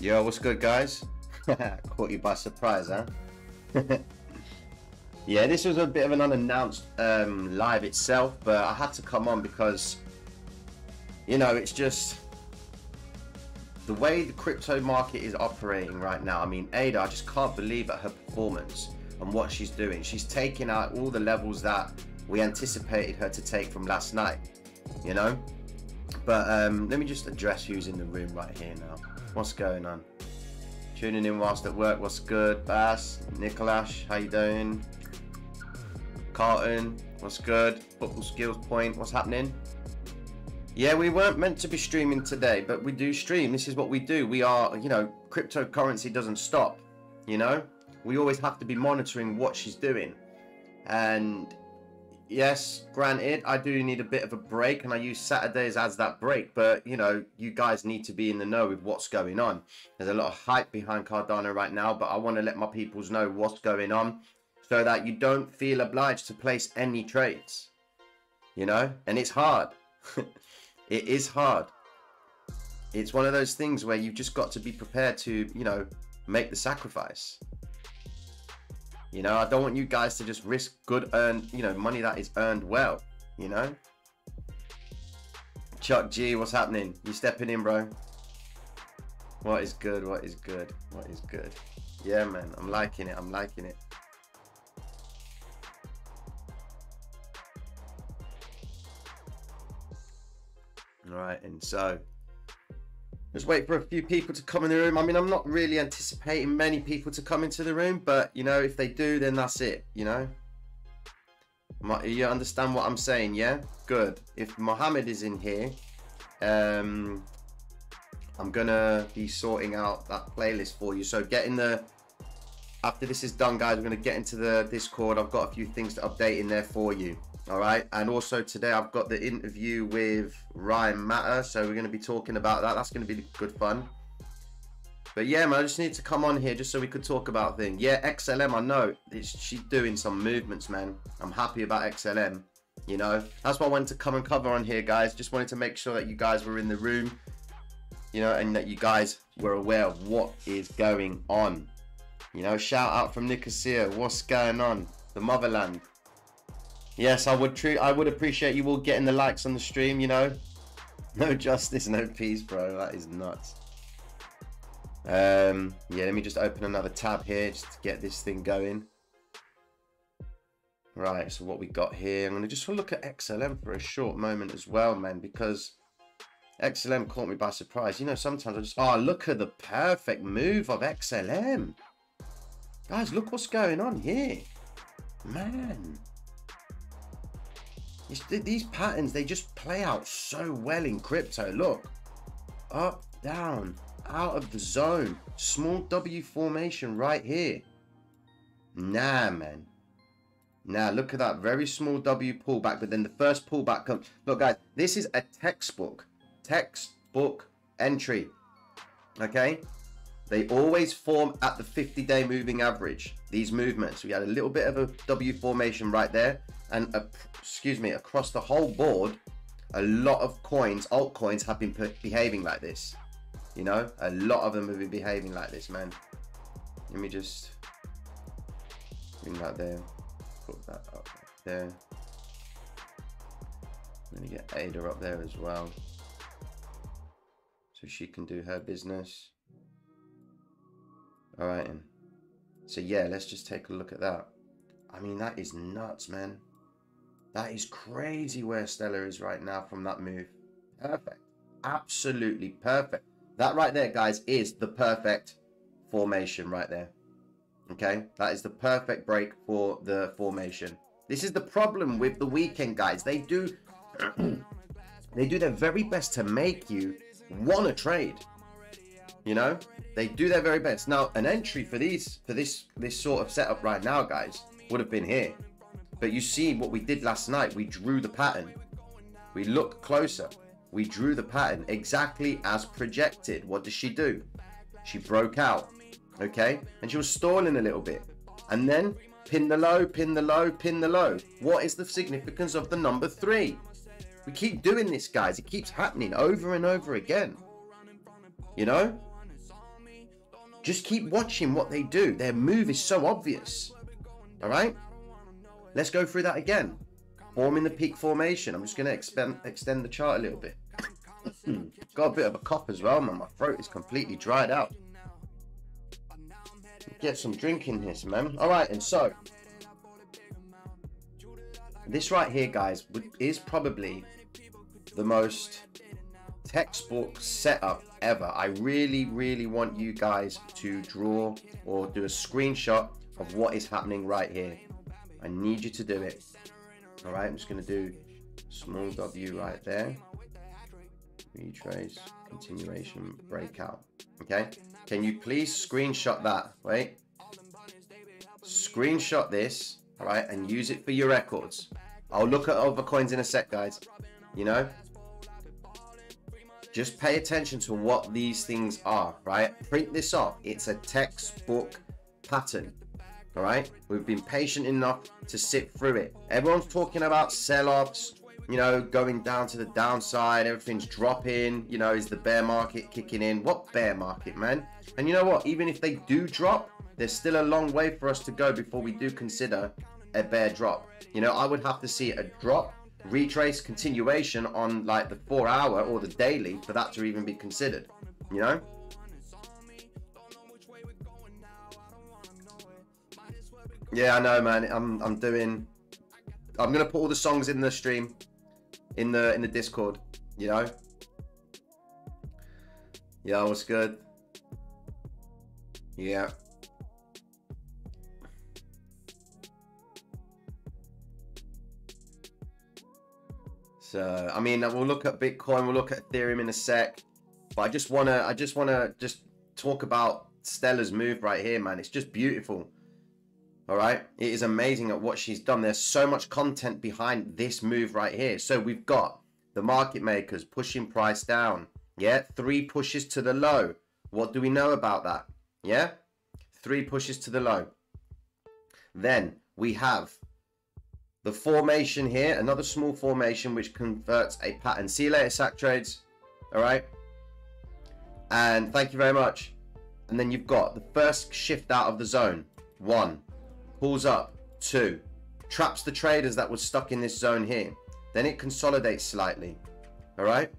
Yo, what's good, guys? Caught you by surprise, huh? yeah, this was a bit of an unannounced um, live itself, but I had to come on because, you know, it's just the way the crypto market is operating right now. I mean, Ada, I just can't believe at her performance and what she's doing. She's taking out all the levels that we anticipated her to take from last night, you know? But um, let me just address who's in the room right here now. What's going on? Tuning in whilst at work. What's good? Bass, Nicholas, how you doing? Carlton, what's good? Football skills point. What's happening? Yeah, we weren't meant to be streaming today, but we do stream. This is what we do. We are, you know, cryptocurrency doesn't stop. You know, we always have to be monitoring what she's doing, and yes, granted, I do need a bit of a break, and I use Saturdays as that break. But you know, you guys need to be in the know with what's going on. There's a lot of hype behind Cardano right now, but I want to let my peoples know what's going on, so that you don't feel obliged to place any trades. You know, and it's hard. it is hard. It's one of those things where you've just got to be prepared to, you know, make the sacrifice. You know, I don't want you guys to just risk good earned, you know, money that is earned well, you know? Chuck G, what's happening? You stepping in, bro? What is good? What is good? What is good? Yeah, man, I'm liking it. I'm liking it. All right, and so just wait for a few people to come in the room. I mean, I'm not really anticipating many people to come into the room, but you know, if they do, then that's it. You know, you understand what I'm saying? Yeah, good. If Mohammed is in here, um, I'm gonna be sorting out that playlist for you. So get in the. After this is done, guys, we're gonna get into the Discord. I've got a few things to update in there for you. All right, and also today I've got the interview with Ryan Matter, so we're going to be talking about that. That's going to be good fun. But yeah, man, I just need to come on here just so we could talk about things. Yeah, XLM, I know it's, she's doing some movements, man. I'm happy about XLM. You know, that's why I wanted to come and cover on here, guys. Just wanted to make sure that you guys were in the room, you know, and that you guys were aware of what is going on. You know, shout out from Nicosia. What's going on? The motherland. Yes, I would. True, I would appreciate you all getting the likes on the stream. You know, no justice, no peace, bro. That is nuts. Um, yeah, let me just open another tab here just to get this thing going. Right, so what we got here, I'm going to just look at XLM for a short moment as well, man, because XLM caught me by surprise. You know, sometimes I just, oh, look at the perfect move of XLM. Guys, look what's going on here. Man these patterns, they just play out so well in crypto. Look, up, down, out of the zone. Small W formation right here. Nah, man. Now look at that very small W pullback, but then the first pullback comes. Look, guys, this is a textbook, textbook entry. Okay, they always form at the 50-day moving average. These movements. We had a little bit of a W formation right there, and uh, excuse me, across the whole board, a lot of coins, altcoins, have been behaving like this. You know, a lot of them have been behaving like this, man. Let me just bring that there, put that up there. Let me get Ada up there as well, so she can do her business. All right, so yeah, let's just take a look at that. I mean, that is nuts, man. That is crazy where Stellar is right now from that move. Perfect. Absolutely perfect. That right there, guys, is the perfect formation right there. Okay, that is the perfect break for the formation. This is the problem with the weekend, guys. They do, they do their very best to make you want to trade. You know, they do their very best. Now, an entry for these, for this, this sort of setup right now, guys, would have been here. But you see what we did last night. We drew the pattern. We look closer. We drew the pattern exactly as projected. What does she do? She broke out. Okay? And she was stalling a little bit. And then pin the low, pin the low, pin the low. What is the significance of the number three? We keep doing this, guys. It keeps happening over and over again. You know? Just keep watching what they do. Their move is so obvious. All right? Let's go through that again. Forming the peak formation. I'm just going to extend, the chart a little bit. Got a bit of a cough as well, man. My throat is completely dried out. Get some drink in this, man. All right, and so this right here, guys, is probably the most textbook setup ever. I really, really want you guys to draw or do a screenshot of what is happening right here. I need you to do it. All right, I'm just going to do small W right there. Retrace, continuation, breakout. Okay, can you please screenshot that? Wait. Screenshot this, all right, and use it for your records. I'll look at other coins in a sec, guys. You know, just pay attention to what these things are, right? Print this off. It's a textbook pattern. All right. We've been patient enough to sit through it. Everyone's talking about sell-offs, you know, going down to the downside, everything's dropping, you know, is the bear market kicking in? What bear market, man? And you know what? Even if they do drop, there's still a long way for us to go before we do consider a bear drop. You know, I would have to see a drop retrace continuation on like the four hour or the daily for that to even be considered you know yeah i know man i'm i'm doing i'm gonna put all the songs in the stream in the in the discord you know yeah what's good yeah So I mean, we'll look at Bitcoin, we'll look at Ethereum in a sec, but I just wanna, I just wanna just talk about Stellar's move right here, man. It's just beautiful. All right, it is amazing at what she's done. There's so much content behind this move right here. So we've got the market makers pushing price down. Yeah, three pushes to the low. What do we know about that? Yeah, three pushes to the low. Then we have the formation here, another small formation which converts a pattern. See you later, sack trades. All right. And thank you very much. And then you've got the first shift out of the zone. One. Pulls up. Two. Traps the traders that were stuck in this zone here. Then it consolidates slightly. All right.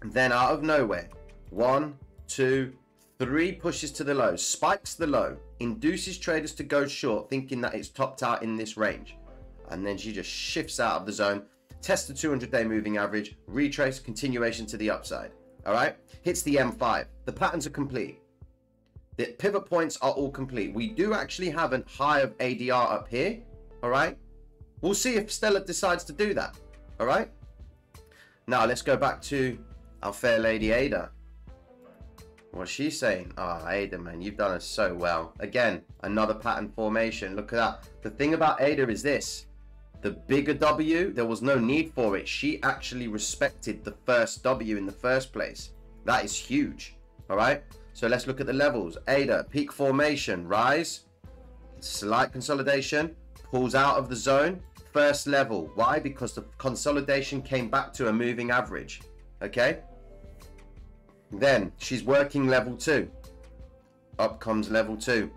And then out of nowhere. One, two, three pushes to the low. Spikes the low. Induces traders to go short thinking that it's topped out in this range and then she just shifts out of the zone, tests the 200 day moving average, retrace, continuation to the upside. All right, hits the M5. The patterns are complete. The pivot points are all complete. We do actually have a high of ADR up here. All right, we'll see if Stellar decides to do that. All right, now let's go back to our fair lady Ada. What's she saying? Ah, oh, Ada, man, you've done us so well. Again, another pattern formation. Look at that. The thing about Ada is this. The bigger W, there was no need for it. She actually respected the first W in the first place. That is huge. All right. So let's look at the levels. Ada, peak formation, rise, slight consolidation, pulls out of the zone, first level. Why? Because the consolidation came back to a moving average. Okay. Then she's working level two. Up comes level two.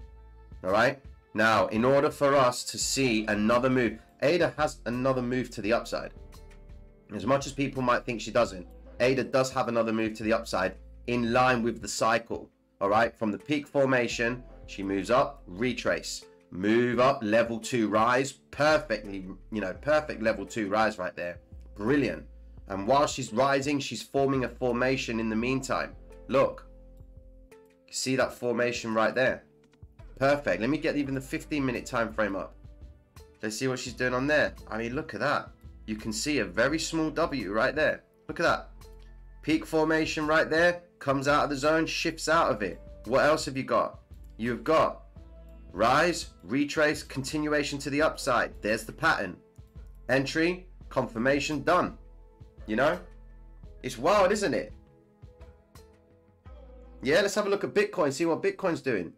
All right. Now, in order for us to see another move, Ada has another move to the upside. As much as people might think she doesn't, Ada does have another move to the upside in line with the cycle. All right, from the peak formation, she moves up, retrace, move up, level two rise, perfectly, you know, perfect level two rise right there. Brilliant. And while she's rising, she's forming a formation in the meantime. Look, see that formation right there. Perfect. Let me get even the 15 minute time frame up. Let's see what she's doing on there. I mean, look at that. You can see a very small W right there. Look at that. Peak formation right there. Comes out of the zone, shifts out of it. What else have you got? You've got rise, retrace, continuation to the upside. There's the pattern. Entry, confirmation, done. You know? It's wild, isn't it? Yeah, let's have a look at Bitcoin, see what Bitcoin's doing.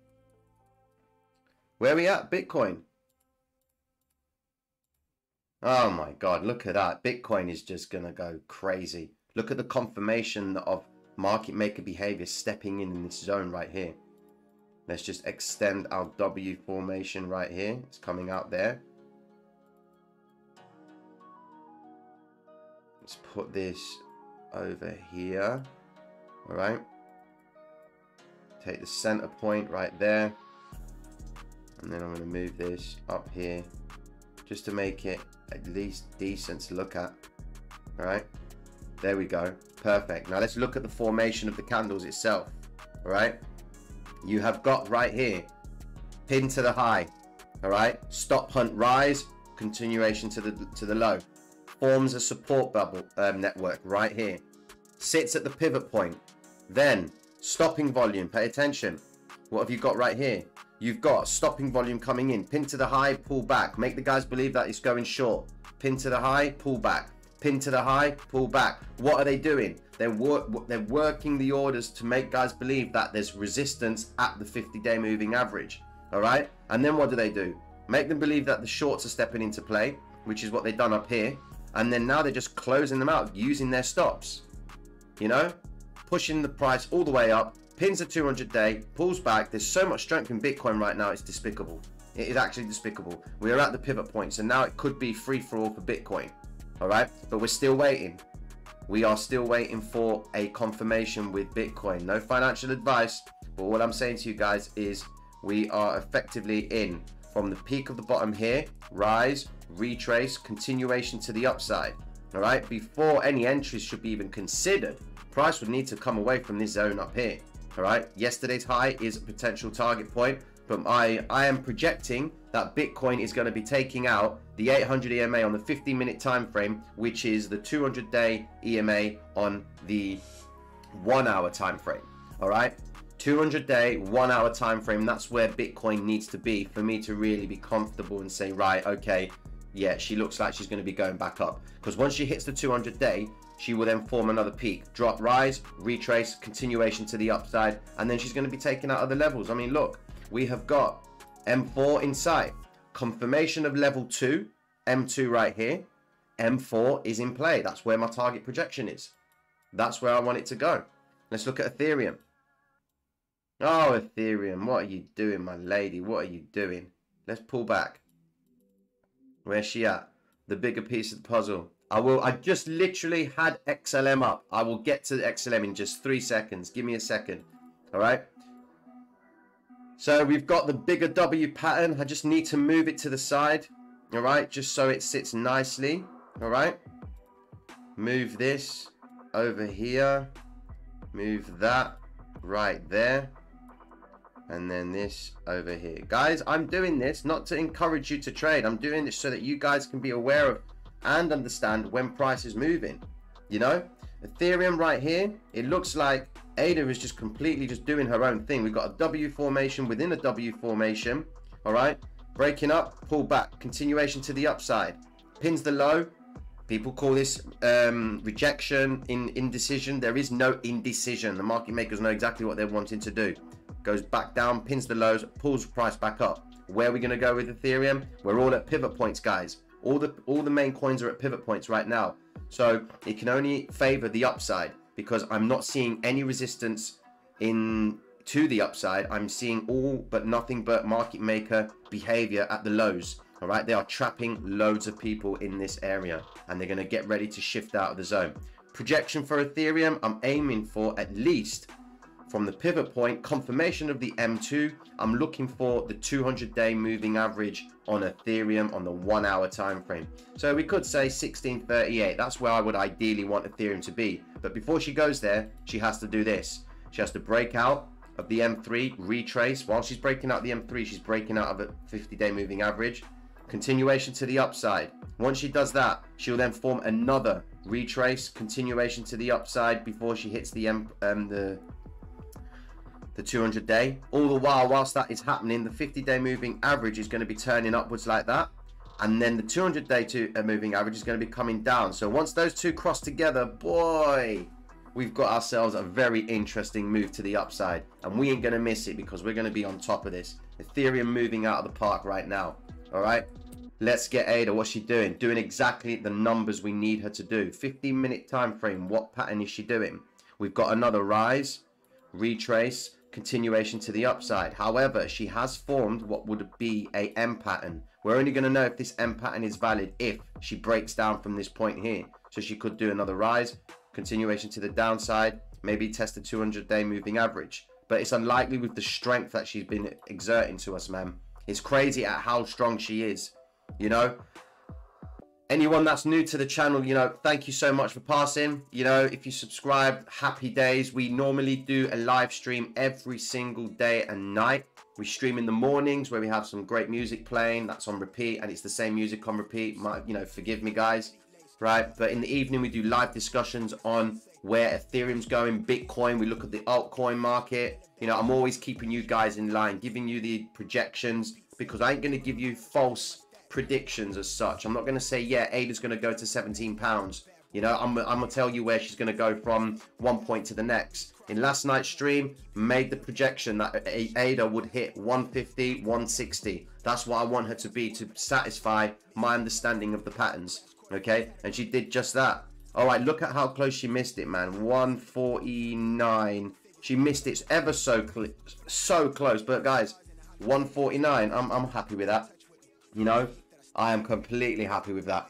Where are we at? Bitcoin. Oh my God, look at that. Bitcoin is just going to go crazy. Look at the confirmation of market maker behavior stepping in in this zone right here. Let's just extend our W formation right here. It's coming out there. Let's put this over here. All right. Take the center point right there. And then I'm going to move this up here just to make it at least decent to look at. All right. There we go. Perfect. Now let's look at the formation of the candles itself. All right. You have got right here, pin to the high. All right. Stop hunt rise, continuation to the to the low. Forms a support bubble um, network right here. Sits at the pivot point. Then stopping volume. Pay attention. What have you got right here? You've got stopping volume coming in. Pin to the high, pull back. Make the guys believe that it's going short. Pin to the high, pull back pin to the high, pull back. What are they doing? They're work, they're working the orders to make guys believe that there's resistance at the 50-day moving average. All right, and then what do they do? Make them believe that the shorts are stepping into play, which is what they've done up here, and then now they're just closing them out using their stops. You know, pushing the price all the way up. Pins a 200 day, pulls back. There's so much strength in Bitcoin right now, it's despicable. It is actually despicable. We are at the pivot point, so now it could be free for all for Bitcoin all right? But we're still waiting. We are still waiting for a confirmation with bitcoin. No financial advice but what i'm saying to you guys is we are effectively in. From the peak of the bottom here rise retrace continuation to the upside. All right? Before any entries should be even considered price would need to come away from this zone up here. All right? Yesterday's high is a potential target point but I, I am projecting that Bitcoin is going to be taking out the 800 EMA on the 15 minute time frame, which is the 200 day EMA on the one hour time frame. All right. 200 day, one hour time frame. That's where Bitcoin needs to be for me to really be comfortable and say, right, okay, yeah, she looks like she's going to be going back up. Because once she hits the 200 day, she will then form another peak. Drop, rise, retrace, continuation to the upside, and then she's going to be taking out other levels. I mean, look, we have got M4 in sight. Confirmation of level 2, M2 right here. M4 is in play. That's where my target projection is. That's where I want it to go. Let's look at Ethereum. Oh, Ethereum, what are you doing, my lady? What are you doing? Let's pull back. Where's she at? The bigger piece of the puzzle. I will. I just literally had XLM up. I will get to the XLM in just three seconds. Give me a second. All right. So we've got the bigger W pattern. I just need to move it to the side. All right, just so it sits nicely. All right. Move this over here. Move that right there. And then this over here. Guys, I'm doing this not to encourage you to trade. I'm doing this so that you guys can be aware of and understand when price is moving. You know, Ethereum right here, it looks like Ada is just completely just doing her own thing. We've got a W formation within a W formation. All right. Breaking up, pull back, continuation to the upside. Pins the low. People call this um, rejection, in indecision. There is no indecision. The market makers know exactly what they're wanting to do. Goes back down, pins the lows, pulls price back up. Where are we going to go with Ethereum? We're all at pivot points, guys. All the all the main coins are at pivot points right now. So it can only favor the upside because I'm not seeing any resistance in to the upside. I'm seeing all but nothing but market maker behavior at the lows. All right, they are trapping loads of people in this area and they're going to get ready to shift out of the zone. Projection for Ethereum, I'm aiming for at least from the pivot point, confirmation of the M2. I'm looking for the 200 day moving average on Ethereum on the one hour time frame. So we could say 1638. That's where I would ideally want Ethereum to be. But before she goes there, she has to do this. She has to break out of the M3, retrace. While she's breaking out the M3, she's breaking out of a 50 day moving average. Continuation to the upside. Once she does that, she'll then form another retrace, continuation to the upside before she hits the M, um, the the 200 day. All the while, whilst that is happening, the 50 day moving average is going to be turning upwards like that. And then the 200 day to, uh, moving average is going to be coming down. So once those two cross together, boy, we've got ourselves a very interesting move to the upside. And we ain't going to miss it because we're going to be on top of this. Ethereum moving out of the park right now. All right. Let's get Ada. What's she doing? Doing exactly the numbers we need her to do. 15 minute time frame. What pattern is she doing? We've got another rise, retrace, continuation to the upside. However, she has formed what would be a M pattern. We're only going to know if this M pattern is valid if she breaks down from this point here. So she could do another rise, continuation to the downside, maybe test the 200 day moving average. But it's unlikely with the strength that she's been exerting to us, man. It's crazy at how strong she is, you know? anyone that's new to the channel you know thank you so much for passing you know if you subscribe happy days we normally do a live stream every single day and night we stream in the mornings where we have some great music playing that's on repeat and it's the same music on repeat My, you know forgive me guys right but in the evening we do live discussions on where ethereum's going bitcoin we look at the altcoin market you know i'm always keeping you guys in line giving you the projections because i ain't going to give you false predictions as such. I'm not going to say, yeah, Ada's going to go to 17 pounds. You know, I'm, I'm going to tell you where she's going to go from one point to the next. In last night's stream, made the projection that Ada would hit 150, 160. That's what I want her to be to satisfy my understanding of the patterns. Okay, and she did just that. All right, look at how close she missed it, man. 149. She missed it ever so cl so close. But guys, 149. I'm I'm happy with that. You know, I am completely happy with that.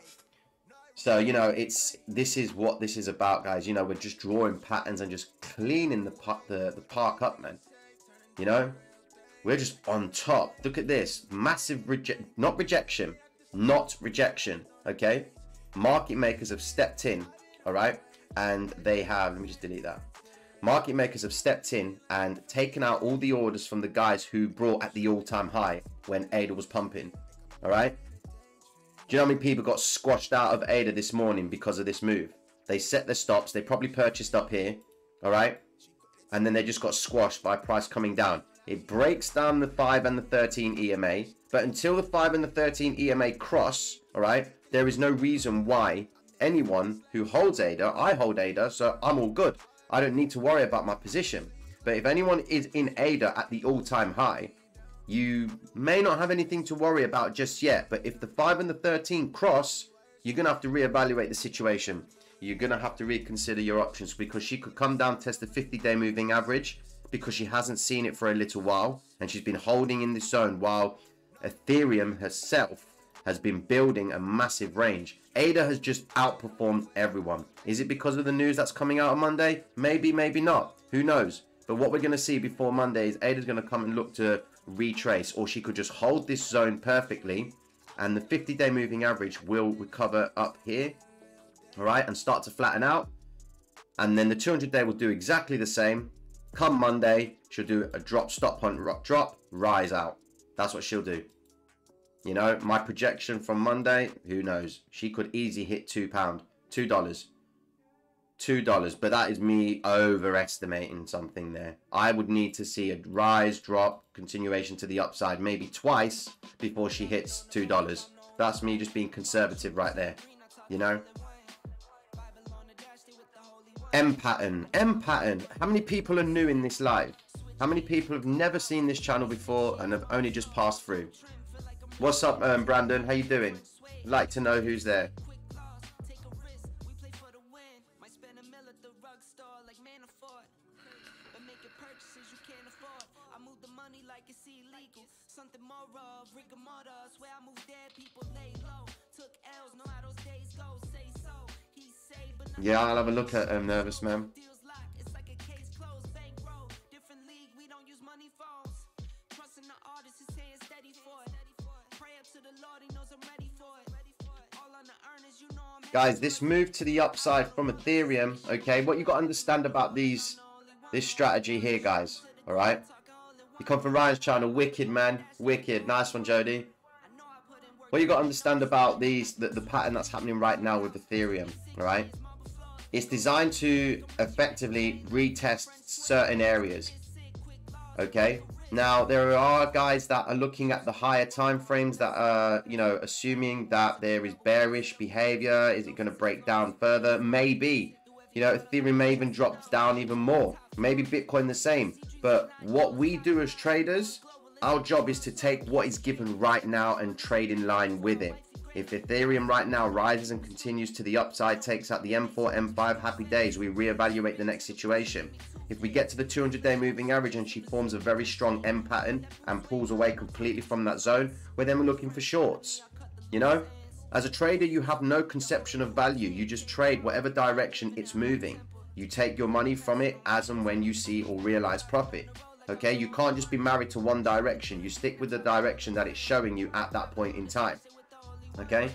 So, you know, it's this is what this is about, guys. You know, we're just drawing patterns and just cleaning the, the, the park up, man. You know, we're just on top. Look at this. Massive reject, not rejection, not rejection, okay? Market makers have stepped in, all right? And they have, let me just delete that. Market makers have stepped in and taken out all the orders from the guys who brought at the all-time high when ADA was pumping, all right? Do you know how many people got squashed out of ADA this morning because of this move? They set their stops. They probably purchased up here. All right. And then they just got squashed by price coming down. It breaks down the 5 and the 13 EMA. But until the 5 and the 13 EMA cross, all right, there is no reason why anyone who holds ADA, I hold ADA, so I'm all good. I don't need to worry about my position. But if anyone is in ADA at the all-time high, you may not have anything to worry about just yet, but if the 5 and the 13 cross, you're going to have to reevaluate the situation. You're going to have to reconsider your options because she could come down, test the 50 day moving average because she hasn't seen it for a little while and she's been holding in this zone while Ethereum herself has been building a massive range. ADA has just outperformed everyone. Is it because of the news that's coming out on Monday? Maybe, maybe not. Who knows? But what we're going to see before Monday is Ada's going to come and look to retrace or she could just hold this zone perfectly and the 50 day moving average will recover up here all right and start to flatten out. And then the 200 day will do exactly the same. Come monday she'll do a drop stop point drop rise out. That's what she'll do. You know my projection from monday who knows? She could easily hit two pound two dollars two dollars but that is me overestimating something there. I would need to see a rise drop continuation to the upside maybe twice before she hits two dollars. That's me just being conservative right there you know? M pattern m pattern how many people are new in this live? How many people have never seen this channel before and have only just passed through? What's up um, brandon? How you doing? Like to know who's there Yeah, I'll have a look at um, Nervous Man. Guys, this move to the upside from Ethereum, okay, what you got to understand about these, this strategy here, guys, all right? You come from Ryan's channel, wicked, man, wicked. Nice one, Jody. What you got to understand about these, the, the pattern that's happening right now with Ethereum, all right? It's designed to effectively retest certain areas. Okay. Now there are guys that are looking at the higher time frames that are, you know, assuming that there is bearish behavior. Is it going to break down further? Maybe. You know, Ethereum may even drop down even more. Maybe Bitcoin the same. But what we do as traders, our job is to take what is given right now and trade in line with it. If Ethereum right now rises and continues to the upside, takes out the M4, M5, happy days, we reevaluate the next situation. If we get to the 200 day moving average and she forms a very strong M pattern and pulls away completely from that zone, well, then we're looking for shorts. You know, as a trader, you have no conception of value. You just trade whatever direction it's moving. You take your money from it as and when you see or realize profit. Okay, you can't just be married to one direction. You stick with the direction that it's showing you at that point in time. Okay.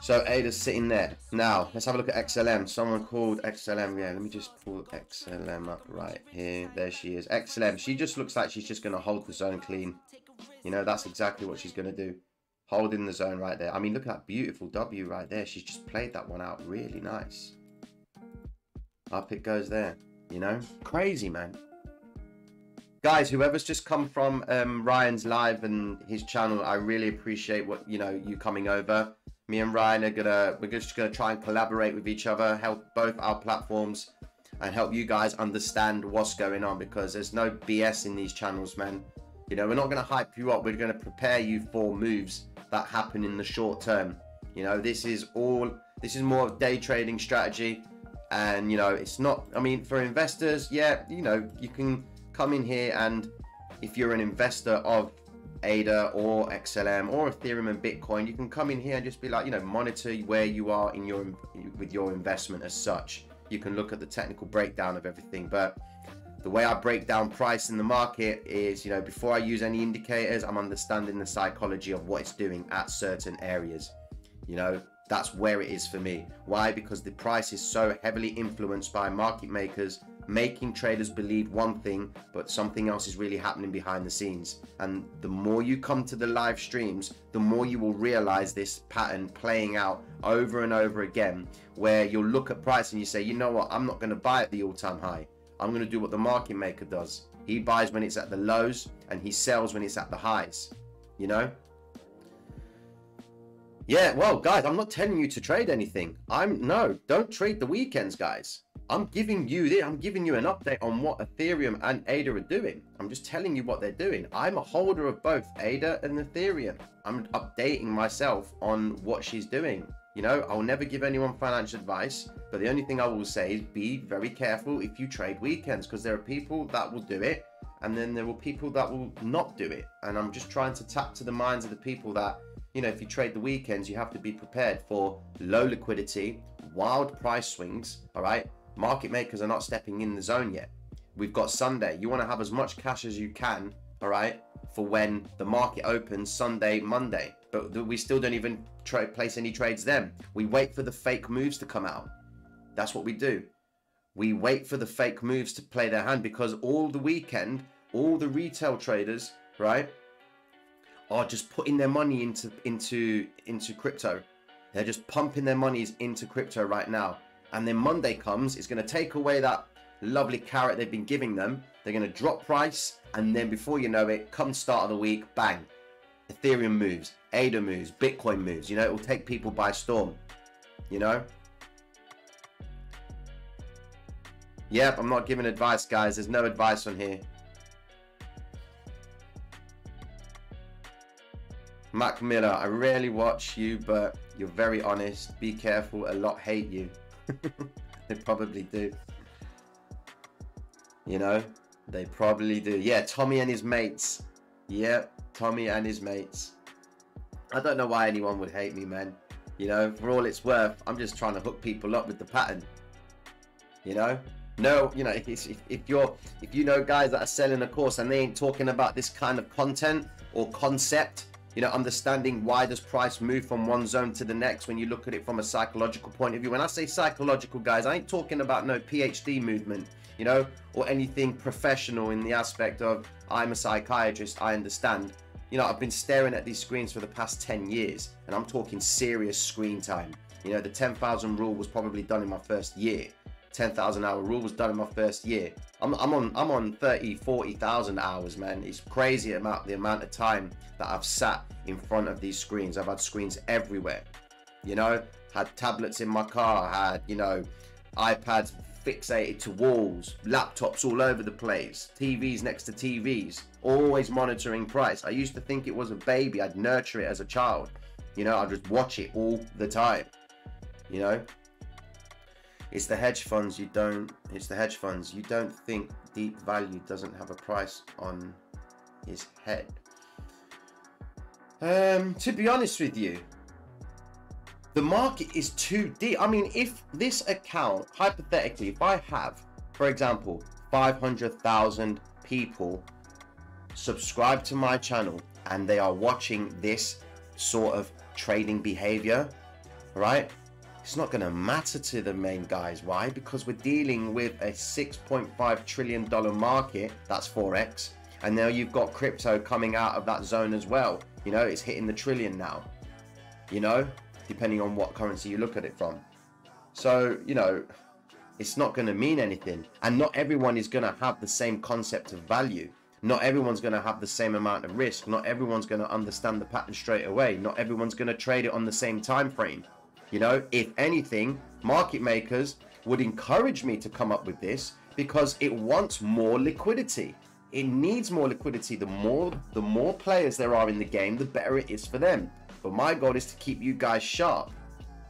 So Ada's sitting there. Now, let's have a look at XLM. Someone called XLM. Yeah, let me just pull XLM up right here. There she is. XLM. She just looks like she's just going to hold the zone clean. You know, that's exactly what she's going to do. Holding the zone right there. I mean, look at that beautiful W right there. She's just played that one out really nice. Up it goes there. You know? Crazy, man guys whoever's just come from um, ryan's live and his channel i really appreciate what you know you coming over. Me and ryan are gonna we're just gonna try and collaborate with each other help both our platforms and help you guys understand what's going on because there's no bs in these channels man. You know we're not gonna hype you up we're gonna prepare you for moves that happen in the short term. You know this is all this is more of day trading strategy and you know it's not i mean for investors yeah you know you can come in here and if you're an investor of ADA or XLM or Ethereum and Bitcoin, you can come in here and just be like, you know, monitor where you are in your with your investment as such. You can look at the technical breakdown of everything, but the way I break down price in the market is, you know, before I use any indicators, I'm understanding the psychology of what it's doing at certain areas. You know, that's where it is for me. Why? Because the price is so heavily influenced by market makers making traders believe one thing, but something else is really happening behind the scenes. And the more you come to the live streams, the more you will realize this pattern playing out over and over again, where you'll look at price and you say, you know what, I'm not going to buy at the all time high. I'm going to do what the market maker does. He buys when it's at the lows and he sells when it's at the highs. You know? Yeah, well, guys, I'm not telling you to trade anything. I'm no, don't trade the weekends, guys. I'm giving you this, I'm giving you an update on what Ethereum and ADA are doing. I'm just telling you what they're doing. I'm a holder of both ADA and Ethereum. I'm updating myself on what she's doing. You know, I'll never give anyone financial advice, but the only thing I will say is be very careful if you trade weekends because there are people that will do it and then there will people that will not do it. And I'm just trying to tap to the minds of the people that, you know, if you trade the weekends, you have to be prepared for low liquidity, wild price swings, all right? Market makers are not stepping in the zone yet. We've got Sunday. You want to have as much cash as you can, all right, for when the market opens Sunday, Monday. But we still don't even place any trades then. We wait for the fake moves to come out. That's what we do. We wait for the fake moves to play their hand because all the weekend, all the retail traders, right, are just putting their money into into into crypto. They're just pumping their monies into crypto right now. And then Monday comes, it's going to take away that lovely carrot they've been giving them. They're going to drop price. And then before you know it, come start of the week, bang. Ethereum moves, ADA moves, Bitcoin moves. You know, it will take people by storm. You know? Yep, I'm not giving advice, guys. There's no advice on here. Mac Miller, I rarely watch you, but you're very honest. Be careful, a lot hate you. they probably do. You know, they probably do. Yeah, Tommy and his mates. Yeah, Tommy and his mates. I don't know why anyone would hate me, man. You know, for all it's worth, I'm just trying to hook people up with the pattern. You know, no, you know, if, if, if you're if you know guys that are selling a course and they ain't talking about this kind of content or concept, you know, understanding why does price move from one zone to the next when you look at it from a psychological point of view. When I say psychological, guys, I ain't talking about no PhD movement, you know, or anything professional in the aspect of I'm a psychiatrist, I understand. You know, I've been staring at these screens for the past 10 years and I'm talking serious screen time. You know, the 10,000 rule was probably done in my first year. 10,000 hour rule was done in my first year. I'm, I'm on I'm on 30, 40,000 hours, man. It's crazy about the amount of time that I've sat in front of these screens. I've had screens everywhere. You know, had tablets in my car, had, you know, iPads fixated to walls, laptops all over the place, TVs next to TVs, always monitoring price. I used to think it was a baby. I'd nurture it as a child. You know, I'd just watch it all the time. You know, It's the hedge funds you don't. It's the hedge funds you don't think deep value doesn't have a price on his head. Um, to be honest with you, the market is too deep. I mean, if this account, hypothetically, if I have, for example, 500,000 people subscribe to my channel and they are watching this sort of trading behavior, right? It's not going to matter to the main guys. Why? Because we're dealing with a $6.5 trillion market. That's Forex. And now you've got crypto coming out of that zone as well. You know, it's hitting the trillion now. You know, depending on what currency you look at it from. So, you know, it's not going to mean anything. And not everyone is going to have the same concept of value. Not everyone's going to have the same amount of risk. Not everyone's going to understand the pattern straight away. Not everyone's going to trade it on the same time frame. You know, if anything, market makers would encourage me to come up with this because it wants more liquidity. It needs more liquidity. The more the more players there are in the game, the better it is for them. But my goal is to keep you guys sharp.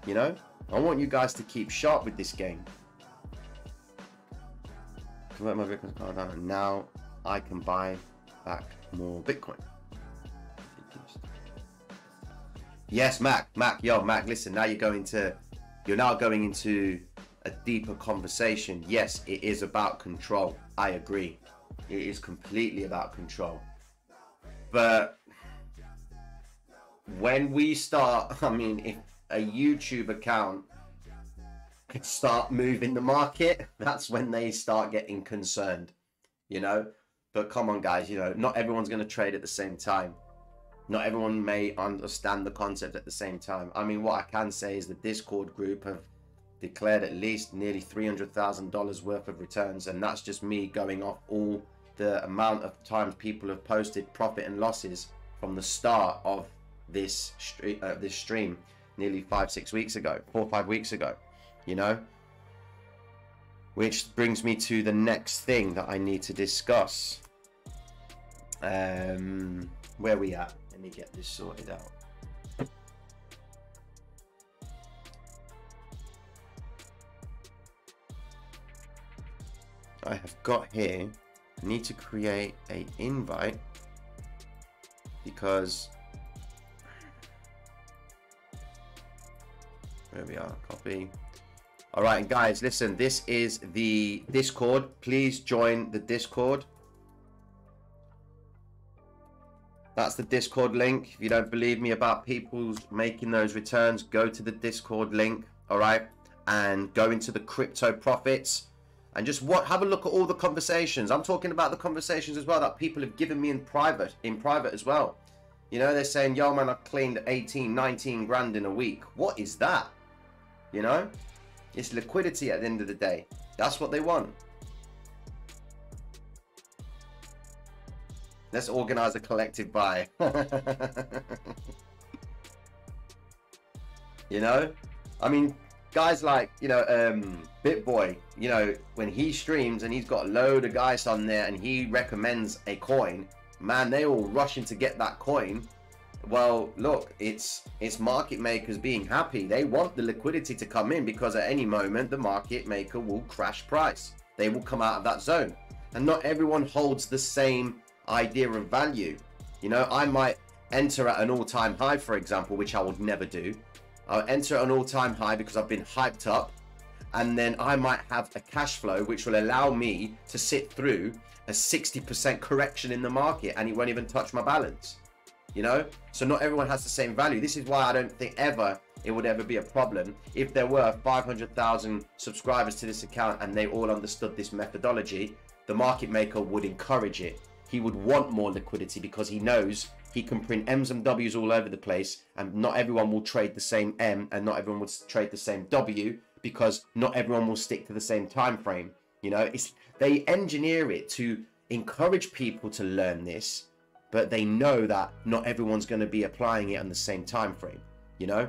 You know? I want you guys to keep sharp with this game. Convert my Bitcoin card now I can buy back more Bitcoin. Yes, Mac, Mac, yo, Mac, listen, now you're going to you're now going into a deeper conversation. Yes, it is about control. I agree. It is completely about control. But when we start, I mean, if a YouTube account could start moving the market, that's when they start getting concerned, you know? But come on, guys, you know, not everyone's going to trade at the same time. Not everyone may understand the concept at the same time. I mean, what I can say is the Discord group have declared at least nearly $300,000 worth of returns, and that's just me going off all the amount of times people have posted profit and losses from the start of this uh, this stream nearly five six weeks ago four or five weeks ago you know? Which brings me to the next thing that I need to discuss. Um where we at me get this sorted out I have got here I need to create a invite because There we are. Copy. All right, guys, listen. This is the Discord. Please join the Discord. That's the Discord link. If you don't believe me about people's making those returns, go to the Discord link. All right, and go into the crypto profits and just what have a look at all the conversations. I'm talking about the conversations as well that people have given me in private, in private as well. You know, they're saying, yo, man, I cleaned 18, 19 grand in a week. What is that? You know? It's liquidity at the end of the day. That's what they want. Let's organize a collective buy. you know? I mean, guys like, you know, um, BitBoy, you know, when he streams and he's got a load of guys on there and he recommends a coin, man, they all rushing to get that coin well, look, it's it's market makers being happy. They want the liquidity to come in because at any moment the market maker will crash price. They will come out of that zone. And not everyone holds the same idea of value. You know, I might enter at an all-time high, for example, which I would never do. I'll enter at an all-time high because I've been hyped up. And then I might have a cash flow which will allow me to sit through a 60% correction in the market and it won't even touch my balance you know so not everyone has the same value this is why i don't think ever it would ever be a problem if there were 500,000 subscribers to this account and they all understood this methodology the market maker would encourage it he would want more liquidity because he knows he can print M's and W's all over the place and not everyone will trade the same M and not everyone will trade the same W because not everyone will stick to the same time frame you know it's they engineer it to encourage people to learn this but they know that not everyone's going to be applying it on the same time frame. You know,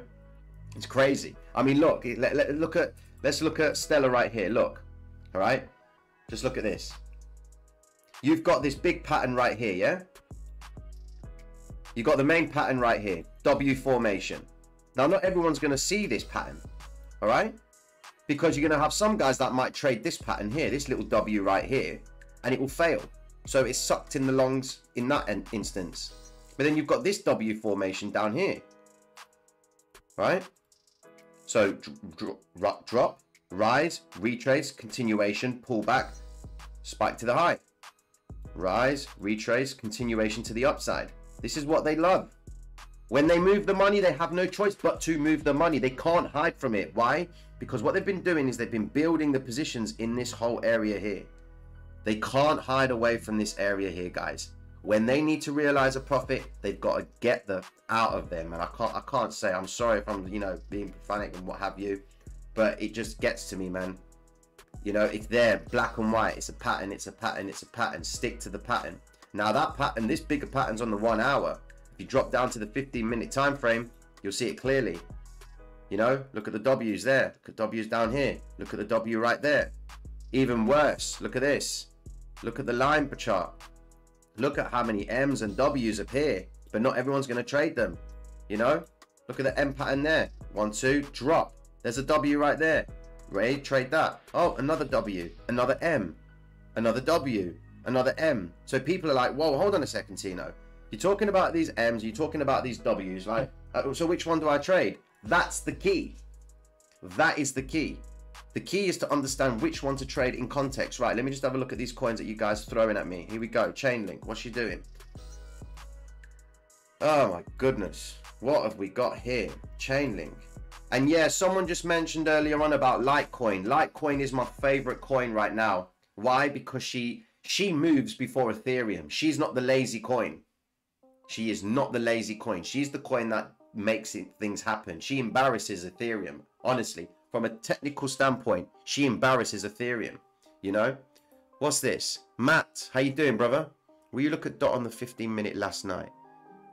it's crazy. I mean, look, let, let, look at let's look at Stellar right here. Look, all right, just look at this. You've got this big pattern right here, yeah. You've got the main pattern right here, W formation. Now, not everyone's going to see this pattern, all right? Because you're going to have some guys that might trade this pattern here, this little W right here, and it will fail. So it's sucked in the longs in that instance. But then you've got this W formation down here. Right? So drop, drop, rise, retrace, continuation, pullback, spike to the high. Rise, retrace, continuation to the upside. This is what they love. When they move the money, they have no choice but to move the money. They can't hide from it. Why? Because what they've been doing is they've been building the positions in this whole area here. They can't hide away from this area here, guys. When they need to realize a profit, they've got to get the out of them. And I can't I can't say I'm sorry if I'm, you know, being profanic and what have you, but it just gets to me, man. You know, it's there, black and white. It's a pattern, it's a pattern, it's a pattern. Stick to the pattern. Now that pattern, this bigger pattern's on the one hour. If you drop down to the 15 minute time frame, you'll see it clearly. You know, look at the W's there. Look at W's down here. Look at the W right there. Even worse, look at this. Look at the line per chart. Look at how many M's and W's appear, but not everyone's going to trade them. You know, look at the M pattern there. One, two, drop. There's a W right there. Ray, trade that. Oh, another W, another M, another W, another M. So people are like, whoa, hold on a second, Tino. You're talking about these M's, you're talking about these W's. Like, uh, so which one do I trade? That's the key. That is the key. The key is to understand which one to trade in context. Right, let me just have a look at these coins that you guys are throwing at me. Here we go. Chainlink. What's she doing? Oh my goodness. What have we got here? Chainlink. And yeah, someone just mentioned earlier on about Litecoin. Litecoin is my favorite coin right now. Why? Because she she moves before Ethereum. She's not the lazy coin. She is not the lazy coin. She's the coin that makes it, things happen. She embarrasses Ethereum. Honestly, from a technical standpoint, she embarrasses Ethereum. You know? What's this? Matt, how you doing, brother? Will you look at Dot on the 15 minute last night?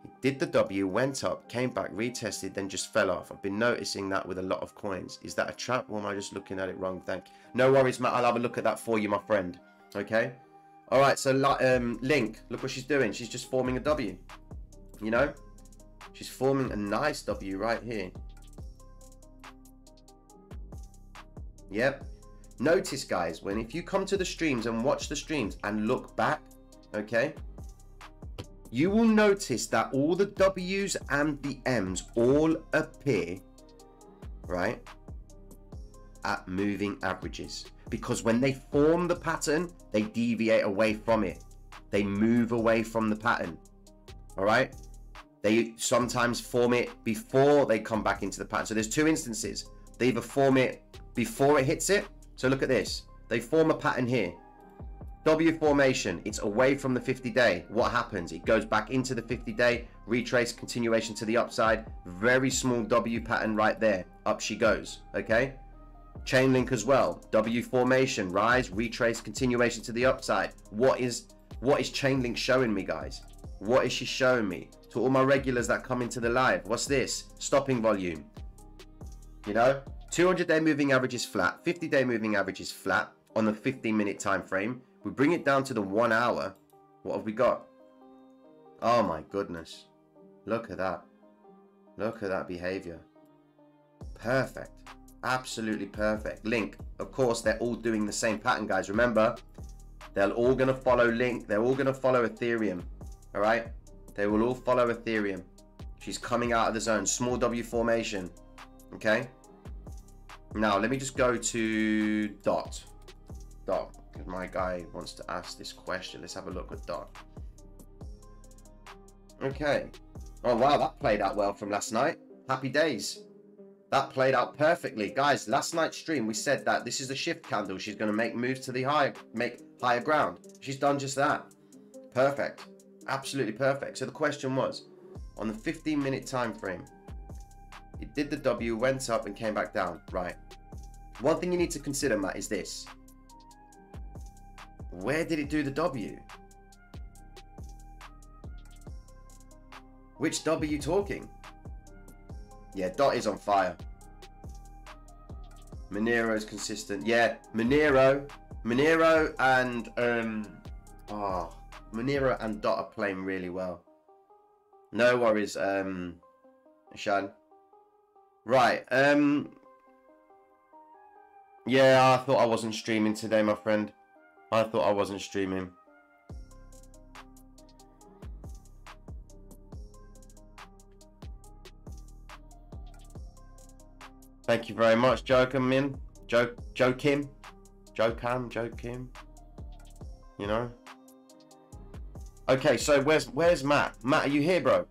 He did the W, went up, came back, retested, then just fell off. I've been noticing that with a lot of coins. Is that a trap or am I just looking at it wrong? Thank you. No worries, Matt. I'll have a look at that for you, my friend. Okay? All right, so um, Link, look what she's doing. She's just forming a W. You know? She's forming a nice W right here. Yep. Notice, guys, when if you come to the streams and watch the streams and look back, okay, you will notice that all the W's and the M's all appear, right, at moving averages. Because when they form the pattern, they deviate away from it. They move away from the pattern. All right. They sometimes form it before they come back into the pattern. So there's two instances. They either form it before it hits it. So look at this. They form a pattern here. W formation, it's away from the 50 day. What happens? It goes back into the 50 day, retrace continuation to the upside. Very small W pattern right there. Up she goes. Okay. Chainlink as well. W formation, rise, retrace, continuation to the upside. What is what is Chainlink showing me, guys? What is she showing me? To all my regulars that come into the live, what's this? Stopping volume. You know, 200 day moving average is flat, 50 day moving average is flat on the 15 minute time frame. We bring it down to the one hour. What have we got? Oh my goodness. Look at that. Look at that behavior. Perfect. Absolutely perfect. Link. Of course, they're all doing the same pattern, guys. Remember, they're all going to follow Link. They're all going to follow Ethereum. All right. They will all follow Ethereum. She's coming out of the zone. Small W formation. Okay. Now, let me just go to Dot. Dot. Because my guy wants to ask this question. Let's have a look at Dot. Okay. Oh, wow. That played out well from last night. Happy days. That played out perfectly. Guys, last night's stream, we said that this is a shift candle. She's going to make moves to the higher, make higher ground. She's done just that. Perfect. Absolutely perfect. So the question was, on the 15 minute time frame, it did the W, went up and came back down. Right. One thing you need to consider, Matt, is this. Where did it do the W? Which W talking? Yeah, Dot is on fire. Monero is consistent. Yeah, Monero, Monero and um, oh, Monero and Dot are playing really well. No worries, um, Shan. Right, um, Yeah, I thought I wasn't streaming today, my friend. I thought I wasn't streaming. Thank you very much, Joker Min. Joe Joe Kim. Joe Cam, Joe Kim. You know? Okay, so where's where's Matt? Matt, are you here, bro?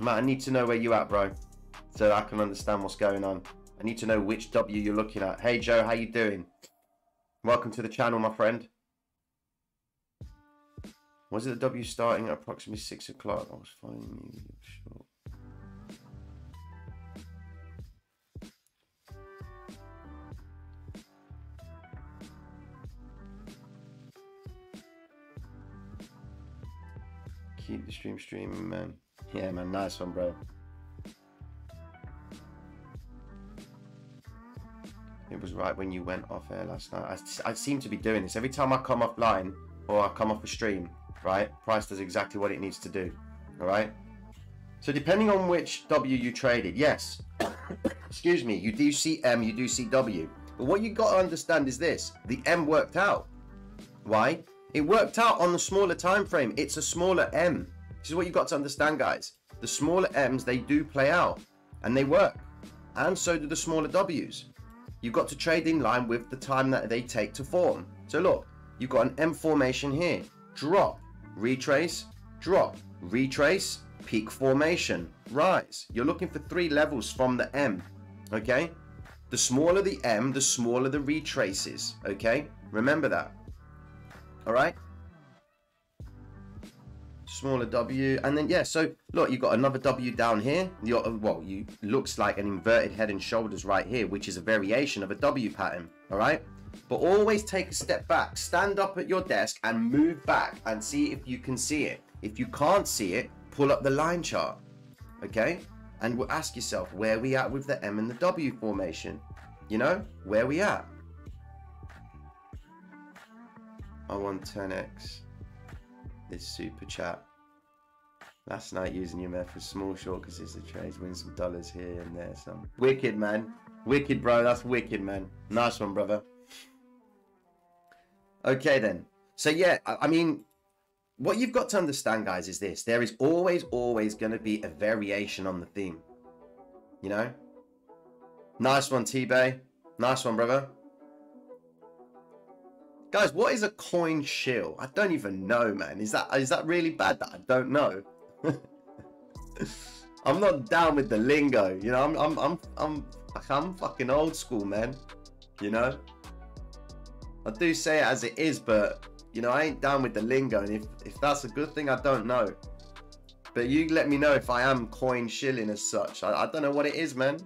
Matt, I need to know where you at, bro. So I can understand what's going on. I need to know which W you're looking at. Hey Joe, how you doing? Welcome to the channel, my friend. Was it the W starting at approximately six o'clock? I was following you. Sure. Keep the stream streaming, man. Yeah, man. Nice one, bro. It was right when you went off air last night. I, I seem to be doing this. Every time I come offline or I come off a stream, right? Price does exactly what it needs to do. All right? So depending on which W you traded, yes. Excuse me, you do see M, you do see W. But what you got to understand is this. The M worked out. Why? It worked out on the smaller time frame. It's a smaller M. This is what you got to understand, guys. The smaller M's, they do play out and they work. And so do the smaller W's. You've got to trade in line with the time that they take to form. So look, you've got an M formation here. Drop, retrace, drop, retrace, peak formation, rise. You're looking for three levels from the M, okay? The smaller the M, the smaller the retraces, okay? Remember that all right smaller W. And then yeah so look you've got another W down here. You're, well you looks like an inverted head and shoulders right here which is a variation of a W pattern all right? But always take a step back stand up at your desk and move back and see if you can see it. If you can't see it pull up the line chart okay? And we'll ask yourself where we at with the M and the W formation? You know where we at? I want 10x this super chat. Last night using your method, small short consistent trades, win some dollars here and there. Some wicked man, wicked bro. That's wicked man. Nice one, brother. Okay then. So yeah, I, I mean, what you've got to understand, guys, is this: there is always, always going to be a variation on the theme. You know. Nice one, T-Bay. Nice one, brother. Guys, what is a coin shill? I don't even know, man. Is that is that really bad that I don't know? I'm not down with the lingo, you know. I'm I'm I'm I'm I'm fucking old school, man. You know. I do say it as it is, but you know I ain't down with the lingo, and if if that's a good thing, I don't know. But you let me know if I am coin shilling as such. I, I don't know what it is, man.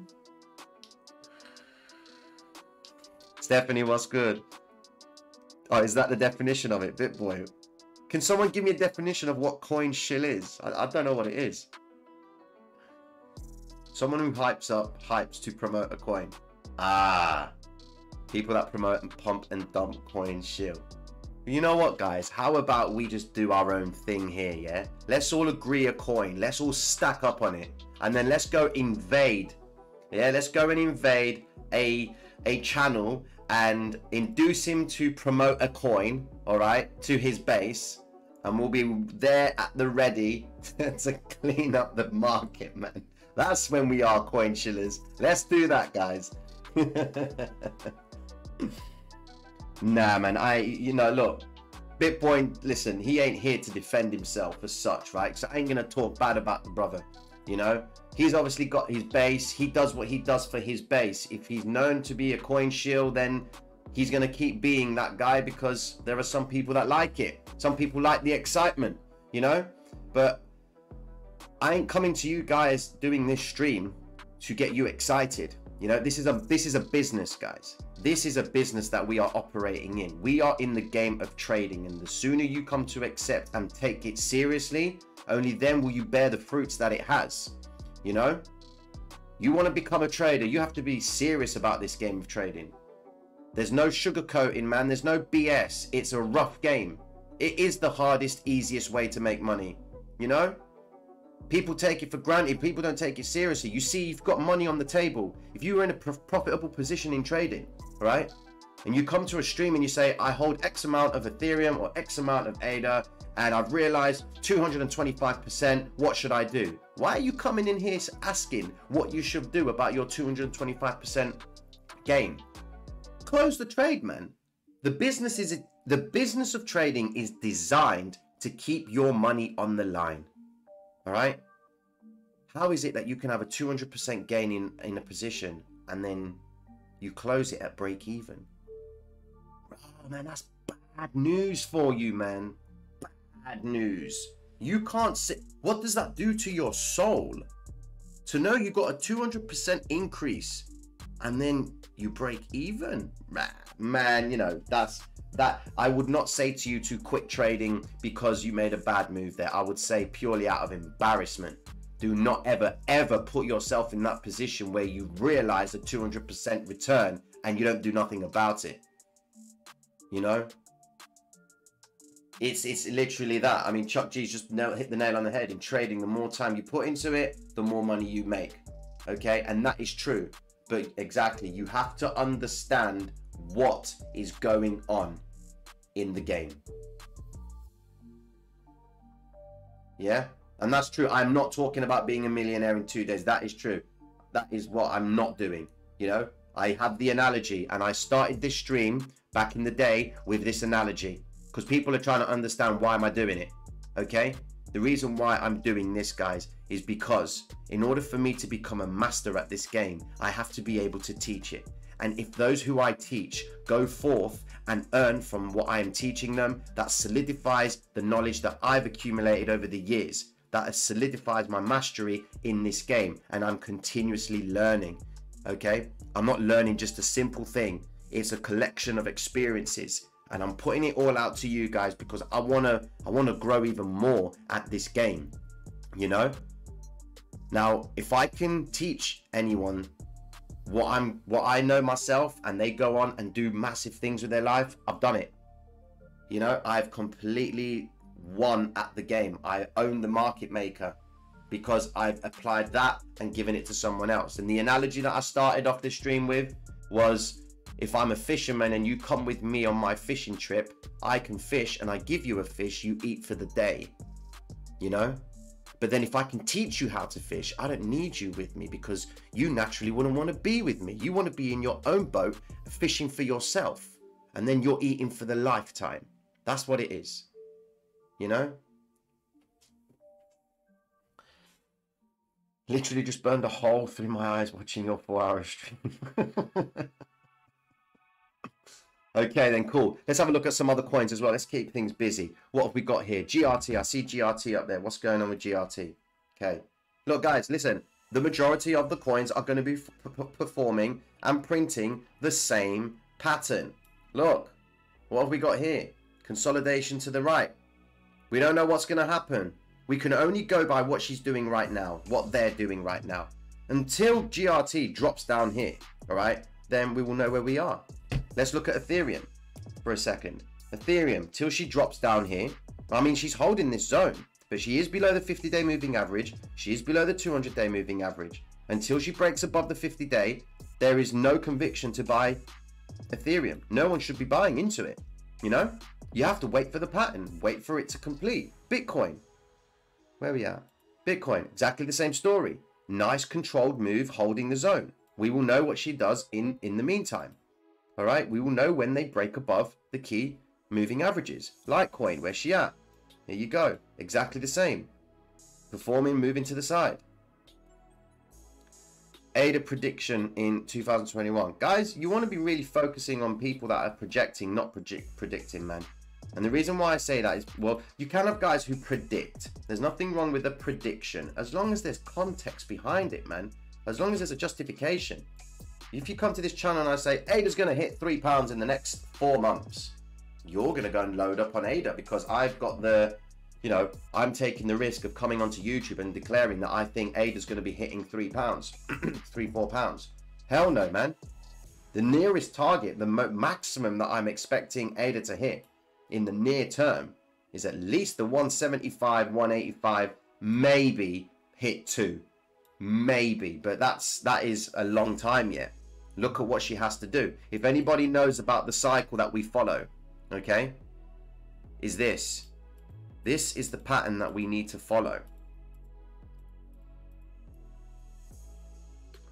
Stephanie, what's good? Oh, is that the definition of it, BitBoy? Can someone give me a definition of what coin shill is? I, I don't know what it is. Someone who hypes up, hypes to promote a coin. Ah, people that promote and pump and dump coin shill. You know what, guys? How about we just do our own thing here, yeah? Let's all agree a coin. Let's all stack up on it. And then let's go invade. Yeah, let's go and invade a a channel and induce him to promote a coin, all right, to his base, and we'll be there at the ready to clean up the market, man. That's when we are coin shillers. Let's do that, guys. nah, man. I, you know, look, Bitboy. Listen, he ain't here to defend himself as such, right? So I ain't gonna talk bad about the brother. You know, he's obviously got his base. He does what he does for his base. If he's known to be a coin shill, then he's going to keep being that guy because there are some people that like it. Some people like the excitement, you know? But I ain't coming to you guys doing this stream to get you excited. You know, this is a this is a business, guys. This is a business that we are operating in. We are in the game of trading and the sooner you come to accept and take it seriously, only then will you bear the fruits that it has. You know? You want to become a trader, you have to be serious about this game of trading. There's no sugarcoating, man. There's no BS. It's a rough game. It is the hardest, easiest way to make money. You know? People take it for granted. People don't take it seriously. You see, you've got money on the table. If you were in a profitable position in trading, right? And you come to a stream and you say, I hold X amount of Ethereum or X amount of ADA, and I've realized 225%. What should I do? Why are you coming in here asking what you should do about your 225% gain? Close the trade, man. The business is the business of trading is designed to keep your money on the line. All right. How is it that you can have a 200% gain in, in a position and then you close it at break even? Oh man, that's bad news for you, man. Bad news. You can't sit. What does that do to your soul? To know you got a 200% increase and then you break even? Man, you know, that's that I would not say to you to quit trading because you made a bad move there. I would say purely out of embarrassment. Do not ever, ever put yourself in that position where you realize a 200% return and you don't do nothing about it. You know? It's it's literally that. I mean, Chuck G's just hit the nail on the head. In trading, the more time you put into it, the more money you make. Okay? And that is true. But exactly, you have to understand what is going on in the game. Yeah? And that's true. I'm not talking about being a millionaire in two days. That is true. That is what I'm not doing. You know, I have the analogy and I started this stream back in the day with this analogy because people are trying to understand why am I doing it. Okay? The reason why I'm doing this, guys, is because in order for me to become a master at this game, I have to be able to teach it. And if those who I teach go forth and earn from what I am teaching them, that solidifies the knowledge that I've accumulated over the years. That solidifies my mastery in this game. And I'm continuously learning. Okay? I'm not learning just a simple thing, it's a collection of experiences. And I'm putting it all out to you guys because I wanna I wanna grow even more at this game. You know? Now, if I can teach anyone what I'm what I know myself and they go on and do massive things with their life, I've done it. You know, I've completely won at the game. I own the market maker because I've applied that and given it to someone else. And the analogy that I started off this stream with was if I'm a fisherman and you come with me on my fishing trip, I can fish and I give you a fish, you eat for the day. You know? But then if I can teach you how to fish, I don't need you with me because you naturally wouldn't want to be with me. You want to be in your own boat fishing for yourself. And then you're eating for the lifetime. That's what it is. You know? Literally just burned a hole through my eyes watching your four hour stream. Okay, then cool. Let's have a look at some other coins as well. Let's keep things busy. What have we got here? GRT. I see GRT up there. What's going on with GRT? Okay. Look, guys, listen. The majority of the coins are going to be performing and printing the same pattern. Look, what have we got here? Consolidation to the right. We don't know what's going to happen. We can only go by what she's doing right now, what they're doing right now. Until GRT drops down here, all right, then we will know where we are. Let's look at Ethereum for a second. Ethereum, till she drops down here, I mean, she's holding this zone, but she is below the 50 day moving average. She is below the 200 day moving average. Until she breaks above the 50 day, there is no conviction to buy Ethereum. No one should be buying into it. You know, you have to wait for the pattern, wait for it to complete. Bitcoin, where we at? Bitcoin, exactly the same story. Nice controlled move holding the zone. We will know what she does in, in the meantime. All right, we will know when they break above the key moving averages. Litecoin, where's she at? Here you go, exactly the same. Performing, moving to the side. ADA prediction in 2021. Guys, you want to be really focusing on people that are projecting, not predict predicting, man. And the reason why I say that is, well, you can have guys who predict. There's nothing wrong with a prediction, as long as there's context behind it, man. As long as there's a justification. If you come to this channel and I say Ada's going to hit three pounds in the next four months, you're going to go and load up on Ada because I've got the, you know, I'm taking the risk of coming onto YouTube and declaring that I think Ada's going to be hitting three pounds, three, four pounds. Hell no, man. The nearest target, the maximum that I'm expecting Ada to hit in the near term is at least the 175, 185, maybe hit two, maybe, but that's that is a long time yet. Look at what she has to do. If anybody knows about the cycle that we follow, okay, is this. This is the pattern that we need to follow.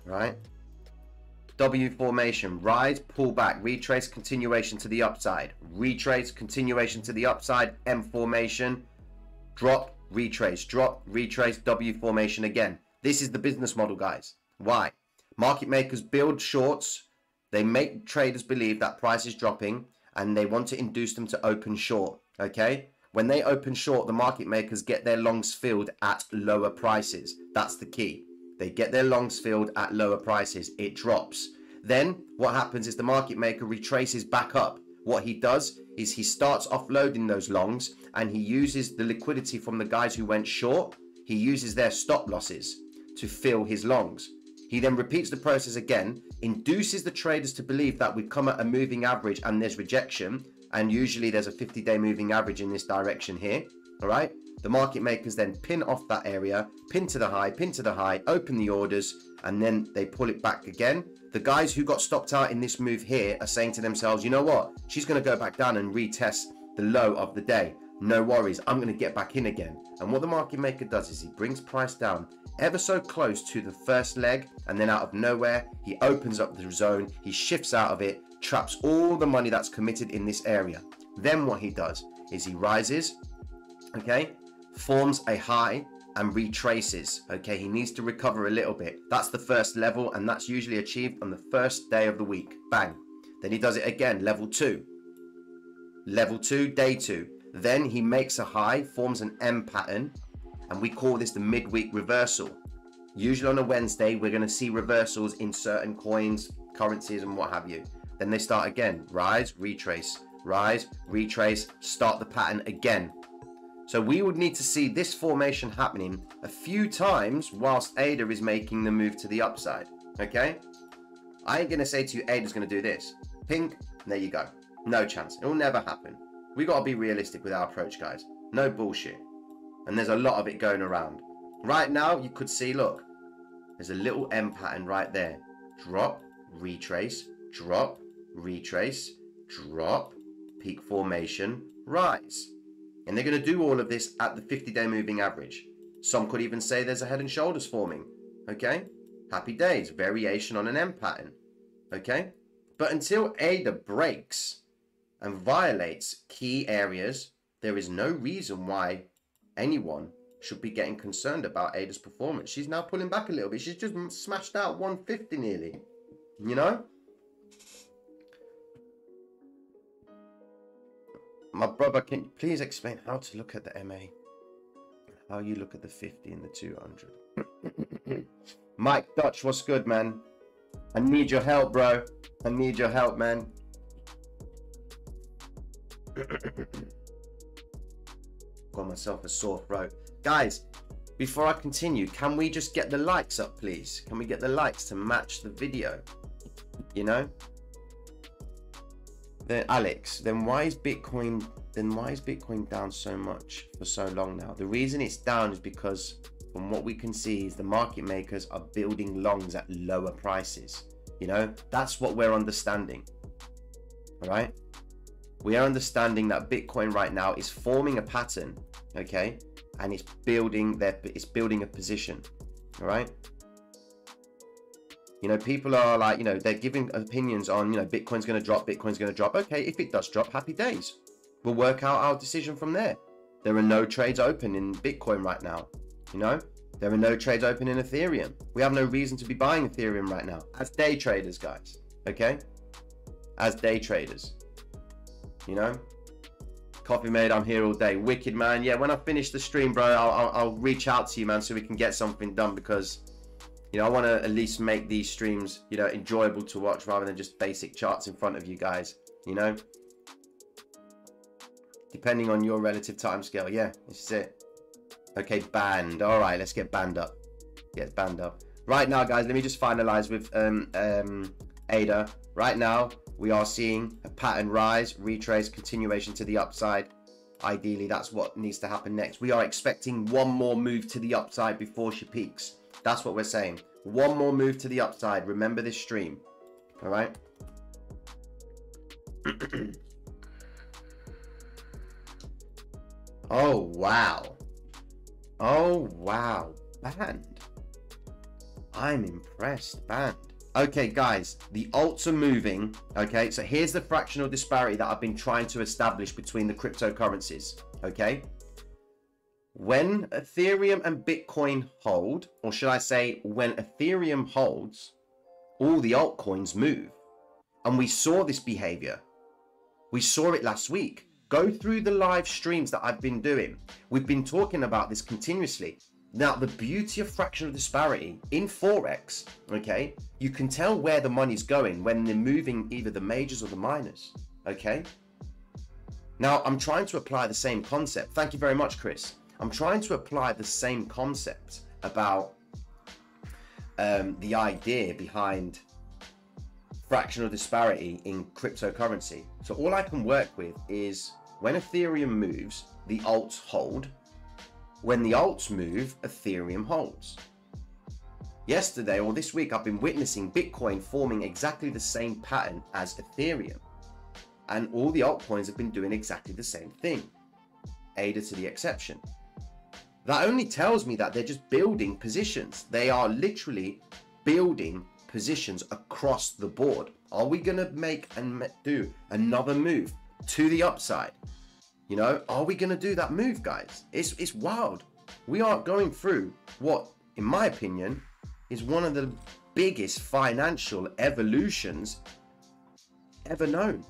Right? W formation, rise, pull back, retrace, continuation to the upside, retrace, continuation to the upside, M formation, drop, retrace, drop, retrace, W formation again. This is the business model, guys. Why? Market makers build shorts. They make traders believe that price is dropping and they want to induce them to open short. Okay? When they open short, the market makers get their longs filled at lower prices. That's the key. They get their longs filled at lower prices. It drops. Then what happens is the market maker retraces back up. What he does is he starts offloading those longs and he uses the liquidity from the guys who went short. He uses their stop losses to fill his longs. He then repeats the process again, induces the traders to believe that we've come at a moving average and there's rejection. And usually there's a 50 day moving average in this direction here. All right. The market makers then pin off that area, pin to the high, pin to the high, open the orders, and then they pull it back again. The guys who got stopped out in this move here are saying to themselves, you know what? She's going to go back down and retest the low of the day. No worries, I'm going to get back in again. And what the market maker does is he brings price down ever so close to the first leg, and then out of nowhere, he opens up the zone, he shifts out of it, traps all the money that's committed in this area. Then what he does is he rises, okay, forms a high and retraces. Okay, he needs to recover a little bit. That's the first level, and that's usually achieved on the first day of the week. Bang. Then he does it again, level two. Level two, day two. Then he makes a high, forms an M pattern, and we call this the midweek reversal. Usually on a Wednesday, we're going to see reversals in certain coins, currencies, and what have you. Then they start again rise, retrace, rise, retrace, start the pattern again. So we would need to see this formation happening a few times whilst ADA is making the move to the upside. Okay? I ain't gonna say to you ADA's gonna do this. Pink, there you go. No chance. It will never happen. We gotta be realistic with our approach, guys. No bullshit. And there's a lot of it going around. Right now, you could see, look, there's a little M pattern right there. Drop, retrace, drop, retrace, drop, peak formation, rise. And they're going to do all of this at the 50 day moving average. Some could even say there's a head and shoulders forming. Okay? Happy days, variation on an M pattern. Okay? But until ADA breaks and violates key areas, there is no reason why anyone should be getting concerned about Ada's performance. She's now pulling back a little bit. She's just smashed out 150 nearly. You know? My brother, can you please explain how to look at the MA? How you look at the 50 and the 200? Mike Dutch, what's good, man? I need your help, bro. I need your help, man. Got myself a sore throat. Guys, before I continue, can we just get the likes up, please? Can we get the likes to match the video? You know? Then Alex, then why is Bitcoin then why is Bitcoin down so much for so long now? The reason it's down is because from what we can see is the market makers are building longs at lower prices. You know, that's what we're understanding. All right? We are understanding that Bitcoin right now is forming a pattern, okay? And it's building their it's building a position. All right? You know, people are like, you know, they're giving opinions on, you know, Bitcoin's going to drop, Bitcoin's going to drop. Okay, if it does drop, happy days. We'll work out our decision from there. There are no trades open in Bitcoin right now. You know, there are no trades open in Ethereum. We have no reason to be buying Ethereum right now as day traders, guys. Okay, as day traders. You know, coffee made. I'm here all day. Wicked man. Yeah, when I finish the stream, bro, I'll, I'll, I'll reach out to you, man, so we can get something done because you know, I want to at least make these streams, you know, enjoyable to watch rather than just basic charts in front of you guys, you know? Depending on your relative time scale. Yeah, this is it. Okay, Band. All right, let's get Band up. Get Band up. Right now, guys, let me just finalize with um, um, ADA. Right now, we are seeing a pattern rise, retrace, continuation to the upside. ideally, that's what needs to happen next. We are expecting one more move to the upside before she peaks. That's what we're saying. One more move to the upside. Remember this stream. All right. oh, wow. Oh, wow. Band. I'm impressed. Band. Okay, guys, the alts are moving. Okay, so here's the fractional disparity that I've been trying to establish between the cryptocurrencies. Okay, when Ethereum and Bitcoin hold, or should I say, when Ethereum holds, all the altcoins move. And we saw this behavior. We saw it last week. Go through the live streams that I've been doing. We've been talking about this continuously. Now, the beauty of fractional disparity in Forex, okay, you can tell where the money's going when they're moving either the majors or the minors, okay? Now, I'm trying to apply the same concept. Thank you very much, Chris. I'm trying to apply the same concept about um, the idea behind fractional disparity in cryptocurrency. So all I can work with is when Ethereum moves, the alts hold, when the alts move, Ethereum holds. Yesterday or this week, I've been witnessing Bitcoin forming exactly the same pattern as Ethereum. And all the altcoins have been doing exactly the same thing. ADA to the exception. That only tells me that they're just building positions. They are literally building positions across the board. Are we going to make and do another move to the upside? You know, are we going to do that move, guys? It's it's wild. We are going through what, in my opinion, is one of the biggest financial evolutions ever known.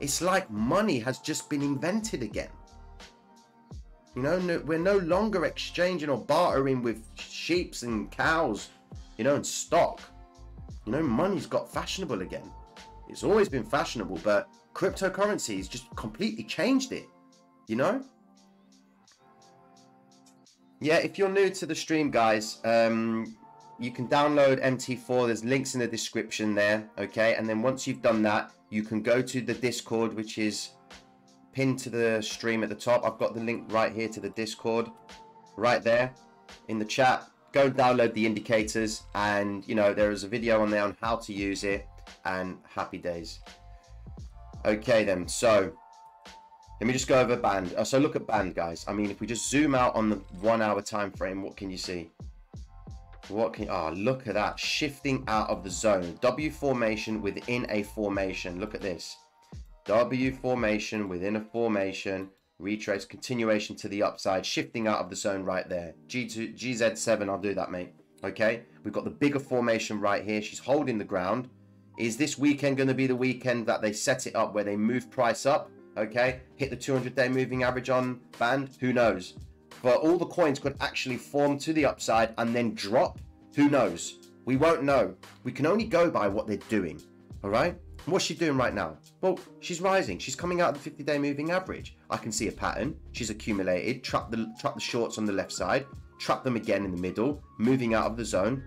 It's like money has just been invented again. You know, no, we're no longer exchanging or bartering with sheeps and cows, you know, and stock. You know, money's got fashionable again. It's always been fashionable, but cryptocurrencies just completely changed it, you know? Yeah, if you're new to the stream, guys, um, you can download MT4. There's links in the description there, okay? And then once you've done that, you can go to the Discord, which is pinned to the stream at the top. I've got the link right here to the Discord, right there in the chat. Go download the indicators, and you know there is a video on there on how to use it. And happy days. Okay then, so let me just go over band. Uh, so look at band, guys. I mean, if we just zoom out on the one hour time frame, what can you see? What can oh look at that shifting out of the zone. W formation within a formation. Look at this. W formation within a formation. Retrace continuation to the upside, shifting out of the zone right there. G2 GZ7, I'll do that, mate. Okay, we've got the bigger formation right here. She's holding the ground. Is this weekend going to be the weekend that they set it up where they move price up? Okay, hit the 200 day moving average on band? Who knows? But all the coins could actually form to the upside and then drop. Who knows? We won't know. We can only go by what they're doing. All right? What's she doing right now? Well, she's rising. She's coming out of the 50 day moving average. I can see a pattern. She's accumulated, trap the, trap the shorts on the left side, trap them again in the middle, moving out of the zone,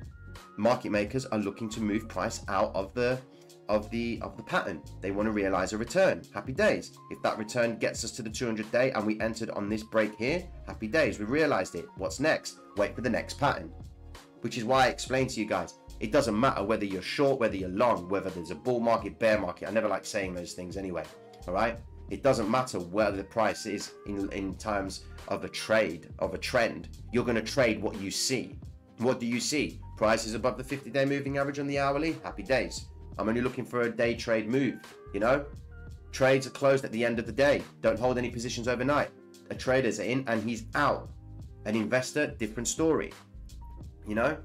market makers are looking to move price out of the of the of the pattern. They want to realize a return. Happy days. If that return gets us to the 200 day and we entered on this break here, happy days. We realized it. What's next? Wait for the next pattern. Which is why I explained to you guys, it doesn't matter whether you're short, whether you're long, whether there's a bull market, bear market. I never like saying those things anyway. All right? It doesn't matter where the price is in in terms of a trade, of a trend. You're going to trade what you see. What do you see? Prices above the 50 day moving average on the hourly? Happy days. I'm only looking for a day trade move, you know? Trades are closed at the end of the day. Don't hold any positions overnight. A trader's in and he's out. An investor, different story. You know?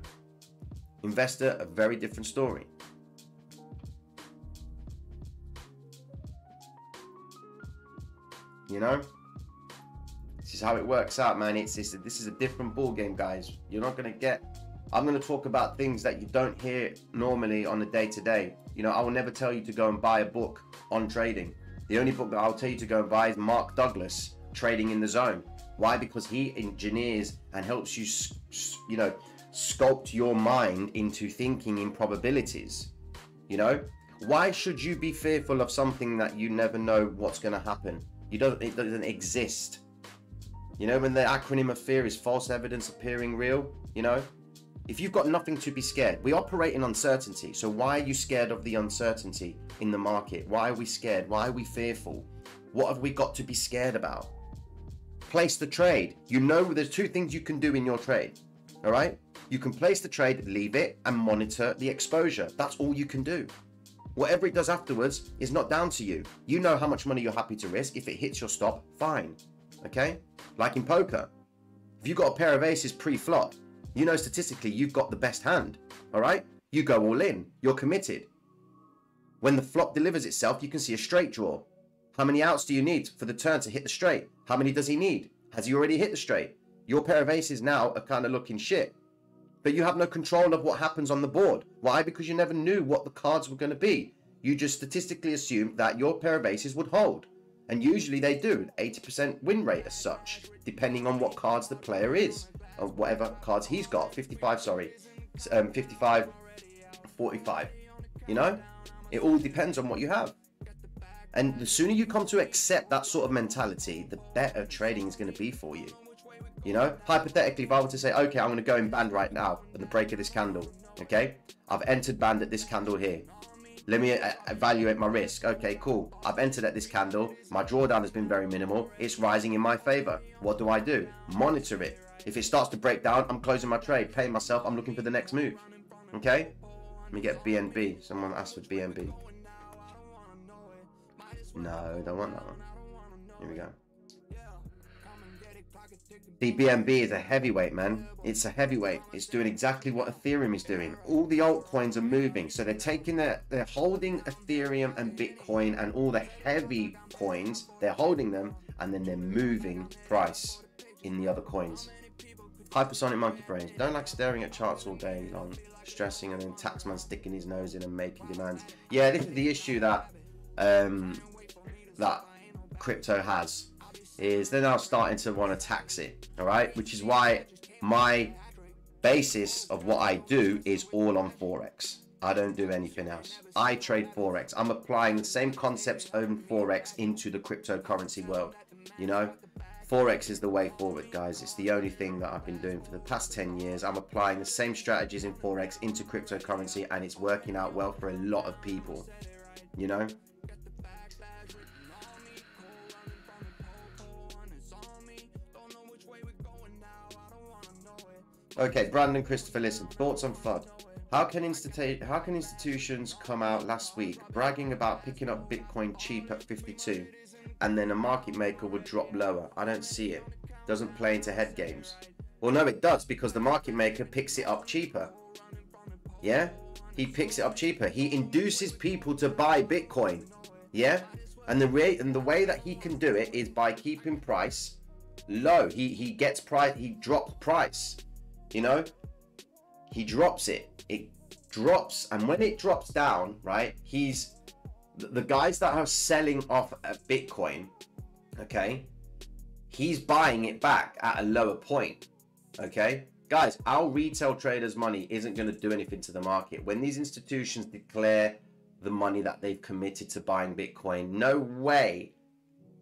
Investor, a very different story. You know? This is how it works out, man. It's, it's this is a different ball game, guys. You're not gonna get I'm going to talk about things that you don't hear normally on a day to day. You know, I will never tell you to go and buy a book on trading. The only book that I'll tell you to go and buy is Mark Douglas, Trading in the Zone. Why? Because he engineers and helps you, you know, sculpt your mind into thinking in probabilities. You know, why should you be fearful of something that you never know what's going to happen? You don't. It doesn't exist. You know, when the acronym of fear is false evidence appearing real. You know, if you've got nothing to be scared, we operate in uncertainty. So why are you scared of the uncertainty in the market? Why are we scared? Why are we fearful? What have we got to be scared about? Place the trade. You know, there's two things you can do in your trade. All right. You can place the trade, leave it, and monitor the exposure. That's all you can do. Whatever it does afterwards is not down to you. You know how much money you're happy to risk. If it hits your stop, fine. Okay? Like in poker. If you've got a pair of aces pre-flop, you know statistically you've got the best hand. All right? You go all in. You're committed. When the flop delivers itself, you can see a straight draw. How many outs do you need for the turn to hit the straight? How many does he need? Has he already hit the straight? Your pair of aces now are kind of looking shit but you have no control of what happens on the board. Why? Because you never knew what the cards were going to be. You just statistically assumed that your pair of aces would hold. And usually they do, an 80% win rate as such, depending on what cards the player is, or whatever cards he's got. 55, sorry, um, 55, 45. You know, it all depends on what you have. And the sooner you come to accept that sort of mentality, the better trading is going to be for you. You know, hypothetically, if I were to say, okay, I'm going to go in band right now at the break of this candle. Okay, I've entered band at this candle here. Let me uh, evaluate my risk. Okay, cool. I've entered at this candle. My drawdown has been very minimal. It's rising in my favor. What do I do? Monitor it. If it starts to break down, I'm closing my trade, paying myself. I'm looking for the next move. Okay? Let me get BNB. Someone asked for BNB. No, don't want that one. Here we go. The BNB is a heavyweight, man. It's a heavyweight. It's doing exactly what Ethereum is doing. All the altcoins are moving. So they're taking their, they're holding Ethereum and Bitcoin and all the heavy coins. They're holding them and then they're moving price in the other coins. Hypersonic monkey brains. Don't like staring at charts all day long, stressing and then taxman sticking his nose in and making demands. Yeah, this is the issue that um, that crypto has is they're now starting to want to tax it, all right? Which is why my basis of what I do is all on Forex. I don't do anything else. I trade Forex. I'm applying the same concepts of Forex into the cryptocurrency world. You know, Forex is the way forward, guys. It's the only thing that I've been doing for the past 10 years. I'm applying the same strategies in Forex into cryptocurrency and it's working out well for a lot of people. You know? Okay, Brandon Christopher, listen. Thoughts on FUD? How can, how can institutions come out last week bragging about picking up Bitcoin cheap at 52 and then a market maker would drop lower? I don't see it. Doesn't play into head games. Well, no, it does because the market maker picks it up cheaper. Yeah? He picks it up cheaper. He induces people to buy Bitcoin. Yeah? And the way and the way that he can do it is by keeping price low. He he gets price he drops price. You know, he drops it. It drops, and when it drops down, right, he's the guys that are selling off a Bitcoin, okay, he's buying it back at a lower point, okay. Guys, our retail traders' money isn't going to do anything to the market. When these institutions declare the money that they've committed to buying Bitcoin, no way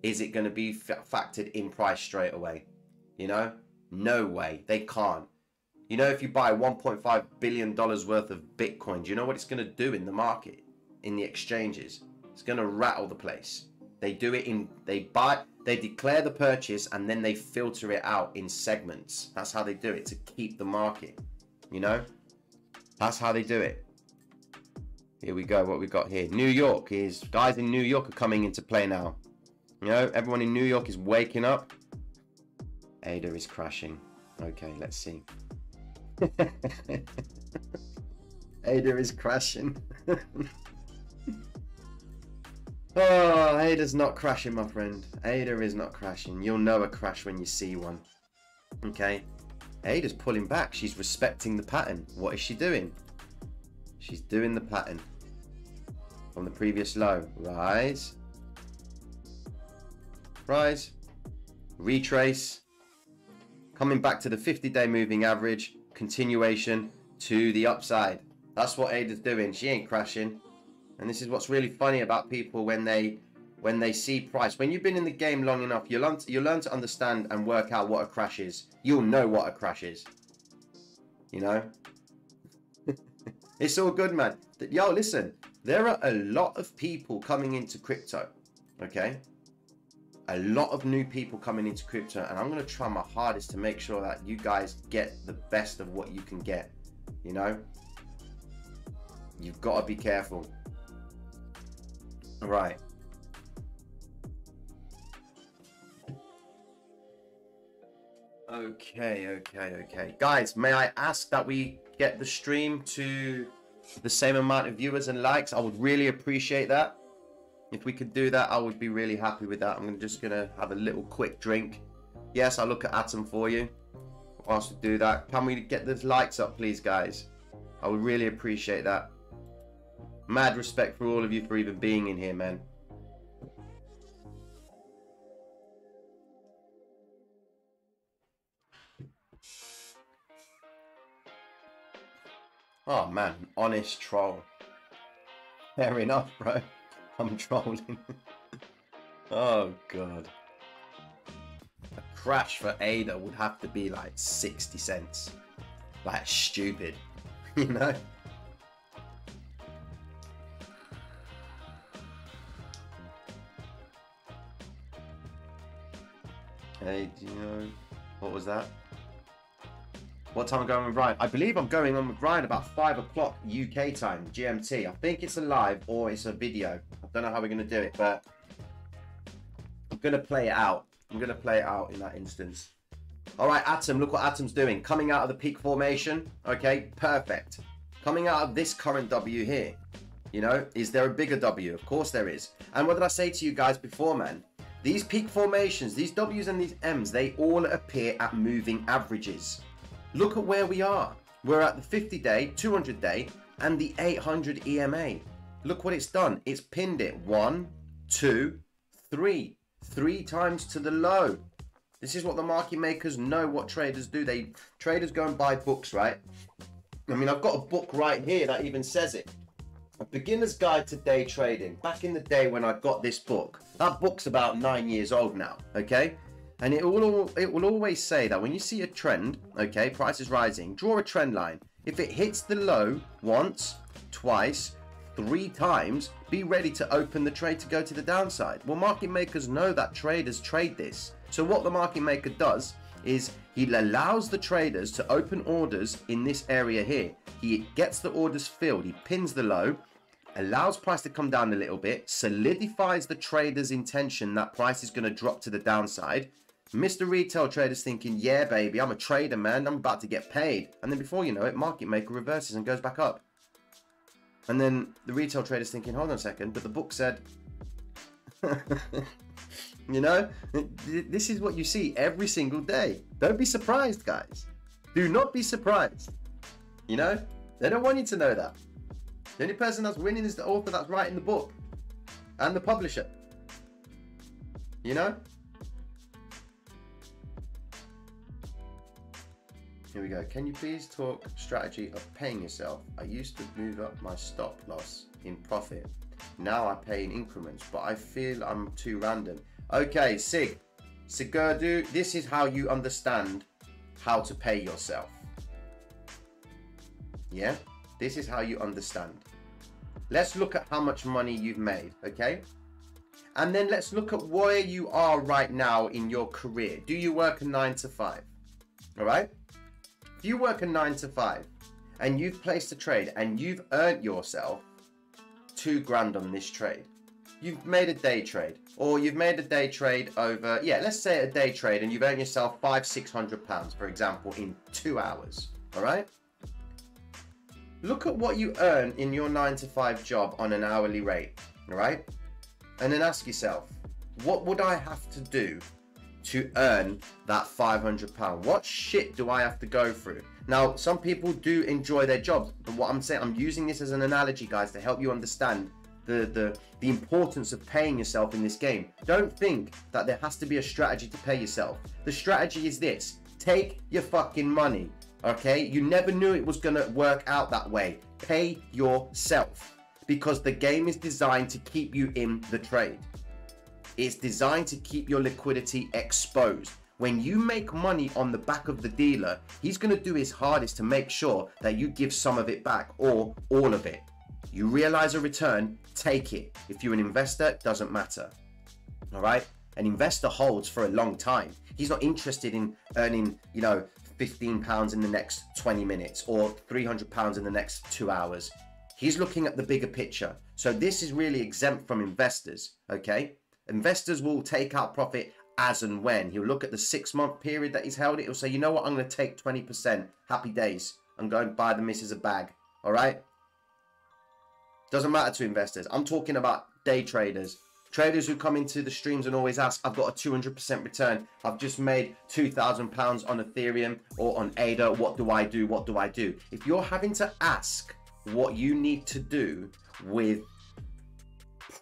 is it going to be factored in price straight away. You know, no way. They can't. You know, if you buy 1.5 billion dollars worth of Bitcoin, do you know what it's going to do in the market, in the exchanges? It's going to rattle the place. They do it in they buy they declare the purchase and then they filter it out in segments. That's how they do it to keep the market. You know? That's how they do it. Here we go. What we got here. New York is guys in New York are coming into play now. You know, everyone in New York is waking up. ADA is crashing. Okay, let's see. Ada is crashing. oh, Ada's not crashing, my friend. Ada is not crashing. You'll know a crash when you see one. Okay? Ada's pulling back. She's respecting the pattern. What is she doing? She's doing the pattern. From the previous low. Rise. Rise. Retrace. Coming back to the 50-day moving average continuation to the upside. That's what Ada's doing. She ain't crashing. And this is what's really funny about people when they when they see price. When you've been in the game long enough, you learn to, you learn to understand and work out what a crash is. You'll know what a crash is. You know? it's all good, man. Yo, listen, there are a lot of people coming into crypto, okay? A lot of new people coming into crypto, and I'm going to try my hardest to make sure that you guys get the best of what you can get, you know? You've got to be careful. Right. Okay, okay, okay. Guys, may I ask that we get the stream to the same amount of viewers and likes? I would really appreciate that. If we could do that, I would be really happy with that. I'm just going to have a little quick drink. Yes, I'll look at Atom for you. Whilst we do that, can we get those likes up, please, guys? I would really appreciate that. Mad respect for all of you for even being in here, man. Oh man, honest troll. Fair enough, bro. I'm trolling. oh god. A crash for ADA would have to be like 60 cents. Like stupid. you know? Hey, do you know what was that? What time am I going with Ryan? I believe I'm going on with Ryan about 5 o'clock UK time, GMT. I think it's a live or it's a video. I don't know how we're going to do it, but I'm going to play it out. I'm going to play it out in that instance. All right, Atom, look what Atom's doing. Coming out of the peak formation. Okay, perfect. Coming out of this current W here. You know, is there a bigger W? Of course there is. And what did I say to you guys before, man? These peak formations, these W's and these M's, they all appear at moving averages. Look at where we are. We're at the 50 day, 200 day, and the 800 EMA. Look what it's done. It's pinned it. One, two, three. Three times to the low. This is what the market makers know what traders do. They Traders go and buy books, right? I mean, I've got a book right here that even says it. A Beginner's Guide to Day Trading. Back in the day when I got this book. That book's about nine years old now, okay? And it will it will always say that when you see a trend, okay, price is rising, draw a trend line. If it hits the low once, twice, three times, be ready to open the trade to go to the downside. Well, market makers know that traders trade this. So what the market maker does is he allows the traders to open orders in this area here. He gets the orders filled, he pins the low, allows price to come down a little bit, solidifies the trader's intention that price is going to drop to the downside, Mr. Retail Trader's thinking, yeah, baby, I'm a trader, man. I'm about to get paid. And then before you know it, market maker reverses and goes back up. And then the retail trader's thinking, hold on a second, but the book said, you know, this is what you see every single day. Don't be surprised, guys. Do not be surprised. You know, they don't want you to know that. The only person that's winning is the author that's writing the book and the publisher. You know? Here we go. Can you please talk strategy of paying yourself? I used to move up my stop loss in profit. Now I pay in increments, but I feel I'm too random. Okay, Sig. Sigurdu, this is how you understand how to pay yourself. Yeah? This is how you understand. Let's look at how much money you've made, okay? And then let's look at where you are right now in your career. Do you work a nine to five? All right? You work a nine to five and you've placed a trade and you've earned yourself two grand on this trade, you've made a day trade or you've made a day trade over, yeah, let's say a day trade and you've earned yourself five, six hundred pounds, for example, in two hours. All right. Look at what you earn in your nine to five job on an hourly rate. All right. And then ask yourself, what would I have to do to earn that 500 pound. What shit do i have to go through? Now some people do enjoy their jobs but what i'm saying i'm using this as an analogy guys to help you understand the the the importance of paying yourself in this game. Don't think that there has to be a strategy to pay yourself. The strategy is this. Take your fucking money okay? You never knew it was gonna work out that way. Pay yourself because the game is designed to keep you in the trade It's designed to keep your liquidity exposed. When you make money on the back of the dealer, he's going to do his hardest to make sure that you give some of it back or all of it. You realize a return, take it. If you're an investor, it doesn't matter. All right? An investor holds for a long time. He's not interested in earning, you know, 15 pounds in the next 20 minutes or 300 pounds in the next 2 hours. He's looking at the bigger picture. So this is really exempt from investors, okay? Investors will take out profit as and when. He'll look at the 6 month period that he's held it. He'll say, "You know what? I'm going to take 20%. Happy days. I'm going to buy the missus a bag." All right? Doesn't matter to investors. I'm talking about day traders. Traders who come into the streams and always ask, I've got a 200% return. I've just made £2,000 on Ethereum or on ADA. What do I do? What do I do? If you're having to ask what you need to do with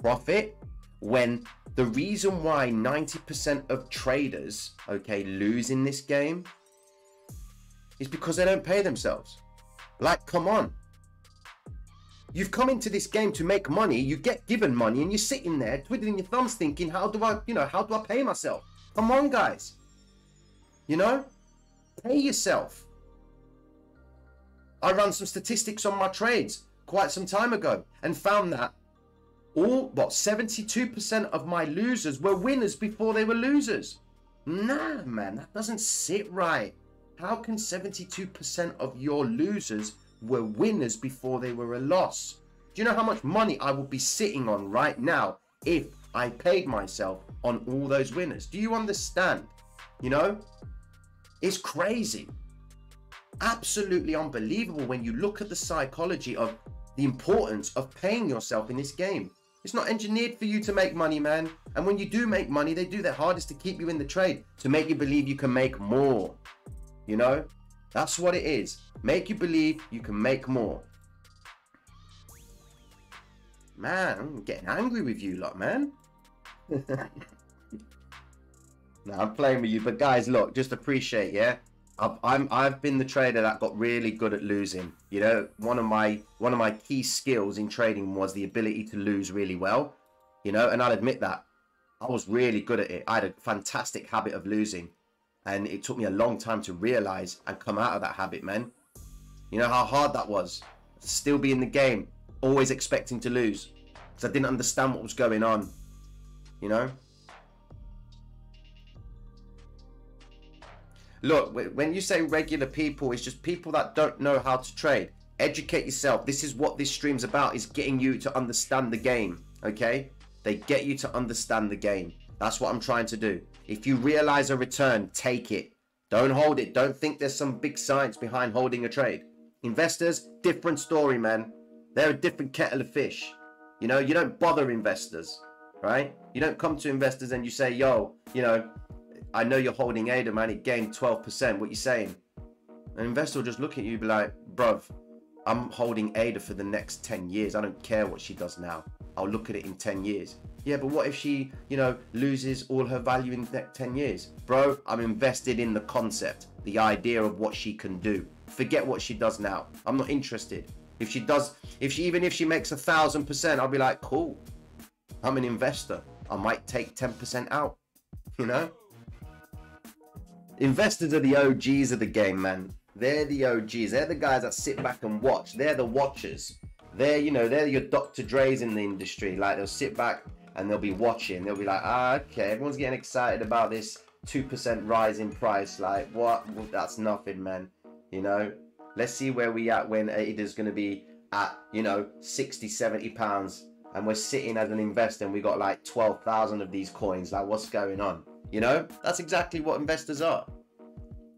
profit, when the reason why 90% of traders, okay, lose in this game is because they don't pay themselves. Like, come on. You've come into this game to make money, you get given money, and you're sitting there twiddling your thumbs thinking, how do I, you know, how do I pay myself? Come on, guys. You know? Pay yourself. I ran some statistics on my trades quite some time ago and found that all, what, 72% of my losers were winners before they were losers. Nah, man, that doesn't sit right. How can 72% of your losers were winners before they were a loss. Do you know how much money I would be sitting on right now if I paid myself on all those winners? Do you understand? You know, it's crazy. Absolutely unbelievable when you look at the psychology of the importance of paying yourself in this game. It's not engineered for you to make money, man. And when you do make money, they do their hardest to keep you in the trade, to make you believe you can make more. You know? That's what it is. Make you believe you can make more. Man, I'm getting angry with you lot, man. now I'm playing with you, but guys, look, just appreciate, yeah. I've, I'm I've been the trader that got really good at losing. You know, one of my one of my key skills in trading was the ability to lose really well. You know, and I'll admit that I was really good at it. I had a fantastic habit of losing. And it took me a long time to realize and come out of that habit, man. You know how hard that was? Still be in the game, always expecting to lose. Because I didn't understand what was going on. You know? Look, when you say regular people, it's just people that don't know how to trade. Educate yourself. This is what this stream's about, is getting you to understand the game. Okay? They get you to understand the game. That's what I'm trying to do. If you realize a return, take it. Don't hold it. Don't think there's some big science behind holding a trade. Investors, different story, man. They're a different kettle of fish. You know, you don't bother investors, right? You don't come to investors and you say, yo, you know, I know you're holding ADA, man. It gained 12%. What you saying? An investor will just look at you be like, bruv, I'm holding Ada for the next 10 years. I don't care what she does now. I'll look at it in 10 years. Yeah, but what if she, you know, loses all her value in the next 10 years? Bro, I'm invested in the concept, the idea of what she can do. Forget what she does now. I'm not interested. If she does, if she, even if she makes a thousand percent, I'll be like, cool. I'm an investor. I might take 10% out, you know? Investors are the OGs of the game, man. They're the OGs. They're the guys that sit back and watch. They're the watchers. They're, you know, they're your Dr. Dre's in the industry. Like they'll sit back and they'll be watching. They'll be like, ah, okay, everyone's getting excited about this 2% rise in price. Like, what? That's nothing, man. You know, let's see where we at when ADA's going to be at, you know, 60, 70 pounds. And we're sitting as an investor and we got like 12,000 of these coins. Like, what's going on? You know, that's exactly what investors are.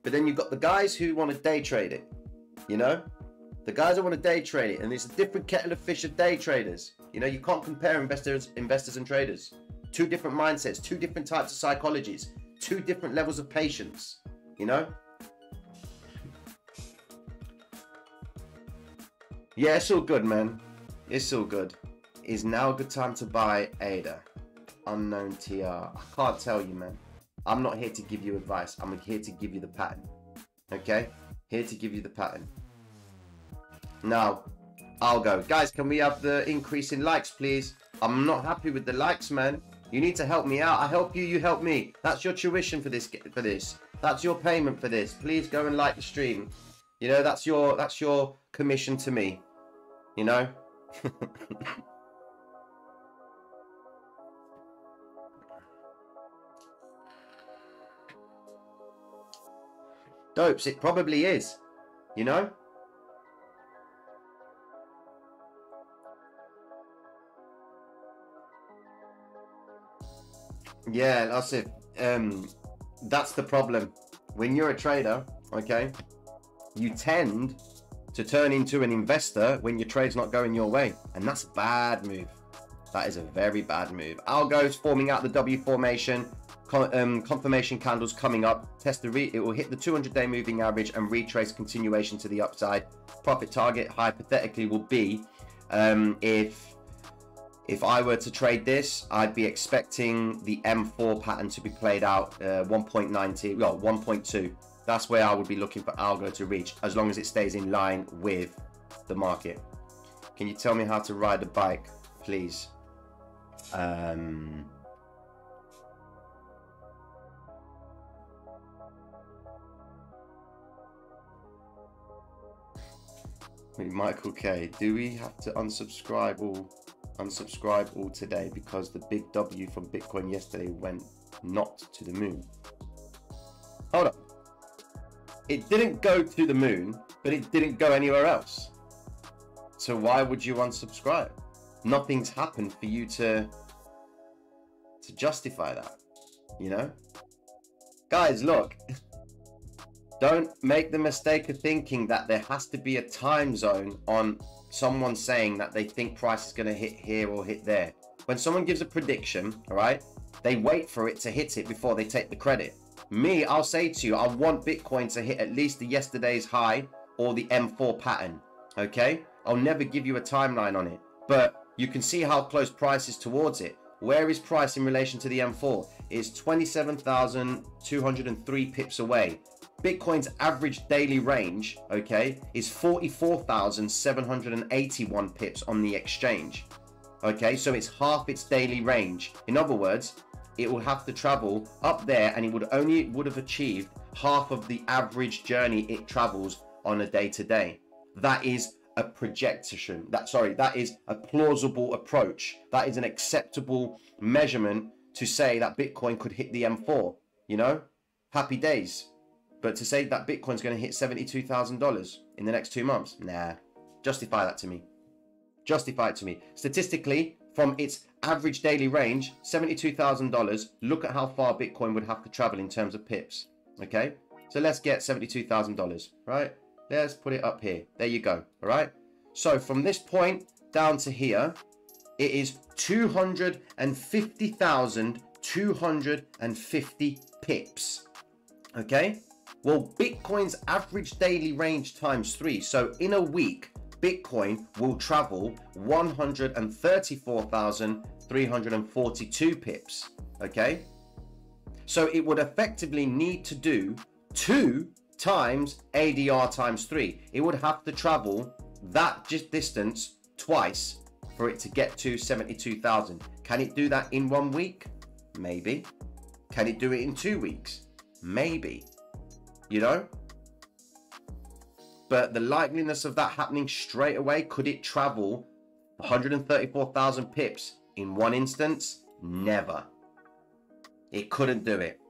But then you've got the guys who want to day trade it. You know, the guys that want to day trade it, and it's a different kettle of fish of day traders. You know, you can't compare investors, investors and traders. Two different mindsets, two different types of psychologies, two different levels of patience. You know. Yeah, it's all good, man. It's all good. Is now a good time to buy ADA? Unknown TR. I can't tell you, man. I'm not here to give you advice. I'm here to give you the pattern. Okay? Here to give you the pattern. Now, I'll go. Guys, can we have the increase in likes, please? I'm not happy with the likes, man. You need to help me out. I help you, you help me. That's your tuition for this for this. That's your payment for this. Please go and like the stream. You know, that's your that's your commission to me. You know? Dopes, it probably is. You know? Yeah, that's it. Um, that's the problem. When you're a trader, okay, you tend to turn into an investor when your trade's not going your way, and that's a bad move. That is a very bad move. Algo's forming out the W formation. Um, confirmation candles coming up. Test the re it will hit the 200-day moving average and retrace continuation to the upside. Profit target hypothetically will be um, if if I were to trade this, I'd be expecting the M4 pattern to be played out uh, 1.90, well, 1.2. That's where I would be looking for Algo to reach, as long as it stays in line with the market. Can you tell me how to ride a bike, please? Um, Michael K. Do we have to unsubscribe all unsubscribe all today because the big W from Bitcoin yesterday went not to the moon? Hold up. It didn't go to the moon, but it didn't go anywhere else. So why would you unsubscribe? Nothing's happened for you to to justify that, you know? Guys, look. Don't make the mistake of thinking that there has to be a time zone on someone saying that they think price is going to hit here or hit there. When someone gives a prediction, all right, they wait for it to hit it before they take the credit. Me, I'll say to you, I want Bitcoin to hit at least the yesterday's high or the M4 pattern, okay? I'll never give you a timeline on it, but you can see how close price is towards it. Where is price in relation to the M4? It's 27,203 pips away. Bitcoin's average daily range, okay, is 44,781 pips on the exchange. Okay, so it's half its daily range. In other words, it will have to travel up there and it would only would have achieved half of the average journey it travels on a day to day. That is a projection. That sorry, that is a plausible approach. That is an acceptable measurement to say that Bitcoin could hit the M4, you know? Happy days. But to say that Bitcoin's going to hit $72,000 in the next two months, nah. Justify that to me. Justify it to me. Statistically, from its average daily range, $72,000, look at how far Bitcoin would have to travel in terms of pips. Okay? So let's get $72,000, right? Let's put it up here. There you go, all right? So from this point down to here, it is 250,250 pips. Okay? Well, Bitcoin's average daily range times three. So in a week, Bitcoin will travel 134,342 pips. Okay. So it would effectively need to do two times ADR times three. It would have to travel that just distance twice for it to get to 72,000. Can it do that in one week? Maybe. Can it do it in two weeks? Maybe you know? But the likeliness of that happening straight away, could it travel 134,000 pips in one instance? Never. It couldn't do it.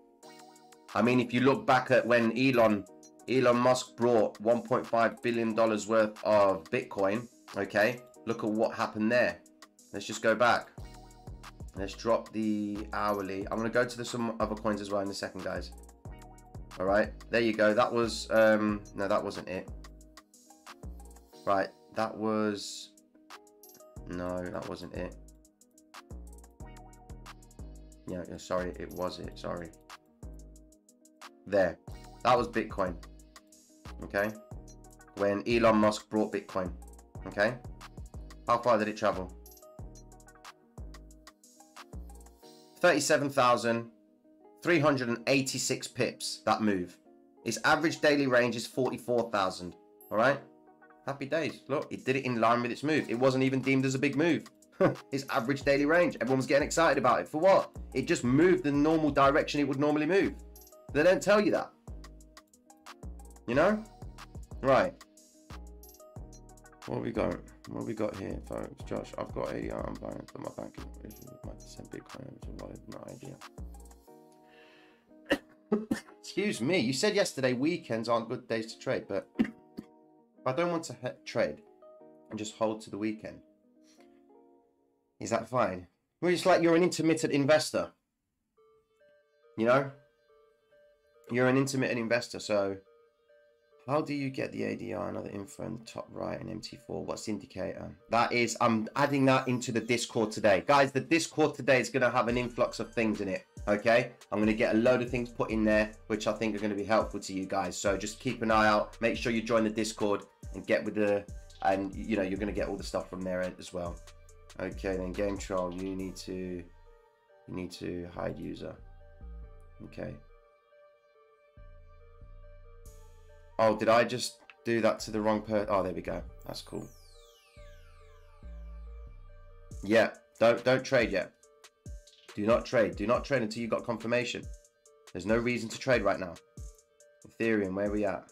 I mean, if you look back at when Elon Elon Musk brought 1.5 billion dollars worth of Bitcoin, okay? Look at what happened there. Let's just go back. Let's drop the hourly. I'm to go to the, some other coins as well in a second, guys. All right, there you go. That was, um, no, that wasn't it. Right, that was, no, that wasn't it. Yeah, yeah, sorry, it was it, sorry. There, that was Bitcoin, okay? When Elon Musk brought Bitcoin, okay? How far did it travel? 37,000 386 pips, that move. Its average daily range is 44,000. All right? Happy days. Look, it did it in line with its move. It wasn't even deemed as a big move. its average daily range. Everyone was getting excited about it. For what? It just moved the normal direction it would normally move. They don't tell you that. You know? Right. What we got? What we got here, folks? Josh, I've got ADR. I'm um, buying for my bank. Might send Bitcoin to No idea. Excuse me. You said yesterday weekends aren't good days to trade, but I don't want to trade and just hold to the weekend. Is that fine? Well, it's like you're an intermittent investor. You know? You're an intermittent investor, so how do you get the ADR and other info in the top right and MT4? What's the indicator? That is, I'm adding that into the Discord today. Guys, the Discord today is going to have an influx of things in it, okay? I'm going to get a load of things put in there, which I think are going to be helpful to you guys. So just keep an eye out. Make sure you join the Discord and get with the, and you know, you're going to get all the stuff from there as well. Okay, then game trial, you need to, you need to hide user. Okay. Oh, did I just do that to the wrong person? Oh, there we go. That's cool. Yeah, don't don't trade yet. Do not trade. Do not trade until you got confirmation. There's no reason to trade right now. Ethereum, where we at?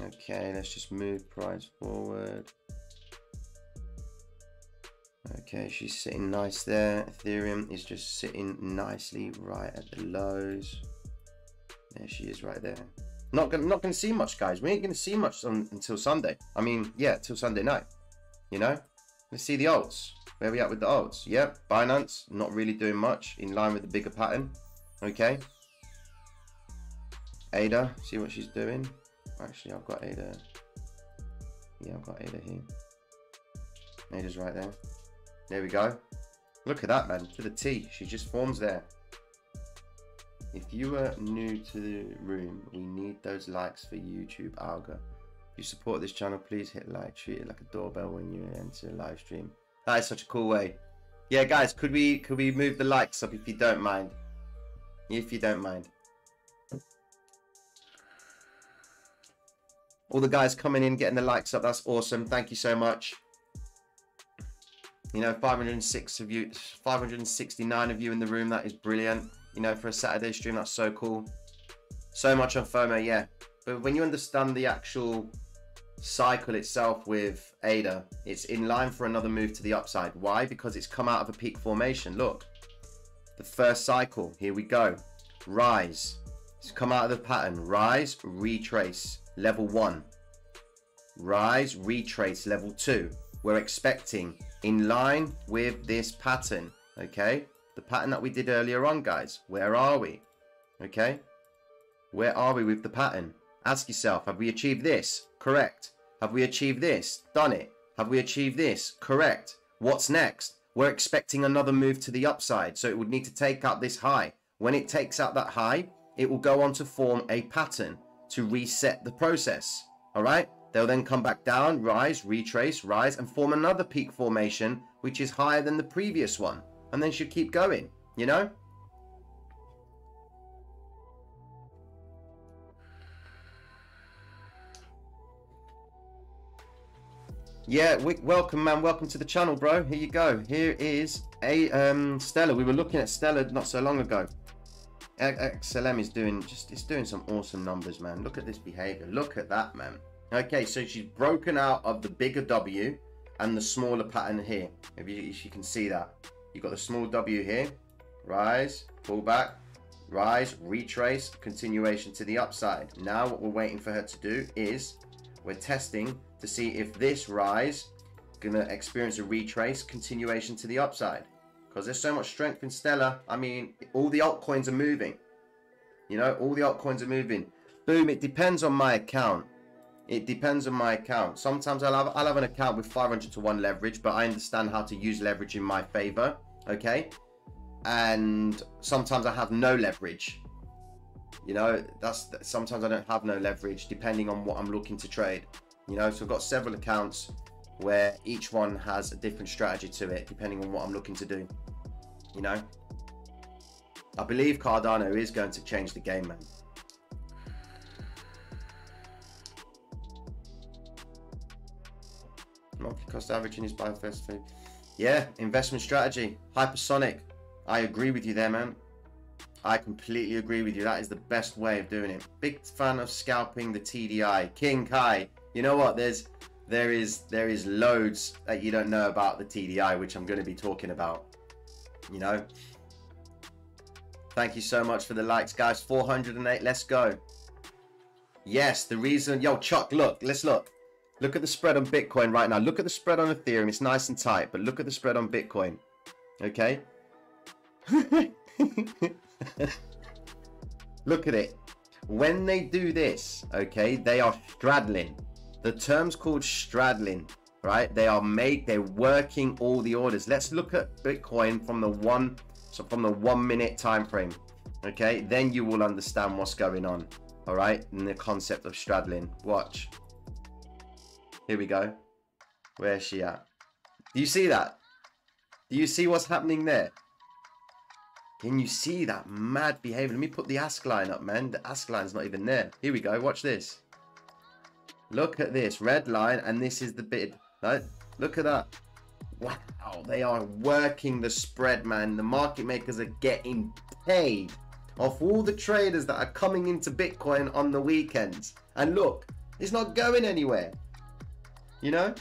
Okay, let's just move price forward. Okay, she's sitting nice there. Ethereum is just sitting nicely right at the lows. There she is right there. Not gonna not gonna see much, guys. We ain't gonna see much on, until Sunday. I mean, yeah, till Sunday night. You know? Let's see the alts. Where we at with the alts? Yep, Binance not really doing much in line with the bigger pattern. Okay. Ada, see what she's doing. Actually, I've got Ada. Yeah, I've got Ada here. Ada's right there. There we go. Look at that, man. To the T. She just forms there. If you are new to the room, we need those likes for YouTube Alga. If you support this channel, please hit like. Treat it like a doorbell when you enter a live stream. That is such a cool way. Yeah, guys, could we could we move the likes up if you don't mind? If you don't mind. All the guys coming in, getting the likes up. That's awesome. Thank you so much. You know, 506 of you, 569 of you in the room. That is brilliant. You know, for a Saturday stream, that's so cool. So much on FOMO, yeah. But when you understand the actual cycle itself with ADA, it's in line for another move to the upside. Why? Because it's come out of a peak formation. Look, the first cycle. Here we go. Rise. It's come out of the pattern. Rise, retrace level one. Rise, retrace, level two. We're expecting in line with this pattern, okay? The pattern that we did earlier on, guys. Where are we? Okay? Where are we with the pattern? Ask yourself, have we achieved this? Correct. Have we achieved this? Done it. Have we achieved this? Correct. What's next? We're expecting another move to the upside, so it would need to take out this high. When it takes out that high, it will go on to form a pattern to reset the process. All right. They'll then come back down, rise, retrace, rise, and form another peak formation, which is higher than the previous one. And then should keep going, you know? Yeah, welcome, man. Welcome to the channel, bro. Here you go. Here is a um, Stellar. We were looking at Stellar not so long ago. XLM is doing just it's doing some awesome numbers, man. Look at this behavior. Look at that, man. Okay, so she's broken out of the bigger W and the smaller pattern here. If you, if you can see that. You've got the small W here. Rise, pull back, rise, retrace, continuation to the upside. Now what we're waiting for her to do is we're testing to see if this rise gonna experience a retrace, continuation to the upside because there's so much strength in Stellar. I mean, all the altcoins are moving. You know, all the altcoins are moving. Boom, it depends on my account. It depends on my account. Sometimes I'll have, I'll have an account with 500 to 1 leverage, but I understand how to use leverage in my favor. Okay. And sometimes I have no leverage. You know, that's sometimes I don't have no leverage depending on what I'm looking to trade. You know, so I've got several accounts where each one has a different strategy to it depending on what I'm looking to do. You know? I believe Cardano is going to change the game, man. Cost averaging is by first food. Yeah, investment strategy. Hypersonic. I agree with you there, man. I completely agree with you. That is the best way of doing it. Big fan of scalping the TDI. King Kai. You know what? There's there is there is loads that you don't know about the TDI, which I'm going to be talking about. You know. Thank you so much for the likes, guys. 408. Let's go. Yes, the reason. Yo, Chuck, look. Let's look. Look at the spread on Bitcoin right now. Look at the spread on Ethereum. It's nice and tight, but look at the spread on Bitcoin. Okay. look at it. When they do this, okay, they are straddling. The term's called straddling, right? They are made, they're working all the orders. Let's look at Bitcoin from the one, so from the one minute time frame. Okay, then you will understand what's going on. All right, and the concept of straddling. Watch. Here we go. Where's she at? Do you see that? Do you see what's happening there? Can you see that mad behavior? Let me put the ask line up, man. The ask line's not even there. Here we go. Watch this. Look at this red line, and this is the bid. Right? Look at that. Wow, they are working the spread, man. The market makers are getting paid off all the traders that are coming into Bitcoin on the weekends. And look, it's not going anywhere. You know?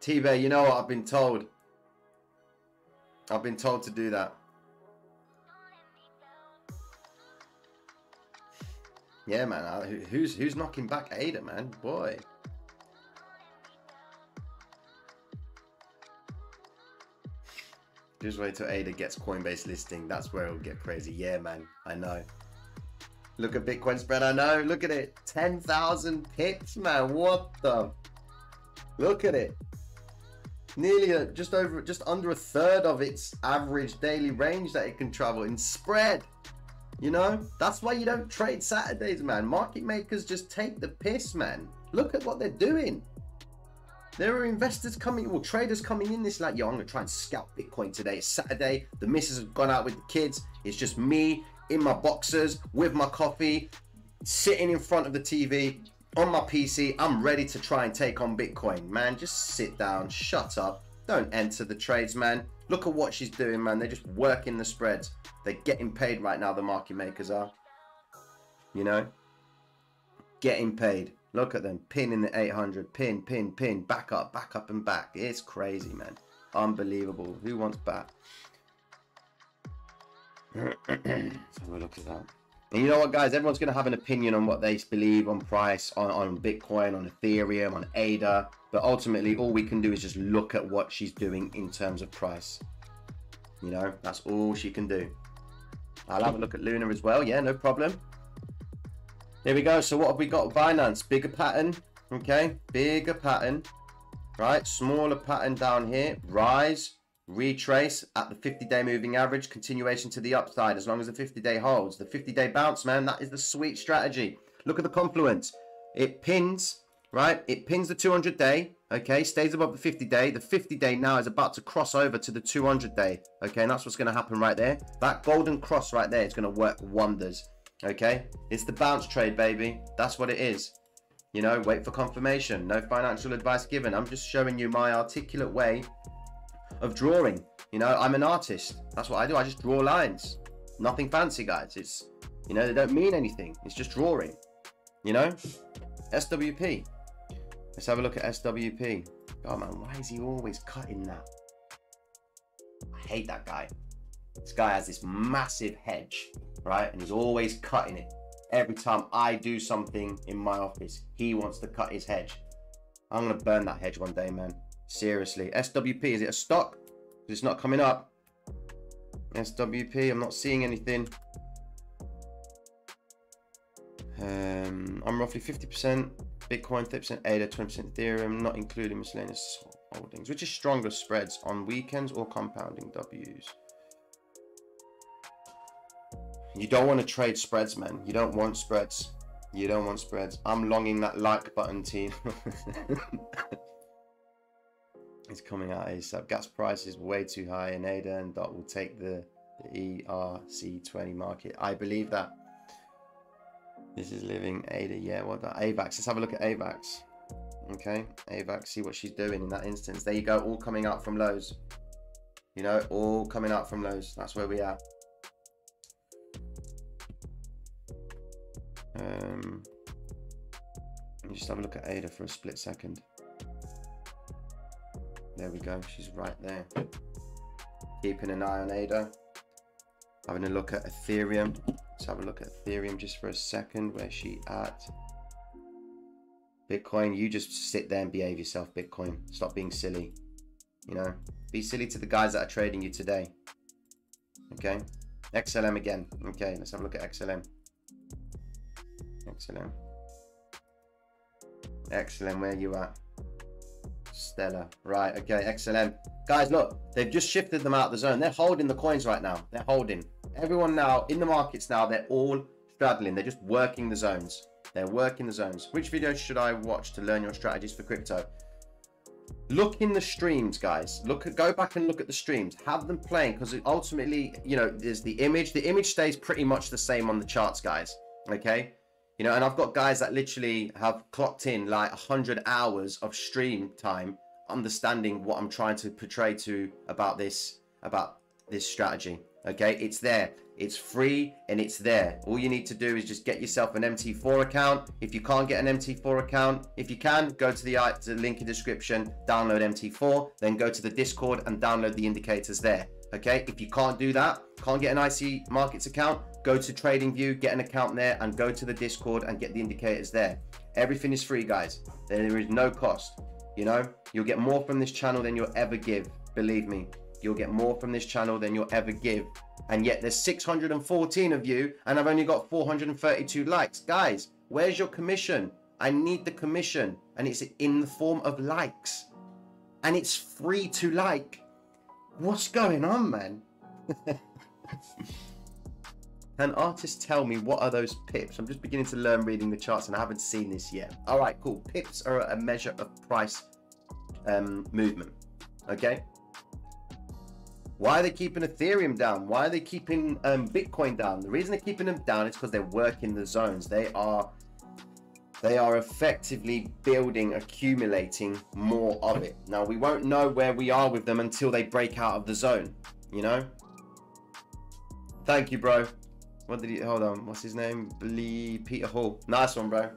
T-Bay, you know what I've been told? I've been told to do that. Yeah, man. Who's who's knocking back Ada, man? Boy. Just wait till Ada gets Coinbase listing. That's where it'll get crazy. Yeah, man. I know. Look at Bitcoin spread. I know. Look at it. 10,000 pips, man. What the? Look at it nearly a, just over, just under a third of its average daily range that it can travel in spread. You know, that's why you don't trade Saturdays, man. Market makers just take the piss, man. Look at what they're doing. There are investors coming, well, traders coming in this like, yo, I'm gonna try and scalp Bitcoin today. It's Saturday. The missus have gone out with the kids. It's just me in my boxers with my coffee, sitting in front of the TV, on my PC, I'm ready to try and take on Bitcoin. Man, just sit down, shut up, don't enter the trades, man. Look at what she's doing, man. They're just working the spreads. They're getting paid right now, the market makers are. You know? Getting paid. Look at them, pin in the 800, pin, pin, pin, back up, back up and back. It's crazy, man. Unbelievable. Who wants back? Let's have a look at that. And you know what, guys? Everyone's going to have an opinion on what they believe on price, on, on Bitcoin, on Ethereum, on ADA. But ultimately, all we can do is just look at what she's doing in terms of price. You know, that's all she can do. I'll have a look at Luna as well. Yeah, no problem. Here we go. So what have we got? Binance, bigger pattern. Okay, bigger pattern. Right, smaller pattern down here. Rise, retrace at the 50 day moving average, continuation to the upside as long as the 50 day holds. The 50 day bounce, man, that is the sweet strategy. Look at the confluence. It pins, right? It pins the 200 day, okay? Stays above the 50 day. The 50 day now is about to cross over to the 200 day, okay? And that's what's going to happen right there. That golden cross right there is going to work wonders, okay? It's the bounce trade, baby. That's what it is. You know, wait for confirmation. No financial advice given. I'm just showing you my articulate way of drawing. You know, I'm an artist. That's what I do. I just draw lines. Nothing fancy, guys. It's, you know, they don't mean anything. It's just drawing. You know? SWP. Let's have a look at SWP. Oh man, why is he always cutting that? I hate that guy. This guy has this massive hedge, right? And he's always cutting it. Every time I do something in my office, he wants to cut his hedge. I'm gonna burn that hedge one day, man. Seriously. SWP, is it a stock? It's not coming up. SWP, I'm not seeing anything. Um, I'm roughly 50% Bitcoin, 30% ADA, 20% Ethereum, not including miscellaneous holdings, which is stronger spreads on weekends or compounding Ws. You don't want to trade spreads, man. You don't want spreads. You don't want spreads. I'm longing that like button, team. It's coming out ASAP. Gas price is way too high, and ADA and DOT will take the the ERC20 market. I believe that. This is living ADA. Yeah, what that? AVAX. Let's have a look at AVAX. Okay, AVAX, see what she's doing in that instance. There you go, all coming out from lows. You know, all coming out from lows. That's where we are. Um, just have a look at Ada for a split second. There we go. She's right there. Keeping an eye on Ada. Having a look at Ethereum. Let's have a look at Ethereum just for a second. Where's she at? Bitcoin, you just sit there and behave yourself, Bitcoin. Stop being silly. You know, be silly to the guys that are trading you today. Okay. XLM again. Okay, let's have a look at XLM. XLM. XLM, where you at? Stellar. Right, okay, excellent. Guys, look, they've just shifted them out of the zone. They're holding the coins right now. They're holding. Everyone now, in the markets now, they're all straddling. They're just working the zones. They're working the zones. Which video should I watch to learn your strategies for crypto? Look in the streams, guys. Look at, go back and look at the streams. Have them playing because ultimately, you know, there's the image. The image stays pretty much the same on the charts, guys. Okay. You know, and I've got guys that literally have clocked in like 100 hours of stream time understanding what I'm trying to portray to about this about this strategy. Okay, it's there. It's free and it's there. All you need to do is just get yourself an MT4 account. If you can't get an MT4 account, if you can, go to the, uh, to the link in the description, download MT4, then go to the Discord and download the indicators there. Okay, if you can't do that, can't get an IC Markets account, go to TradingView, get an account there, and go to the Discord and get the indicators there. Everything is free, guys. There is no cost. You know, you'll get more from this channel than you'll ever give. Believe me, you'll get more from this channel than you'll ever give and yet there's 614 of you and I've only got 432 likes. Guys, where's your commission? I need the commission and it's in the form of likes and it's free to like. What's going on, man? Can artists tell me what are those pips? I'm just beginning to learn reading the charts and I haven't seen this yet. All right, cool. Pips are a measure of price um, movement. Okay. Why are they keeping Ethereum down? Why are they keeping um, Bitcoin down? The reason they're keeping them down is because they're working the zones. They are they are effectively building, accumulating more of it. Now we won't know where we are with them until they break out of the zone. You know. Thank you, bro. What did he? Hold on. What's his name? Lee Peter Hall. Nice one, bro.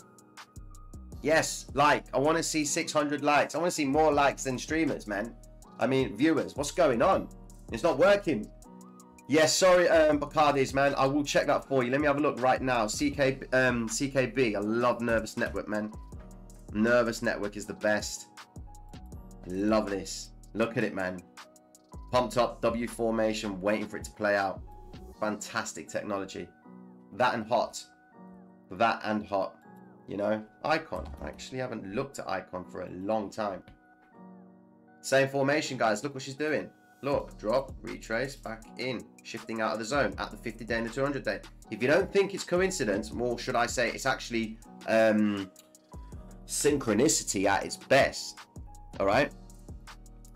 Yes, like. I want to see 600 likes. I want to see more likes than streamers, man. I mean, viewers. What's going on? It's not working. Yes, sorry, um, Bacardis, man. I will check that for you. Let me have a look right now. CK, um, CKB. I love Nervos Network, man. Nervos Network is the best. Love this. Look at it, man. Pumped up W formation, waiting for it to play out. Fantastic technology. That and hot. That and hot. You know, Icon. I actually haven't looked at Icon for a long time. Same formation, guys. Look what she's doing. Look, drop, retrace, back in, shifting out of the zone at the 50 day and the 200 day. If you don't think it's coincidence, or should I say it's actually um, synchronicity at its best, all right?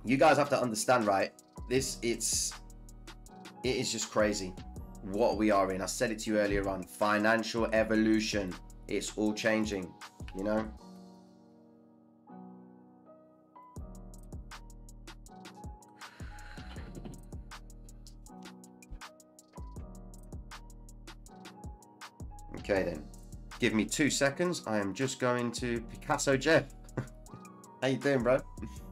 You guys have to understand, right? This, it's, it is just crazy what we are in. I said it to you earlier on, financial evolution. It's all changing, you know? Okay then. Give me two seconds. I am just going to Picasso Jeff. How you doing, bro?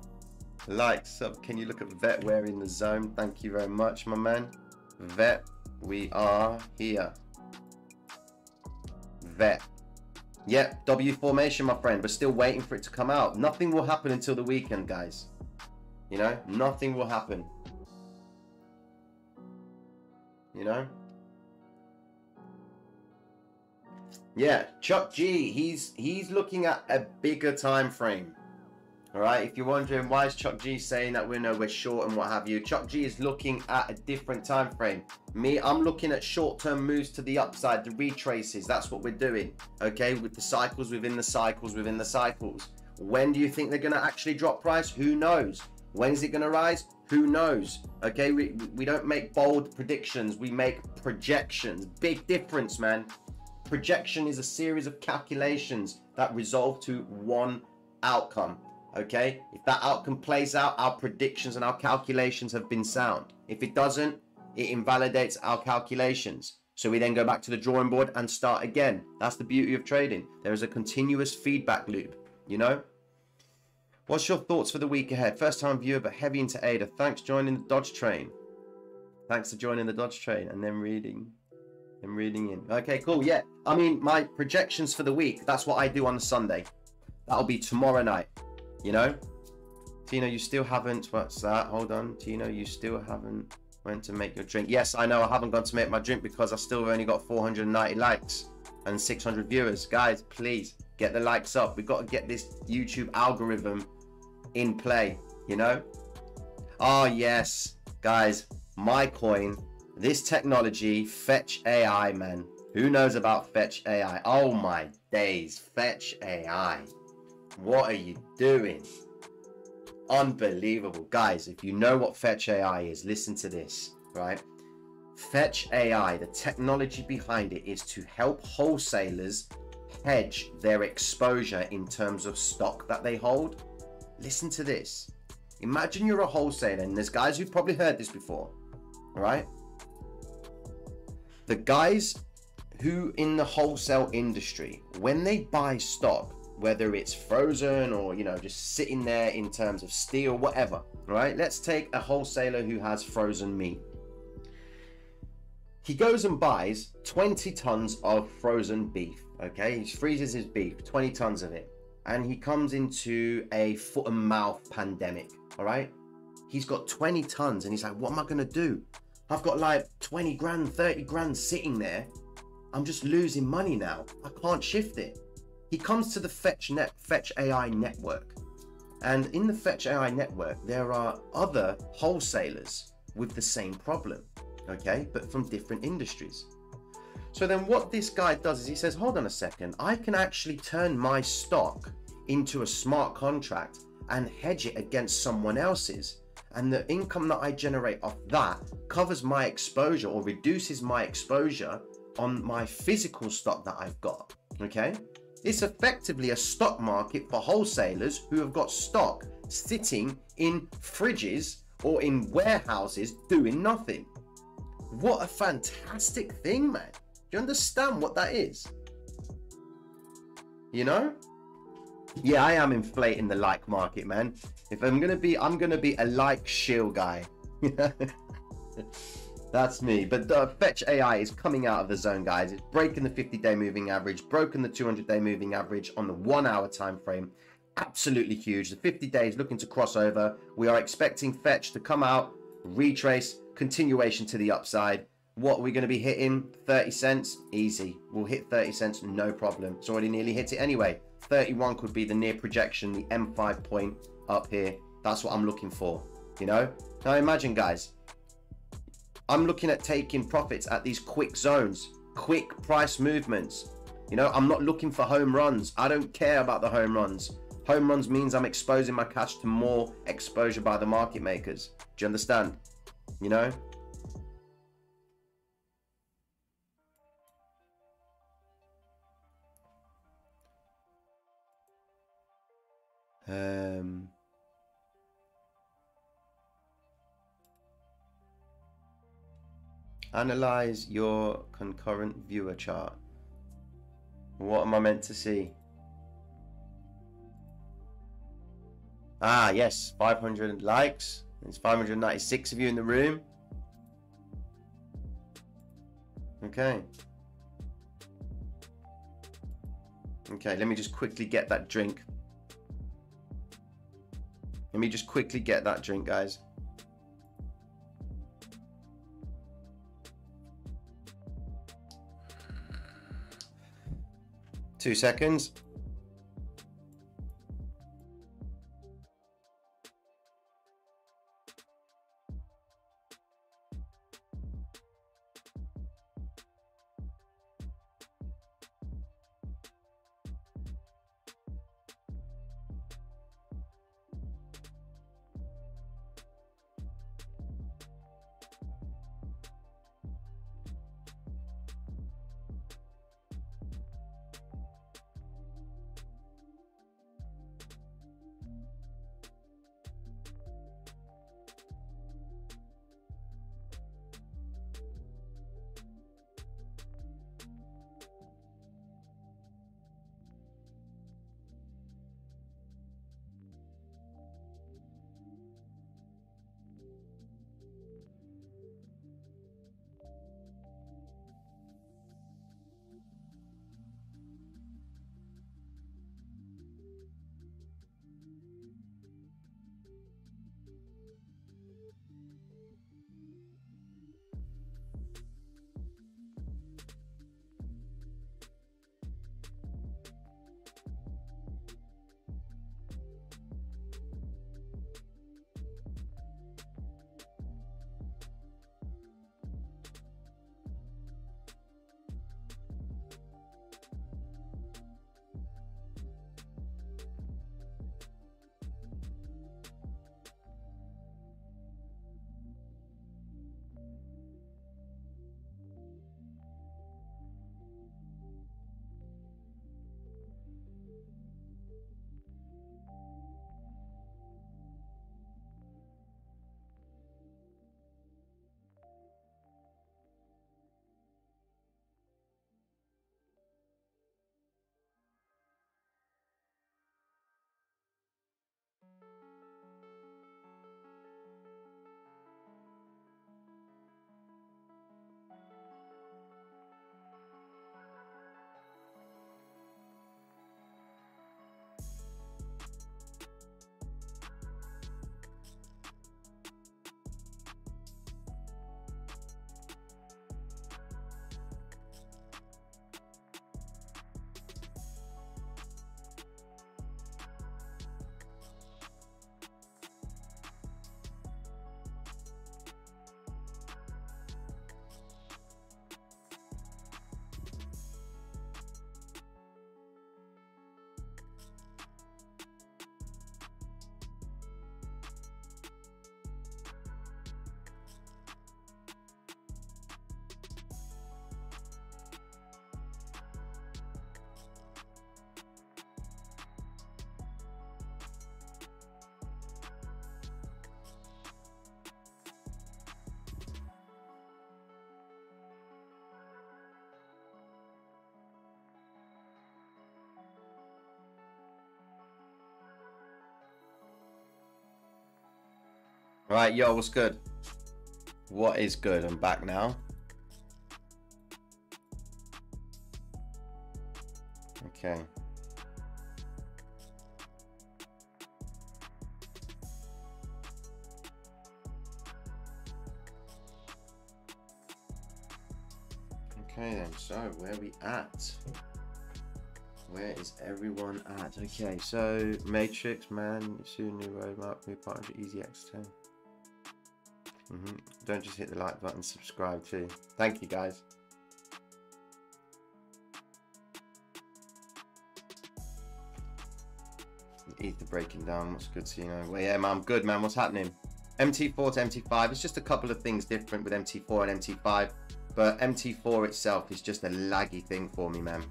like, sub. Can you look at Vet wearing the zone? Thank you very much, my man. Vet, we are here. Vet. Yep, W formation, my friend. We're still waiting for it to come out. Nothing will happen until the weekend, guys. You know, nothing will happen. You know? Yeah, Chuck G, he's he's looking at a bigger time frame. All right, if you're wondering why is Chuck G saying that we know we're short and what have you, Chuck G is looking at a different time frame. Me, I'm looking at short-term moves to the upside, the retraces. That's what we're doing. Okay, with the cycles within the cycles within the cycles. When do you think they're to actually drop price? Who knows? When is it to rise? Who knows? Okay, we, we don't make bold predictions, we make projections. Big difference, man. Projection is a series of calculations that resolve to one outcome. Okay, if that outcome plays out, our predictions and our calculations have been sound. If it doesn't, it invalidates our calculations. So we then go back to the drawing board and start again. That's the beauty of trading. There is a continuous feedback loop, you know? What's your thoughts for the week ahead? First time viewer, but heavy into ADA. Thanks joining the Dodge train. Thanks for joining the Dodge train and then reading. and reading in. Okay, cool. Yeah. I mean, my projections for the week, that's what I do on the Sunday. That'll be tomorrow night. You know? Tino, you still haven't. What's that? Hold on. Tino, you still haven't went to make your drink. Yes, I know I haven't gone to make my drink because I still only got 490 likes and 600 viewers. Guys, please get the likes up. We've got to get this YouTube algorithm in play, you know? Oh, yes, guys, my coin, this technology, Fetch AI, man. Who knows about Fetch AI? Oh my days, Fetch AI. What are you doing? Unbelievable. Guys, if you know what Fetch AI is, listen to this, right? Fetch AI, the technology behind it is to help wholesalers hedge their exposure in terms of stock that they hold. Listen to this. Imagine you're a wholesaler, and there's guys who've probably heard this before, right? The guys who in the wholesale industry, when they buy stock, whether it's frozen or you know just sitting there in terms of steel whatever right? Let's take a wholesaler who has frozen meat. He goes and buys 20 tons of frozen beef okay? He freezes his beef 20 tons of it and he comes into a foot and mouth pandemic all right? He's got 20 tons and he's like what am i going to do? I've got like 20 grand 30 grand sitting there. I'm just losing money now. I can't shift it he comes to the Fetch Net Fetch AI network. And in the Fetch AI network, there are other wholesalers with the same problem, okay, but from different industries. So then what this guy does is he says, hold on a second, I can actually turn my stock into a smart contract and hedge it against someone else's. And the income that I generate off that covers my exposure or reduces my exposure on my physical stock that I've got. Okay. It's effectively a stock market for wholesalers who have got stock sitting in fridges or in warehouses doing nothing. What a fantastic thing, man. Do you understand what that is? You know? Yeah, I am inflating the like market, man. If I'm gonna be, I'm gonna be a like shill guy. That's me. But the Fetch AI is coming out of the zone, guys. It's breaking the 50-day moving average, broken the 200-day moving average on the one-hour time frame. Absolutely huge. The 50 days looking to cross over. We are expecting Fetch to come out, retrace, continuation to the upside. What are we going to be hitting? 30 cents? Easy. We'll hit 30 cents, no problem. It's already nearly hit it anyway. 31 could be the near projection, the M5 point up here. That's what I'm looking for, you know? Now imagine, guys, I'm looking at taking profits at these quick zones, quick price movements. You know, I'm not looking for home runs. I don't care about the home runs. Home runs means I'm exposing my cash to more exposure by the market makers. Do you understand? You know? Um Analyze your concurrent viewer chart. What am I meant to see? Ah, yes, 500 likes. There's 596 of you in the room. Okay. Okay, let me just quickly get that drink. Let me just quickly get that drink, guys. Two seconds. All right, yo, what's good? What is good? I'm back now. Okay. Okay then, so where we at? Where is everyone at? Okay, so Matrix, man, soon new roadmap, new partnership, Easy X10. Mm -hmm. Don't just hit the like button, subscribe too. Thank you guys. Ether breaking down, what's good to you know? Well, yeah, man, I'm good, man. What's happening? MT4 to MT5, it's just a couple of things different with MT4 and MT5. But MT4 itself is just a laggy thing for me, man.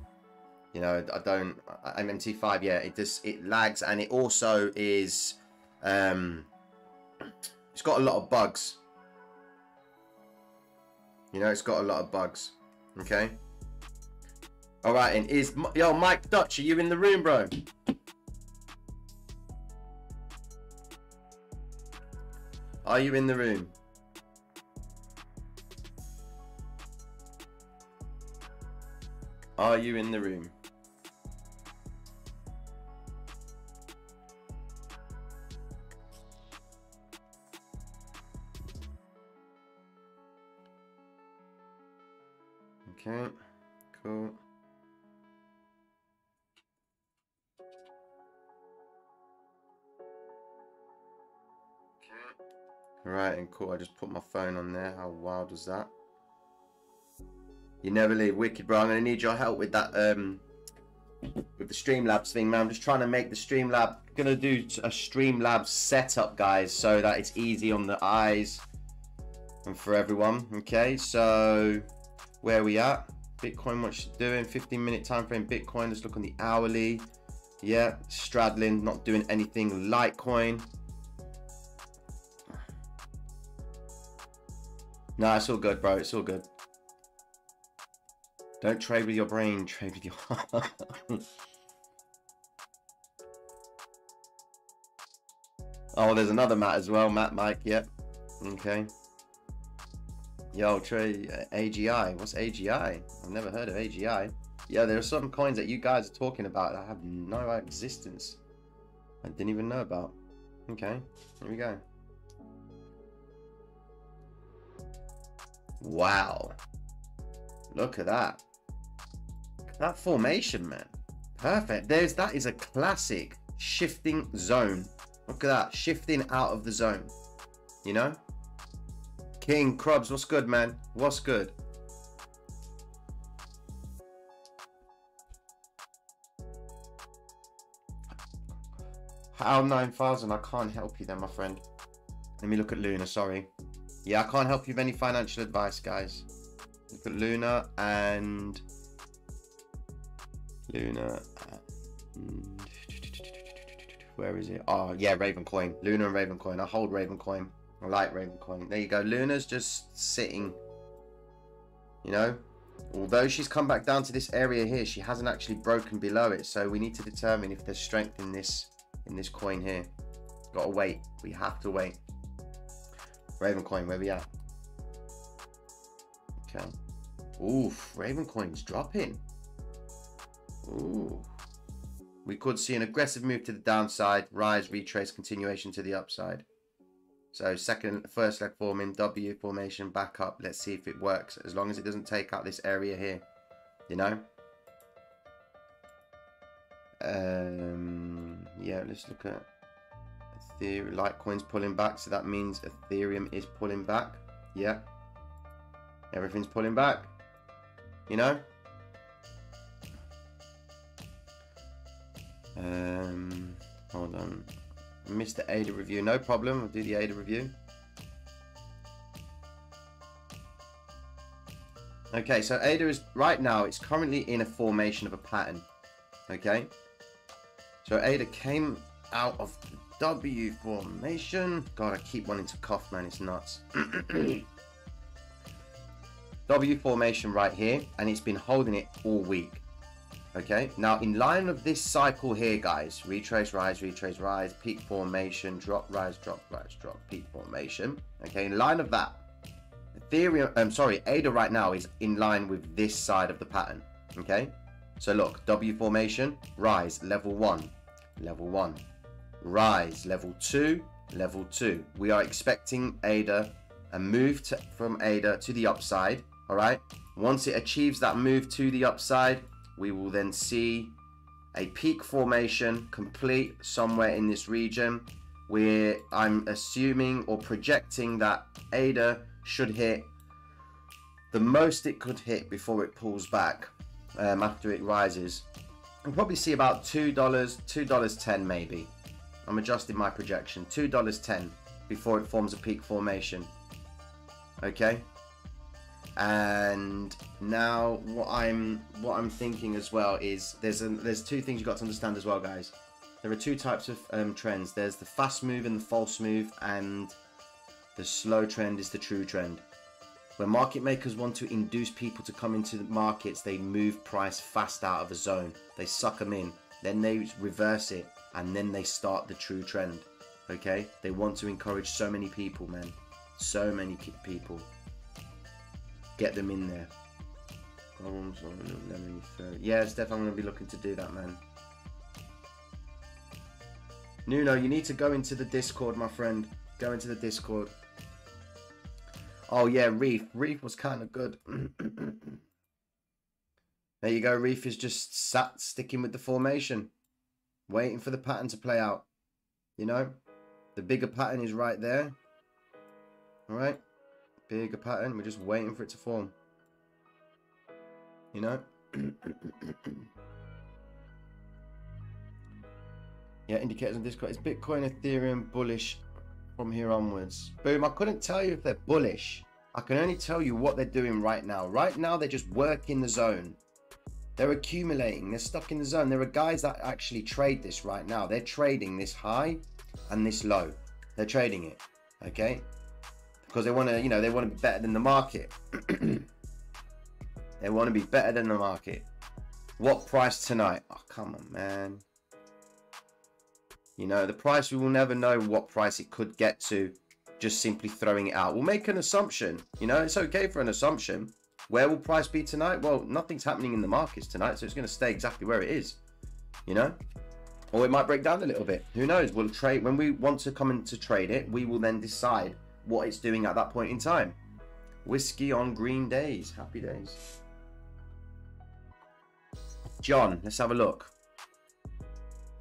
You know, I don't. I'm MT5. Yeah, it just it lags, and it also is. Um, it's got a lot of bugs. You know, it's got a lot of bugs. Okay. All right, and is yo Mike Dutch? Are you in the room, bro? Are you in the room? Are you in the room? Okay, cool. Okay. Right, and cool. I just put my phone on there. How wild was that? You never leave. Wicked, bro. I'm going to need your help with that, um, with the Streamlabs thing, man. I'm just trying to make the Streamlab, going to do a Streamlabs setup, guys, so that it's easy on the eyes and for everyone. Okay, so where we at? Bitcoin, what's doing? 15 minute time frame Bitcoin. Let's look on the hourly. Yeah, straddling, not doing anything. Litecoin. Nah, it's all good, bro. It's all good. Don't trade with your brain, trade with your heart. oh, there's another Matt as well. Matt Mike, yep. Okay. Yo, trade uh, AGI. What's AGI? I've never heard of AGI. Yeah, there are some coins that you guys are talking about that have no existence. I didn't even know about. Okay, here we go. Wow. Look at that. That formation, man. Perfect. There's that is a classic shifting zone. Look at that. Shifting out of the zone. You know? King Krubs, what's good, man? What's good? HAL 9000, I can't help you then, my friend. Let me look at Luna, sorry. Yeah, I can't help you with any financial advice, guys. Look at Luna and Luna. And... Where is it? Oh, yeah, Raven Coin. Luna and Raven Coin. I hold Raven Coin. I like Coin. There you go. Luna's just sitting. You know? Although she's come back down to this area here, she hasn't actually broken below it. So we need to determine if there's strength in this in this coin here. Gotta wait. We have to wait. Raven Coin, where we at? Okay. Oof, Raven Coin's dropping. Ooh. We could see an aggressive move to the downside, rise, retrace, continuation to the upside. So second, first leg forming, W formation, back up. Let's see if it works. As long as it doesn't take out this area here, you know. Um, yeah, let's look at Ethereum. Litecoin's pulling back, so that means Ethereum is pulling back. Yeah, everything's pulling back. You know. Um, hold on. I missed the ADA review. No problem. I'll do the ADA review. Okay, so ADA is right now, it's currently in a formation of a pattern. Okay. So ADA came out of the W formation. God, I keep wanting to cough, man. It's nuts. W formation right here, and it's been holding it all week. Okay, now in line of this cycle here, guys, retrace, rise, retrace, rise, peak formation, drop, rise, drop, rise, drop, peak formation. Okay, in line of that, Ethereum, I'm um, sorry, ADA right now is in line with this side of the pattern. Okay, so look, W formation, rise, level one, level one, rise, level two, level two. We are expecting ADA a move to, from ADA to the upside. All right, once it achieves that move to the upside, we will then see a peak formation complete somewhere in this region where I'm assuming or projecting that ADA should hit the most it could hit before it pulls back um, after it rises. We'll probably see about $2, $2.10 maybe. I'm adjusting my projection. $2.10 before it forms a peak formation. Okay? And now what I'm what I'm thinking as well is there's a, there's two things you have got to understand as well, guys. There are two types of um, trends. There's the fast move and the false move, and the slow trend is the true trend. When market makers want to induce people to come into the markets, they move price fast out of a zone. They suck them in, then they reverse it, and then they start the true trend. Okay? They want to encourage so many people, man. So many people get them in there. Yeah, Steph, I'm going to be looking to do that, man. Nuno, you need to go into the Discord, my friend. Go into the Discord. Oh, yeah, Reef. Reef was kind of good. there you go. Reef is just sat sticking with the formation. Waiting for the pattern to play out. You know? The bigger pattern is right there. Alright? Bigger pattern. We're just waiting for it to form. You know? yeah, indicators on Discord. Is Bitcoin, Ethereum bullish from here onwards? Boom. I couldn't tell you if they're bullish. I can only tell you what they're doing right now. Right now, they're just working the zone. They're accumulating. They're stuck in the zone. There are guys that actually trade this right now. They're trading this high and this low. They're trading it. Okay because they want to, you know, they want to be better than the market. they want to be better than the market. What price tonight? Oh, come on, man. You know, the price, we will never know what price it could get to just simply throwing it out. We'll make an assumption. You know, it's okay for an assumption. Where will price be tonight? Well, nothing's happening in the markets tonight, so it's going to stay exactly where it is. You know? Or it might break down a little bit. Who knows? We'll trade when we want to come in to trade it, we will then decide what it's doing at that point in time. Whiskey on green days. Happy days. John, let's have a look.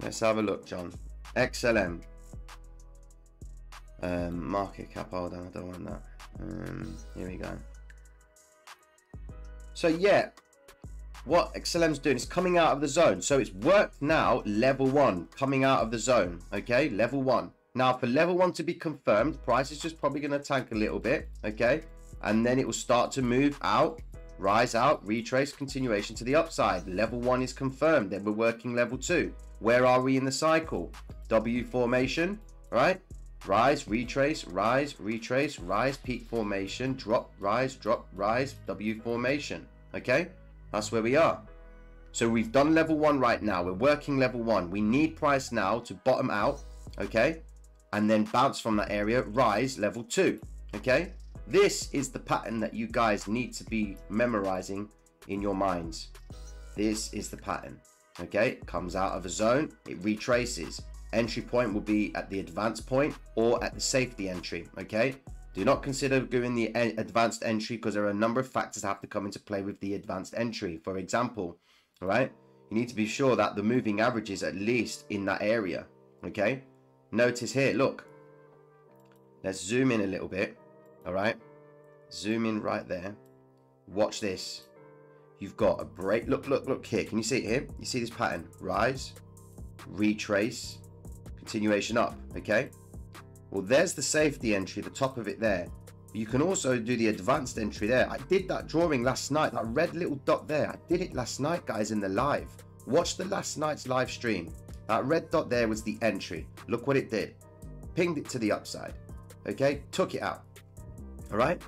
Let's have a look, John. XLM. Um, market cap. Hold on, I don't want that. Um, here we go. So yeah, what XLM's doing is coming out of the zone. So it's worked now, level one, coming out of the zone. Okay, level one. Now, for level one to be confirmed, price is just probably going to tank a little bit, okay? And then it will start to move out, rise out, retrace, continuation to the upside. Level one is confirmed. Then we're working level two. Where are we in the cycle? W formation, right? Rise, retrace, rise, retrace, rise, peak formation, drop, rise, drop, rise, W formation. Okay? That's where we are. So we've done level one right now. We're working level one. We need price now to bottom out. Okay? And then bounce from that area, rise level two. Okay, this is the pattern that you guys need to be memorizing in your minds. This is the pattern. Okay, comes out of a zone, it retraces. Entry point will be at the advanced point or at the safety entry. Okay, do not consider doing the advanced entry because there are a number of factors that have to come into play with the advanced entry. For example, all right, you need to be sure that the moving average is at least in that area. Okay, notice here, look. Let's zoom in a little bit. All right. Zoom in right there. Watch this. You've got a break. Look, look, look here. Can you see it here? You see this pattern? Rise, retrace, continuation up. Okay. Well, there's the safety entry, the top of it there. You can also do the advanced entry there. I did that drawing last night, that red little dot there. I did it last night, guys, in the live. Watch the last night's live stream. That red dot there was the entry. Look what it did. Pinged it to the upside. Okay, took it out. All right.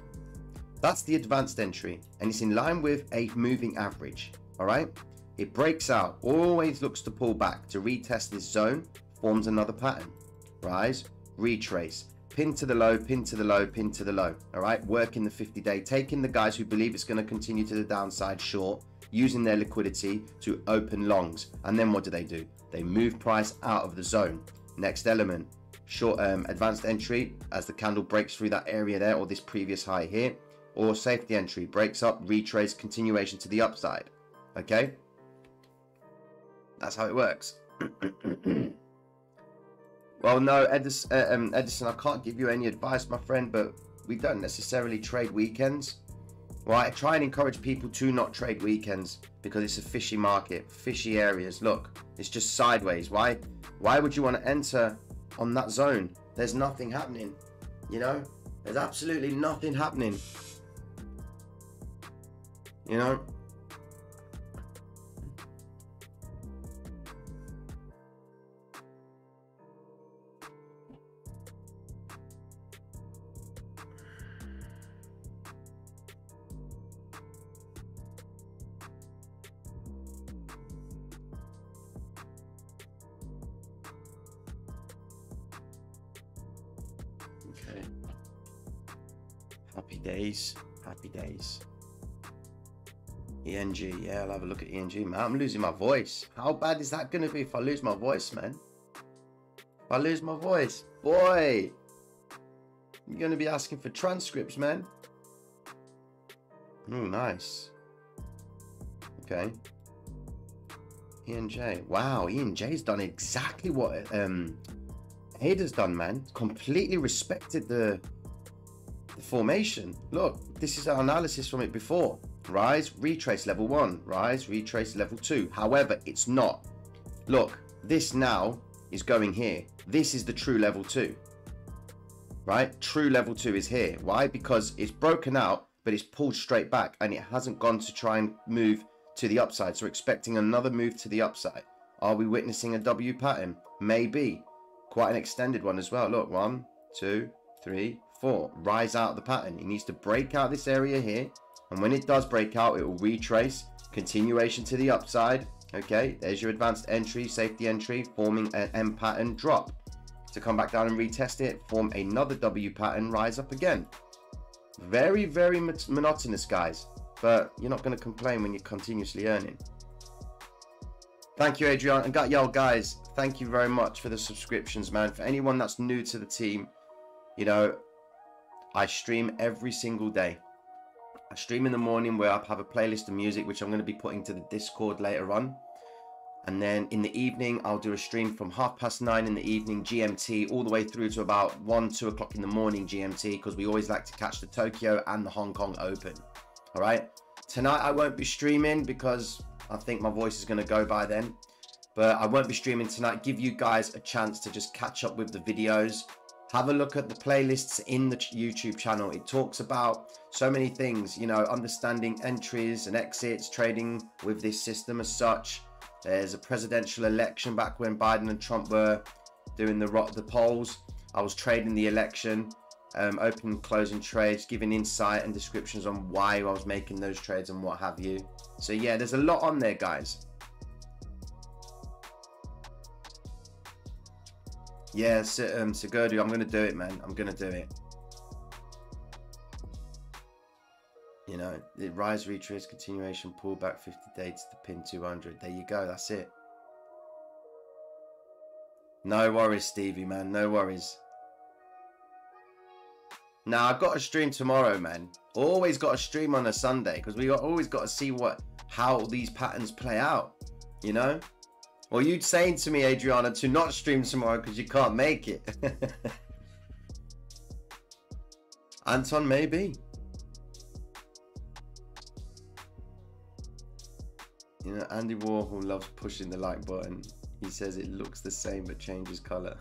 That's the advanced entry and it's in line with a moving average. All right. It breaks out, always looks to pull back to retest this zone, forms another pattern. Rise, retrace, pin to the low, pin to the low, pin to the low. All right, working the 50 day, taking the guys who believe it's going to continue to the downside short, using their liquidity to open longs. And then what do they do? They move price out of the zone. Next element, short um, advanced entry as the candle breaks through that area there or this previous high here, or safety entry breaks up, retrace, continuation to the upside. Okay, that's how it works. well, no, Edison, uh, um, Edison, I can't give you any advice, my friend, but we don't necessarily trade weekends. Well, I try and encourage people to not trade weekends because it's a fishy market, fishy areas. Look, it's just sideways. Why? Why would you want to enter on that zone? There's nothing happening. You know, there's absolutely nothing happening. You know, ENG. Man, I'm losing my voice. How bad is that going to be if I lose my voice, man? If I lose my voice, boy, you're going to be asking for transcripts, man. Oh, nice. Okay. ENJ. Wow, ENJ's done exactly what um Ada's done, man. Completely respected the the formation. Look, this is our analysis from it before. Rise, retrace level one, rise, retrace level two. However, it's not. Look, this now is going here. This is the true level two, right? True level two is here. Why? Because it's broken out, but it's pulled straight back and it hasn't gone to try and move to the upside. So expecting another move to the upside. Are we witnessing a W pattern? Maybe. Quite an extended one as well. Look, one, two, three, four. Rise out of the pattern. It needs to break out this area here. And when it does break out, it will retrace. Continuation to the upside. Okay, there's your advanced entry, safety entry, forming an M pattern drop. To come back down and retest it, form another W pattern, rise up again. Very, very monotonous, guys. But you're not going to complain when you're continuously earning. Thank you, Adrian. And got y'all guys, thank you very much for the subscriptions, man. For anyone that's new to the team, you know, I stream every single day. I stream in the morning where I have a playlist of music which I'm going to be putting to the Discord later on. And then in the evening, I'll do a stream from half past nine in the evening GMT all the way through to about one, two o'clock in the morning GMT because we always like to catch the Tokyo and the Hong Kong Open. All right. Tonight I won't be streaming because I think my voice is going to go by then. But I won't be streaming tonight. Give you guys a chance to just catch up with the videos have a look at the playlists in the YouTube channel. It talks about so many things, you know, understanding entries and exits, trading with this system as such. There's a presidential election back when Biden and Trump were doing the the polls. I was trading the election, um, opening closing trades, giving insight and descriptions on why I was making those trades and what have you. So yeah, there's a lot on there, guys. Yeah, so, um, Sigurdu, I'm to do it, man. I'm to do it. You know, the rise, retrace, continuation, pull back 50 dates to the pin 200. There you go. That's it. No worries, Stevie, man. No worries. Now, I've got a stream tomorrow, man. Always got a stream on a Sunday because we always got to see what how these patterns play out. You know? Well, you saying to me, Adriana, to not stream tomorrow because you can't make it. Anton, maybe. You know, Andy Warhol loves pushing the like button. He says it looks the same but changes colour.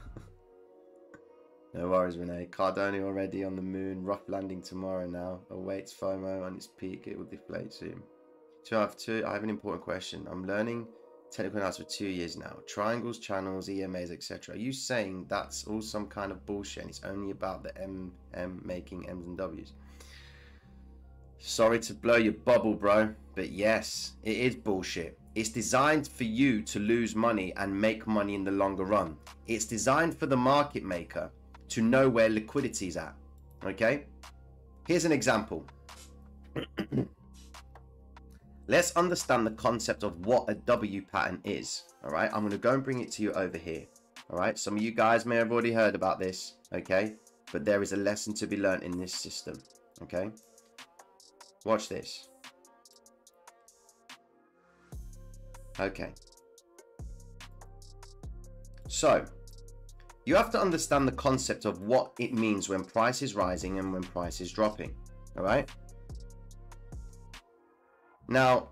no worries, Renee. Cardano already on the moon. Rough landing tomorrow now. Awaits FOMO on its peak. It will deflate soon. So I have two. I have an important question. I'm learning technical analysis for two years now. Triangles, channels, EMAs, etc. Are you saying that's all some kind of bullshit and it's only about the M M making M's and W's? Sorry to blow your bubble, bro, but yes, it is bullshit. It's designed for you to lose money and make money in the longer run. It's designed for the market maker to know where liquidity is at. Okay? Here's an example. Let's understand the concept of what a W pattern is. All right, I'm going to go and bring it to you over here. All right, some of you guys may have already heard about this. Okay, but there is a lesson to be learned in this system. Okay, watch this. Okay, so you have to understand the concept of what it means when price is rising and when price is dropping. All right. Now,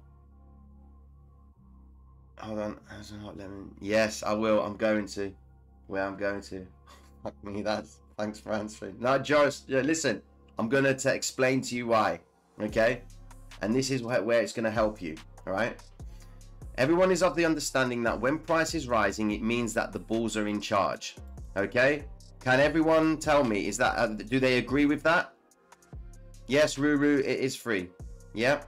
hold on. Yes, I will. I'm going to. Where I'm going to. Fuck me. That's thanks for answering. Now, Joris, yeah, listen. I'm gonna to explain to you why. Okay, and this is where, it's gonna help you. All right. Everyone is of the understanding that when price is rising, it means that the bulls are in charge. Okay. Can everyone tell me? Is that uh, do they agree with that? Yes, Ruru, it is free. Yeah.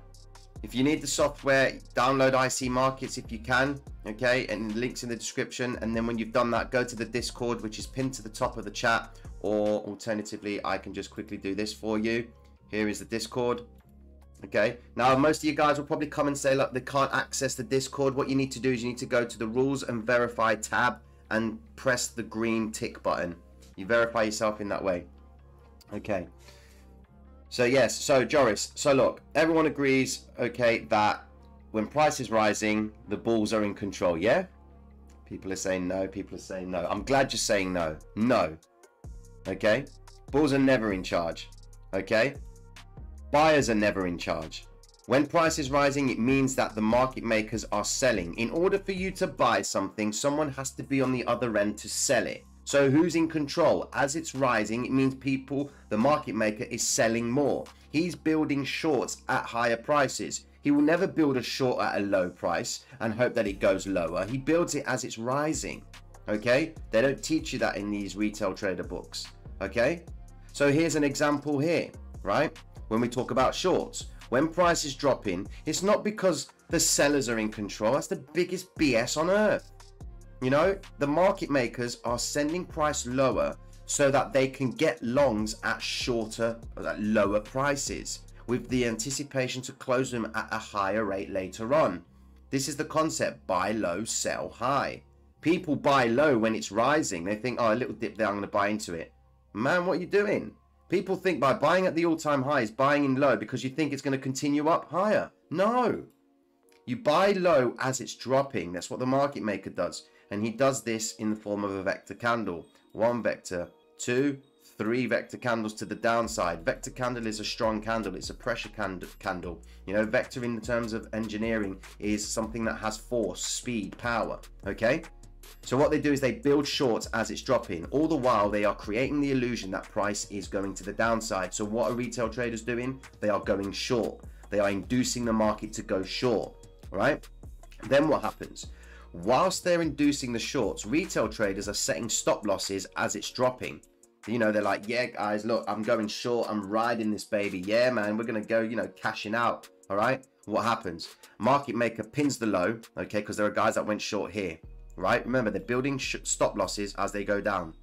If you need the software, download IC Markets if you can, okay? And links in the description. And then when you've done that, go to the Discord, which is pinned to the top of the chat. Or alternatively, I can just quickly do this for you. Here is the Discord. Okay, now most of you guys will probably come and say, look, they can't access the Discord. What you need to do is you need to go to the Rules and Verify tab and press the green tick button. You verify yourself in that way. Okay. So yes, so Joris, so look, everyone agrees, okay, that when price is rising, the bulls are in control, yeah? People are saying no, people are saying no. I'm glad you're saying no. No. Okay? Bulls are never in charge. Okay? Buyers are never in charge. When price is rising, it means that the market makers are selling. In order for you to buy something, someone has to be on the other end to sell it. So who's in control? As it's rising, it means people, the market maker is selling more. He's building shorts at higher prices. He will never build a short at a low price and hope that it goes lower. He builds it as it's rising. Okay? They don't teach you that in these retail trader books. Okay? So here's an example here, right? When we talk about shorts, when price is dropping, it's not because the sellers are in control. That's the biggest BS on earth. You know, the market makers are sending price lower so that they can get longs at shorter, at lower prices with the anticipation to close them at a higher rate later on. This is the concept buy low, sell high. People buy low when it's rising. They think, oh, a little dip there, I'm going to buy into it. Man, what are you doing? People think by buying at the all time highs, buying in low because you think it's going to continue up higher. No. You buy low as it's dropping. That's what the market maker does. And he does this in the form of a vector candle. One vector, two, three vector candles to the downside. Vector candle is a strong candle. It's a pressure candle. You know, vector in the terms of engineering is something that has force, speed, power. Okay? So what they do is they build shorts as it's dropping. All the while they are creating the illusion that price is going to the downside. So what are retail traders doing? They are going short. They are inducing the market to go short. Right? Then what happens? whilst they're inducing the shorts, retail traders are setting stop losses as it's dropping. You know, they're like, yeah, guys, look, I'm going short. I'm riding this baby. Yeah, man, we're going to go, you know, cashing out. All right. What happens? Market maker pins the low, okay, because there are guys that went short here, right? Remember, they're building stop losses as they go down.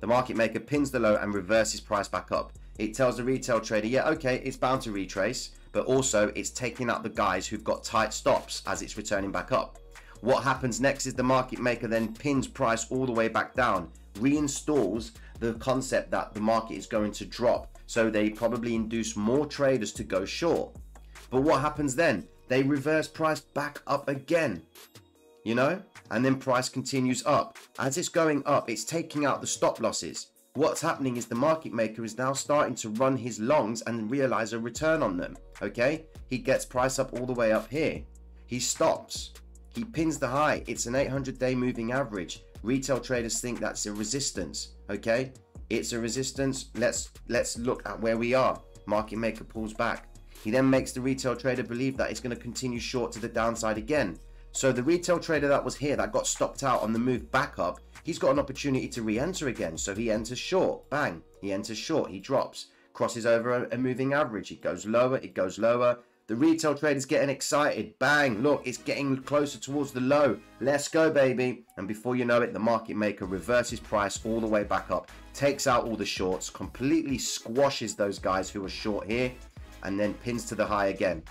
The market maker pins the low and reverses price back up. It tells the retail trader, yeah, okay, it's bound to retrace, but also it's taking out the guys who've got tight stops as it's returning back up. What happens next is the market maker then pins price all the way back down, reinstalls the concept that the market is going to drop. So they probably induce more traders to go short. But what happens then? They reverse price back up again, you know? And then price continues up. As it's going up, it's taking out the stop losses. What's happening is the market maker is now starting to run his longs and realize a return on them. Okay? He gets price up all the way up here. He stops. He pins the high. It's an 800 day moving average. Retail traders think that's a resistance. Okay, it's a resistance. Let's let's look at where we are. Market maker pulls back. He then makes the retail trader believe that it's going to continue short to the downside again. So the retail trader that was here that got stopped out on the move back up, he's got an opportunity to re-enter again. So he enters short. Bang. He enters short. He drops. Crosses over a, moving average. It goes lower. It goes lower The retail trader's getting excited. Bang, look, it's getting closer towards the low. Let's go, baby. And before you know it, the market maker reverses price all the way back up, takes out all the shorts, completely squashes those guys who are short here, and then pins to the high again.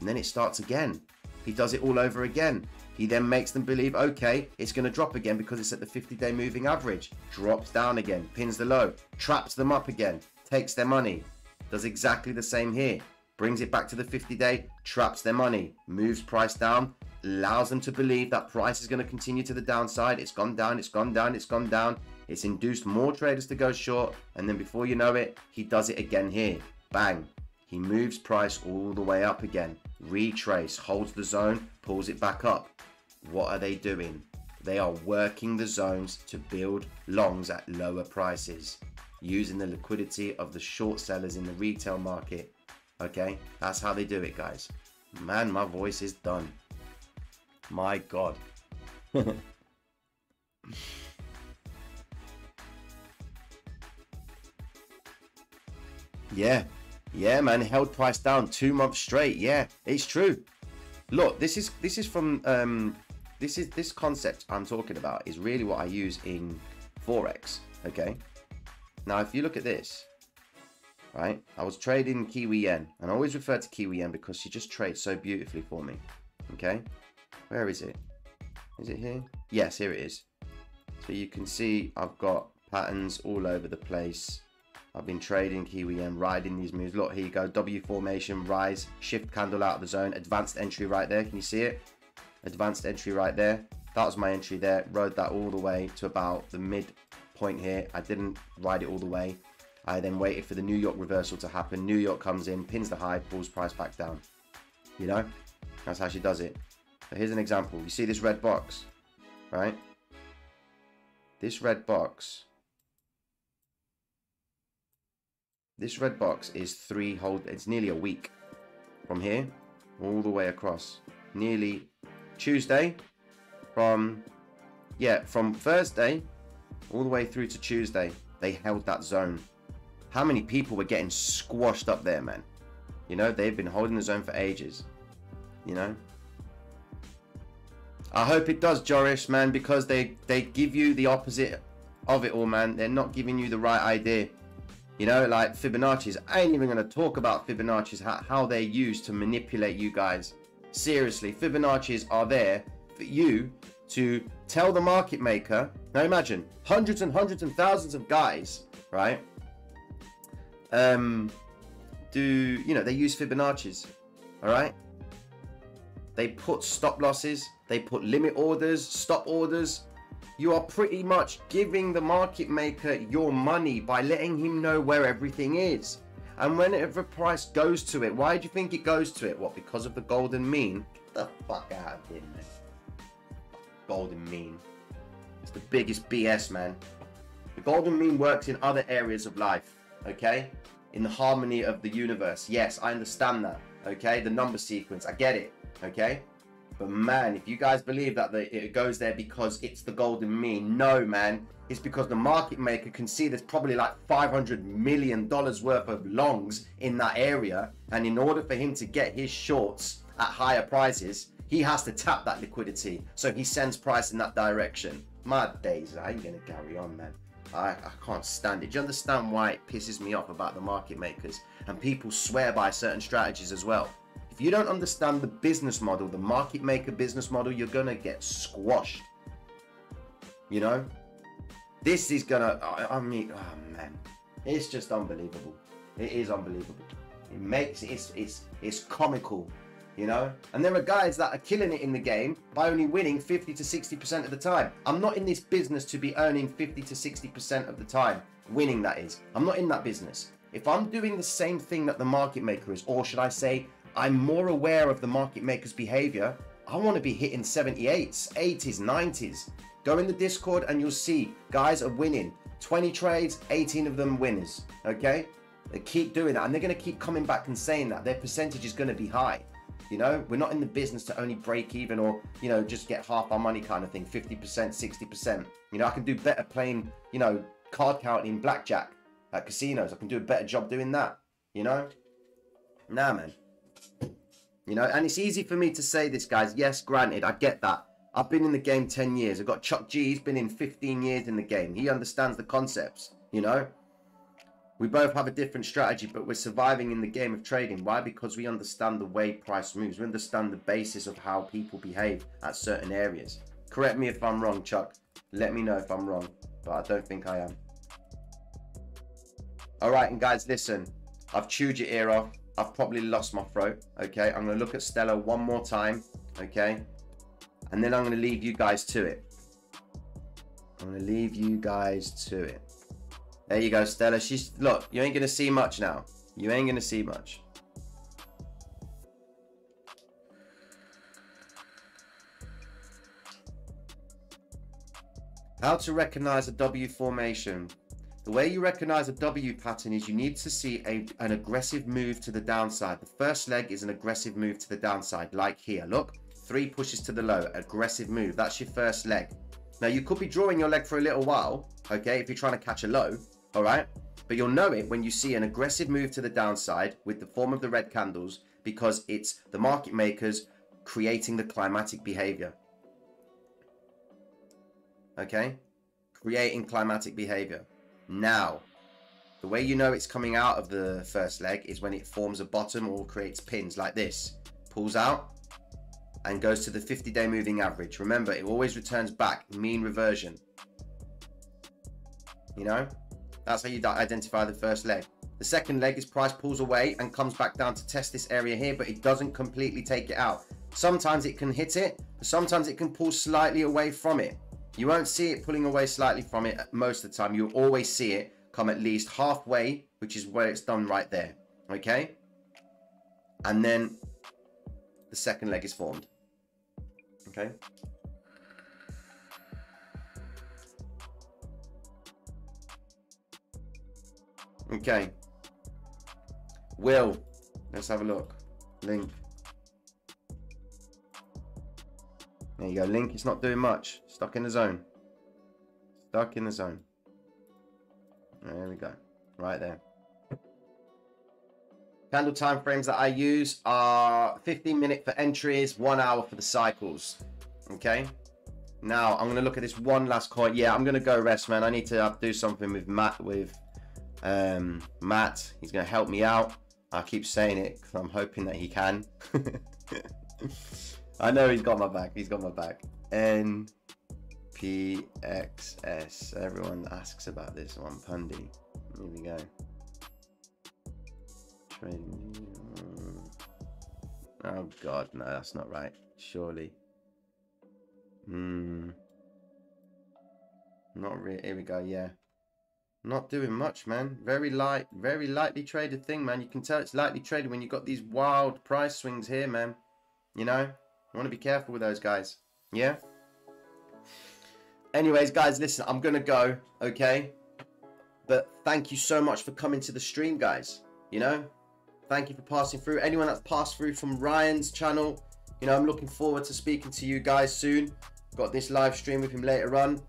And then it starts again. He does it all over again. He then makes them believe, okay, it's going to drop again because it's at the 50 day moving average. Drops down again, pins the low, traps them up again, takes their money. Does exactly the same here. Brings it back to the 50 day, traps their money, moves price down, allows them to believe that price is going to continue to the downside. It's gone down, it's gone down, it's gone down. It's induced more traders to go short. And then before you know it, he does it again here. Bang. He moves price all the way up again. Retrace, holds the zone, pulls it back up. What are they doing? They are working the zones to build longs at lower prices using the liquidity of the short sellers in the retail market. Okay, that's how they do it, guys. Man, my voice is done. My God. yeah, yeah, man, held price down two months straight. Yeah, it's true. Look, this is this is from um, this is this concept I'm talking about is really what I use in forex. Okay, now if you look at this, right, I was trading Kiwi yen, and I always refer to Kiwi yen because she just trades so beautifully for me. Okay, where is it? Is it here? Yes, here it is. So you can see I've got patterns all over the place. I've been trading Kiwi yen, riding these moves. Look, here you go. W formation, rise, shift candle out of the zone, advanced entry right there. Can you see it? Advanced entry right there. That was my entry there. Rode that all the way to about the mid point here. I didn't ride it all the way. I then waited for the New York reversal to happen. New York comes in, pins the high, pulls price back down. You know? That's how she does it. So here's an example. You see this red box, right? This red box This red box is three whole, it's nearly a week from here all the way across. Nearly Tuesday from, yeah, from Thursday all the way through to Tuesday. They held that zone. How many people were getting squashed up there, man? You know, they've been holding the zone for ages. You know? I hope it does, Joris, man, because they, they give you the opposite of it all, man. They're not giving you the right idea. You know, like Fibonacci's. I ain't even going to talk about Fibonacci's, how, they're used to manipulate you guys. Seriously, Fibonacci's are there for you to tell the market maker. Now imagine hundreds and hundreds and thousands of guys, right? Um, do you know they use Fibonacci's? All right. They put stop losses. They put limit orders, stop orders, you are pretty much giving the market maker your money by letting him know where everything is. And whenever price goes to it, why do you think it goes to it? What, because of the golden mean? Get the fuck out of here, man. Golden mean. It's the biggest BS, man. The golden mean works in other areas of life, okay? In the harmony of the universe. Yes, I understand that, okay? The number sequence, I get it, okay? But man, if you guys believe that it goes there because it's the golden mean, no, man. It's because the market maker can see there's probably like $500 million worth of longs in that area. And in order for him to get his shorts at higher prices, he has to tap that liquidity. So he sends price in that direction. My days, I ain't going to carry on, man. I, I can't stand it. Do you understand why it pisses me off about the market makers? And people swear by certain strategies as well. If you don't understand the business model, the market maker business model, you're going to get squashed. You know? This is going to, I mean, oh man, it's just unbelievable. It is unbelievable. It makes, it's, it's, it's comical, you know? And there are guys that are killing it in the game by only winning 50 to 60% of the time. I'm not in this business to be earning 50 to 60% of the time, winning that is. I'm not in that business. If I'm doing the same thing that the market maker is, or should I say, I'm more aware of the market maker's behavior. I want to be hitting 78s, 80s, 90s. Go in the Discord and you'll see guys are winning. 20 trades, 18 of them winners. Okay? They keep doing that and they're going to keep coming back and saying that their percentage is going to be high. You know, we're not in the business to only break even or, you know, just get half our money kind of thing 50%, 60%. You know, I can do better playing, you know, card counting in blackjack at casinos. I can do a better job doing that. You know? Nah, man. You know, and it's easy for me to say this, guys. Yes, granted, I get that. I've been in the game 10 years. I've got Chuck G, he's been in 15 years in the game. He understands the concepts, you know? We both have a different strategy, but we're surviving in the game of trading. Why? Because we understand the way price moves. We understand the basis of how people behave at certain areas. Correct me if I'm wrong, Chuck. Let me know if I'm wrong, but I don't think I am. All right, and guys, listen. I've chewed your ear off. I've probably lost my throat. Okay, I'm going to look at Stellar one more time. Okay, and then I'm going to leave you guys to it. I'm going to leave you guys to it. There you go, Stellar. She's look. You ain't going to see much now. You ain't going to see much. How to recognize a W formation. The way you recognize a W pattern is you need to see a, an aggressive move to the downside. The first leg is an aggressive move to the downside, like here. Look, three pushes to the low, aggressive move. That's your first leg. Now, you could be drawing your leg for a little while, okay, if you're trying to catch a low, all right? But you'll know it when you see an aggressive move to the downside with the form of the red candles because it's the market makers creating the climatic behavior okay? Creating climatic behavior. Now, the way you know it's coming out of the first leg is when it forms a bottom or creates pins like this. Pulls out and goes to the 50 day moving average. Remember, it always returns back, mean reversion. You know, that's how you identify the first leg. The second leg is price pulls away and comes back down to test this area here, but it doesn't completely take it out. Sometimes it can hit it, sometimes it can pull slightly away from it. You won't see it pulling away slightly from it most of the time. You'll always see it come at least halfway, which is where it's done right there. Okay? And then the second leg is formed. Okay? Okay. Will. Let's have a look. Link. There you go. Link is not doing much. Stuck in the zone. Stuck in the zone. There we go. Right there. Candle time frames that I use are 15 minute for entries, one hour for the cycles. Okay. Now I'm going to look at this one last coin. Yeah, I'm going to go rest, man. I need to do something with Matt. With um, Matt, he's going to help me out. I keep saying it because I'm hoping that he can. I know he's got my back. He's got my back. N P X S. Everyone asks about this one. Pundi. Here we go. Oh God, no, that's not right. Surely. Hmm. Not really. Here we go. Yeah. Not doing much, man. Very light, very lightly traded thing, man. You can tell it's lightly traded when you've got these wild price swings here, man. You know. You want to be careful with those guys. Yeah? Anyways, guys, listen, I'm going to go, okay? But thank you so much for coming to the stream, guys. You know? Thank you for passing through. Anyone that's passed through from Ryan's channel, you know, I'm looking forward to speaking to you guys soon. Got this live stream with him later on.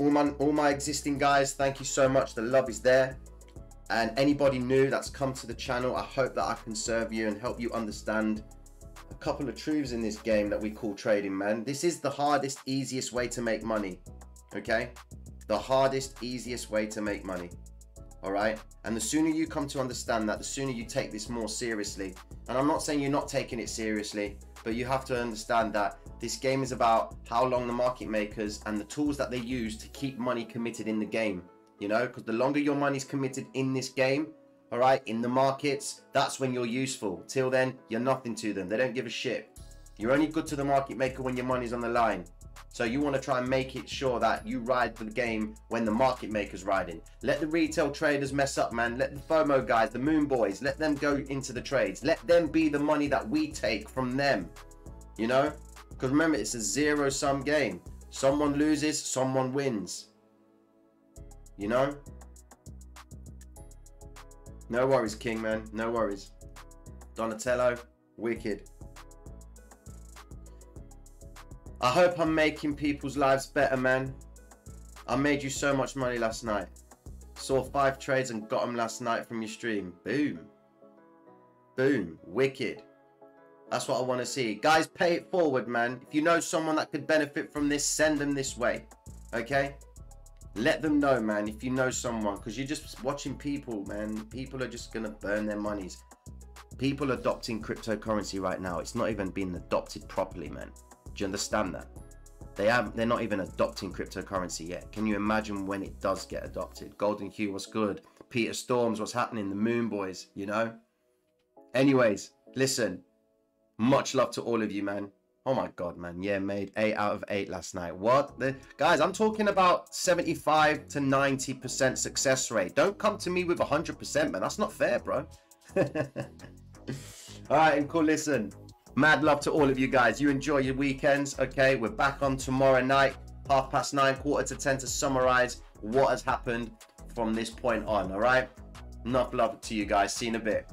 All my, all my existing guys, thank you so much. The love is there. And anybody new that's come to the channel, I hope that I can serve you and help you understand a couple of truths in this game that we call trading, man. This is the hardest, easiest way to make money. Okay? The hardest, easiest way to make money. All right? And the sooner you come to understand that, the sooner you take this more seriously. And I'm not saying you're not taking it seriously, but you have to understand that this game is about how long the market makers and the tools that they use to keep money committed in the game. You know, because the longer your money's committed in this game, all right, in the markets, that's when you're useful. Till then, you're nothing to them. They don't give a shit. You're only good to the market maker when your money's on the line. So you want to try and make it sure that you ride the game when the market maker's riding. Let the retail traders mess up, man. Let the FOMO guys, the moon boys, let them go into the trades. Let them be the money that we take from them. You know? Because remember, it's a zero-sum game. Someone loses, someone wins. You know? No worries, King, man. No worries. Donatello, wicked. I hope I'm making people's lives better, man. I made you so much money last night. Saw five trades and got them last night from your stream. Boom. Boom. Wicked. That's what I want to see. Guys, pay it forward, man. If you know someone that could benefit from this, send them this way. Okay? Let them know, man, if you know someone. Because you're just watching people, man. People are just going to burn their monies. People adopting cryptocurrency right now. It's not even being adopted properly, man. Do you understand that? They have they're not even adopting cryptocurrency yet. Can you imagine when it does get adopted? Golden Hue was good. Peter Storms, what's happening? The Moon Boys, you know? Anyways, listen. Much love to all of you, man. Oh my god, man. Yeah, made eight out of eight last night. What? The guys, I'm talking about 75 to 90% success rate. Don't come to me with 100%, man. That's not fair, bro. all right, and cool. Listen, mad love to all of you guys. You enjoy your weekends, okay? We're back on tomorrow night, half past nine, quarter to ten, to summarize what has happened from this point on. All right. Enough love to you guys. See you in a bit.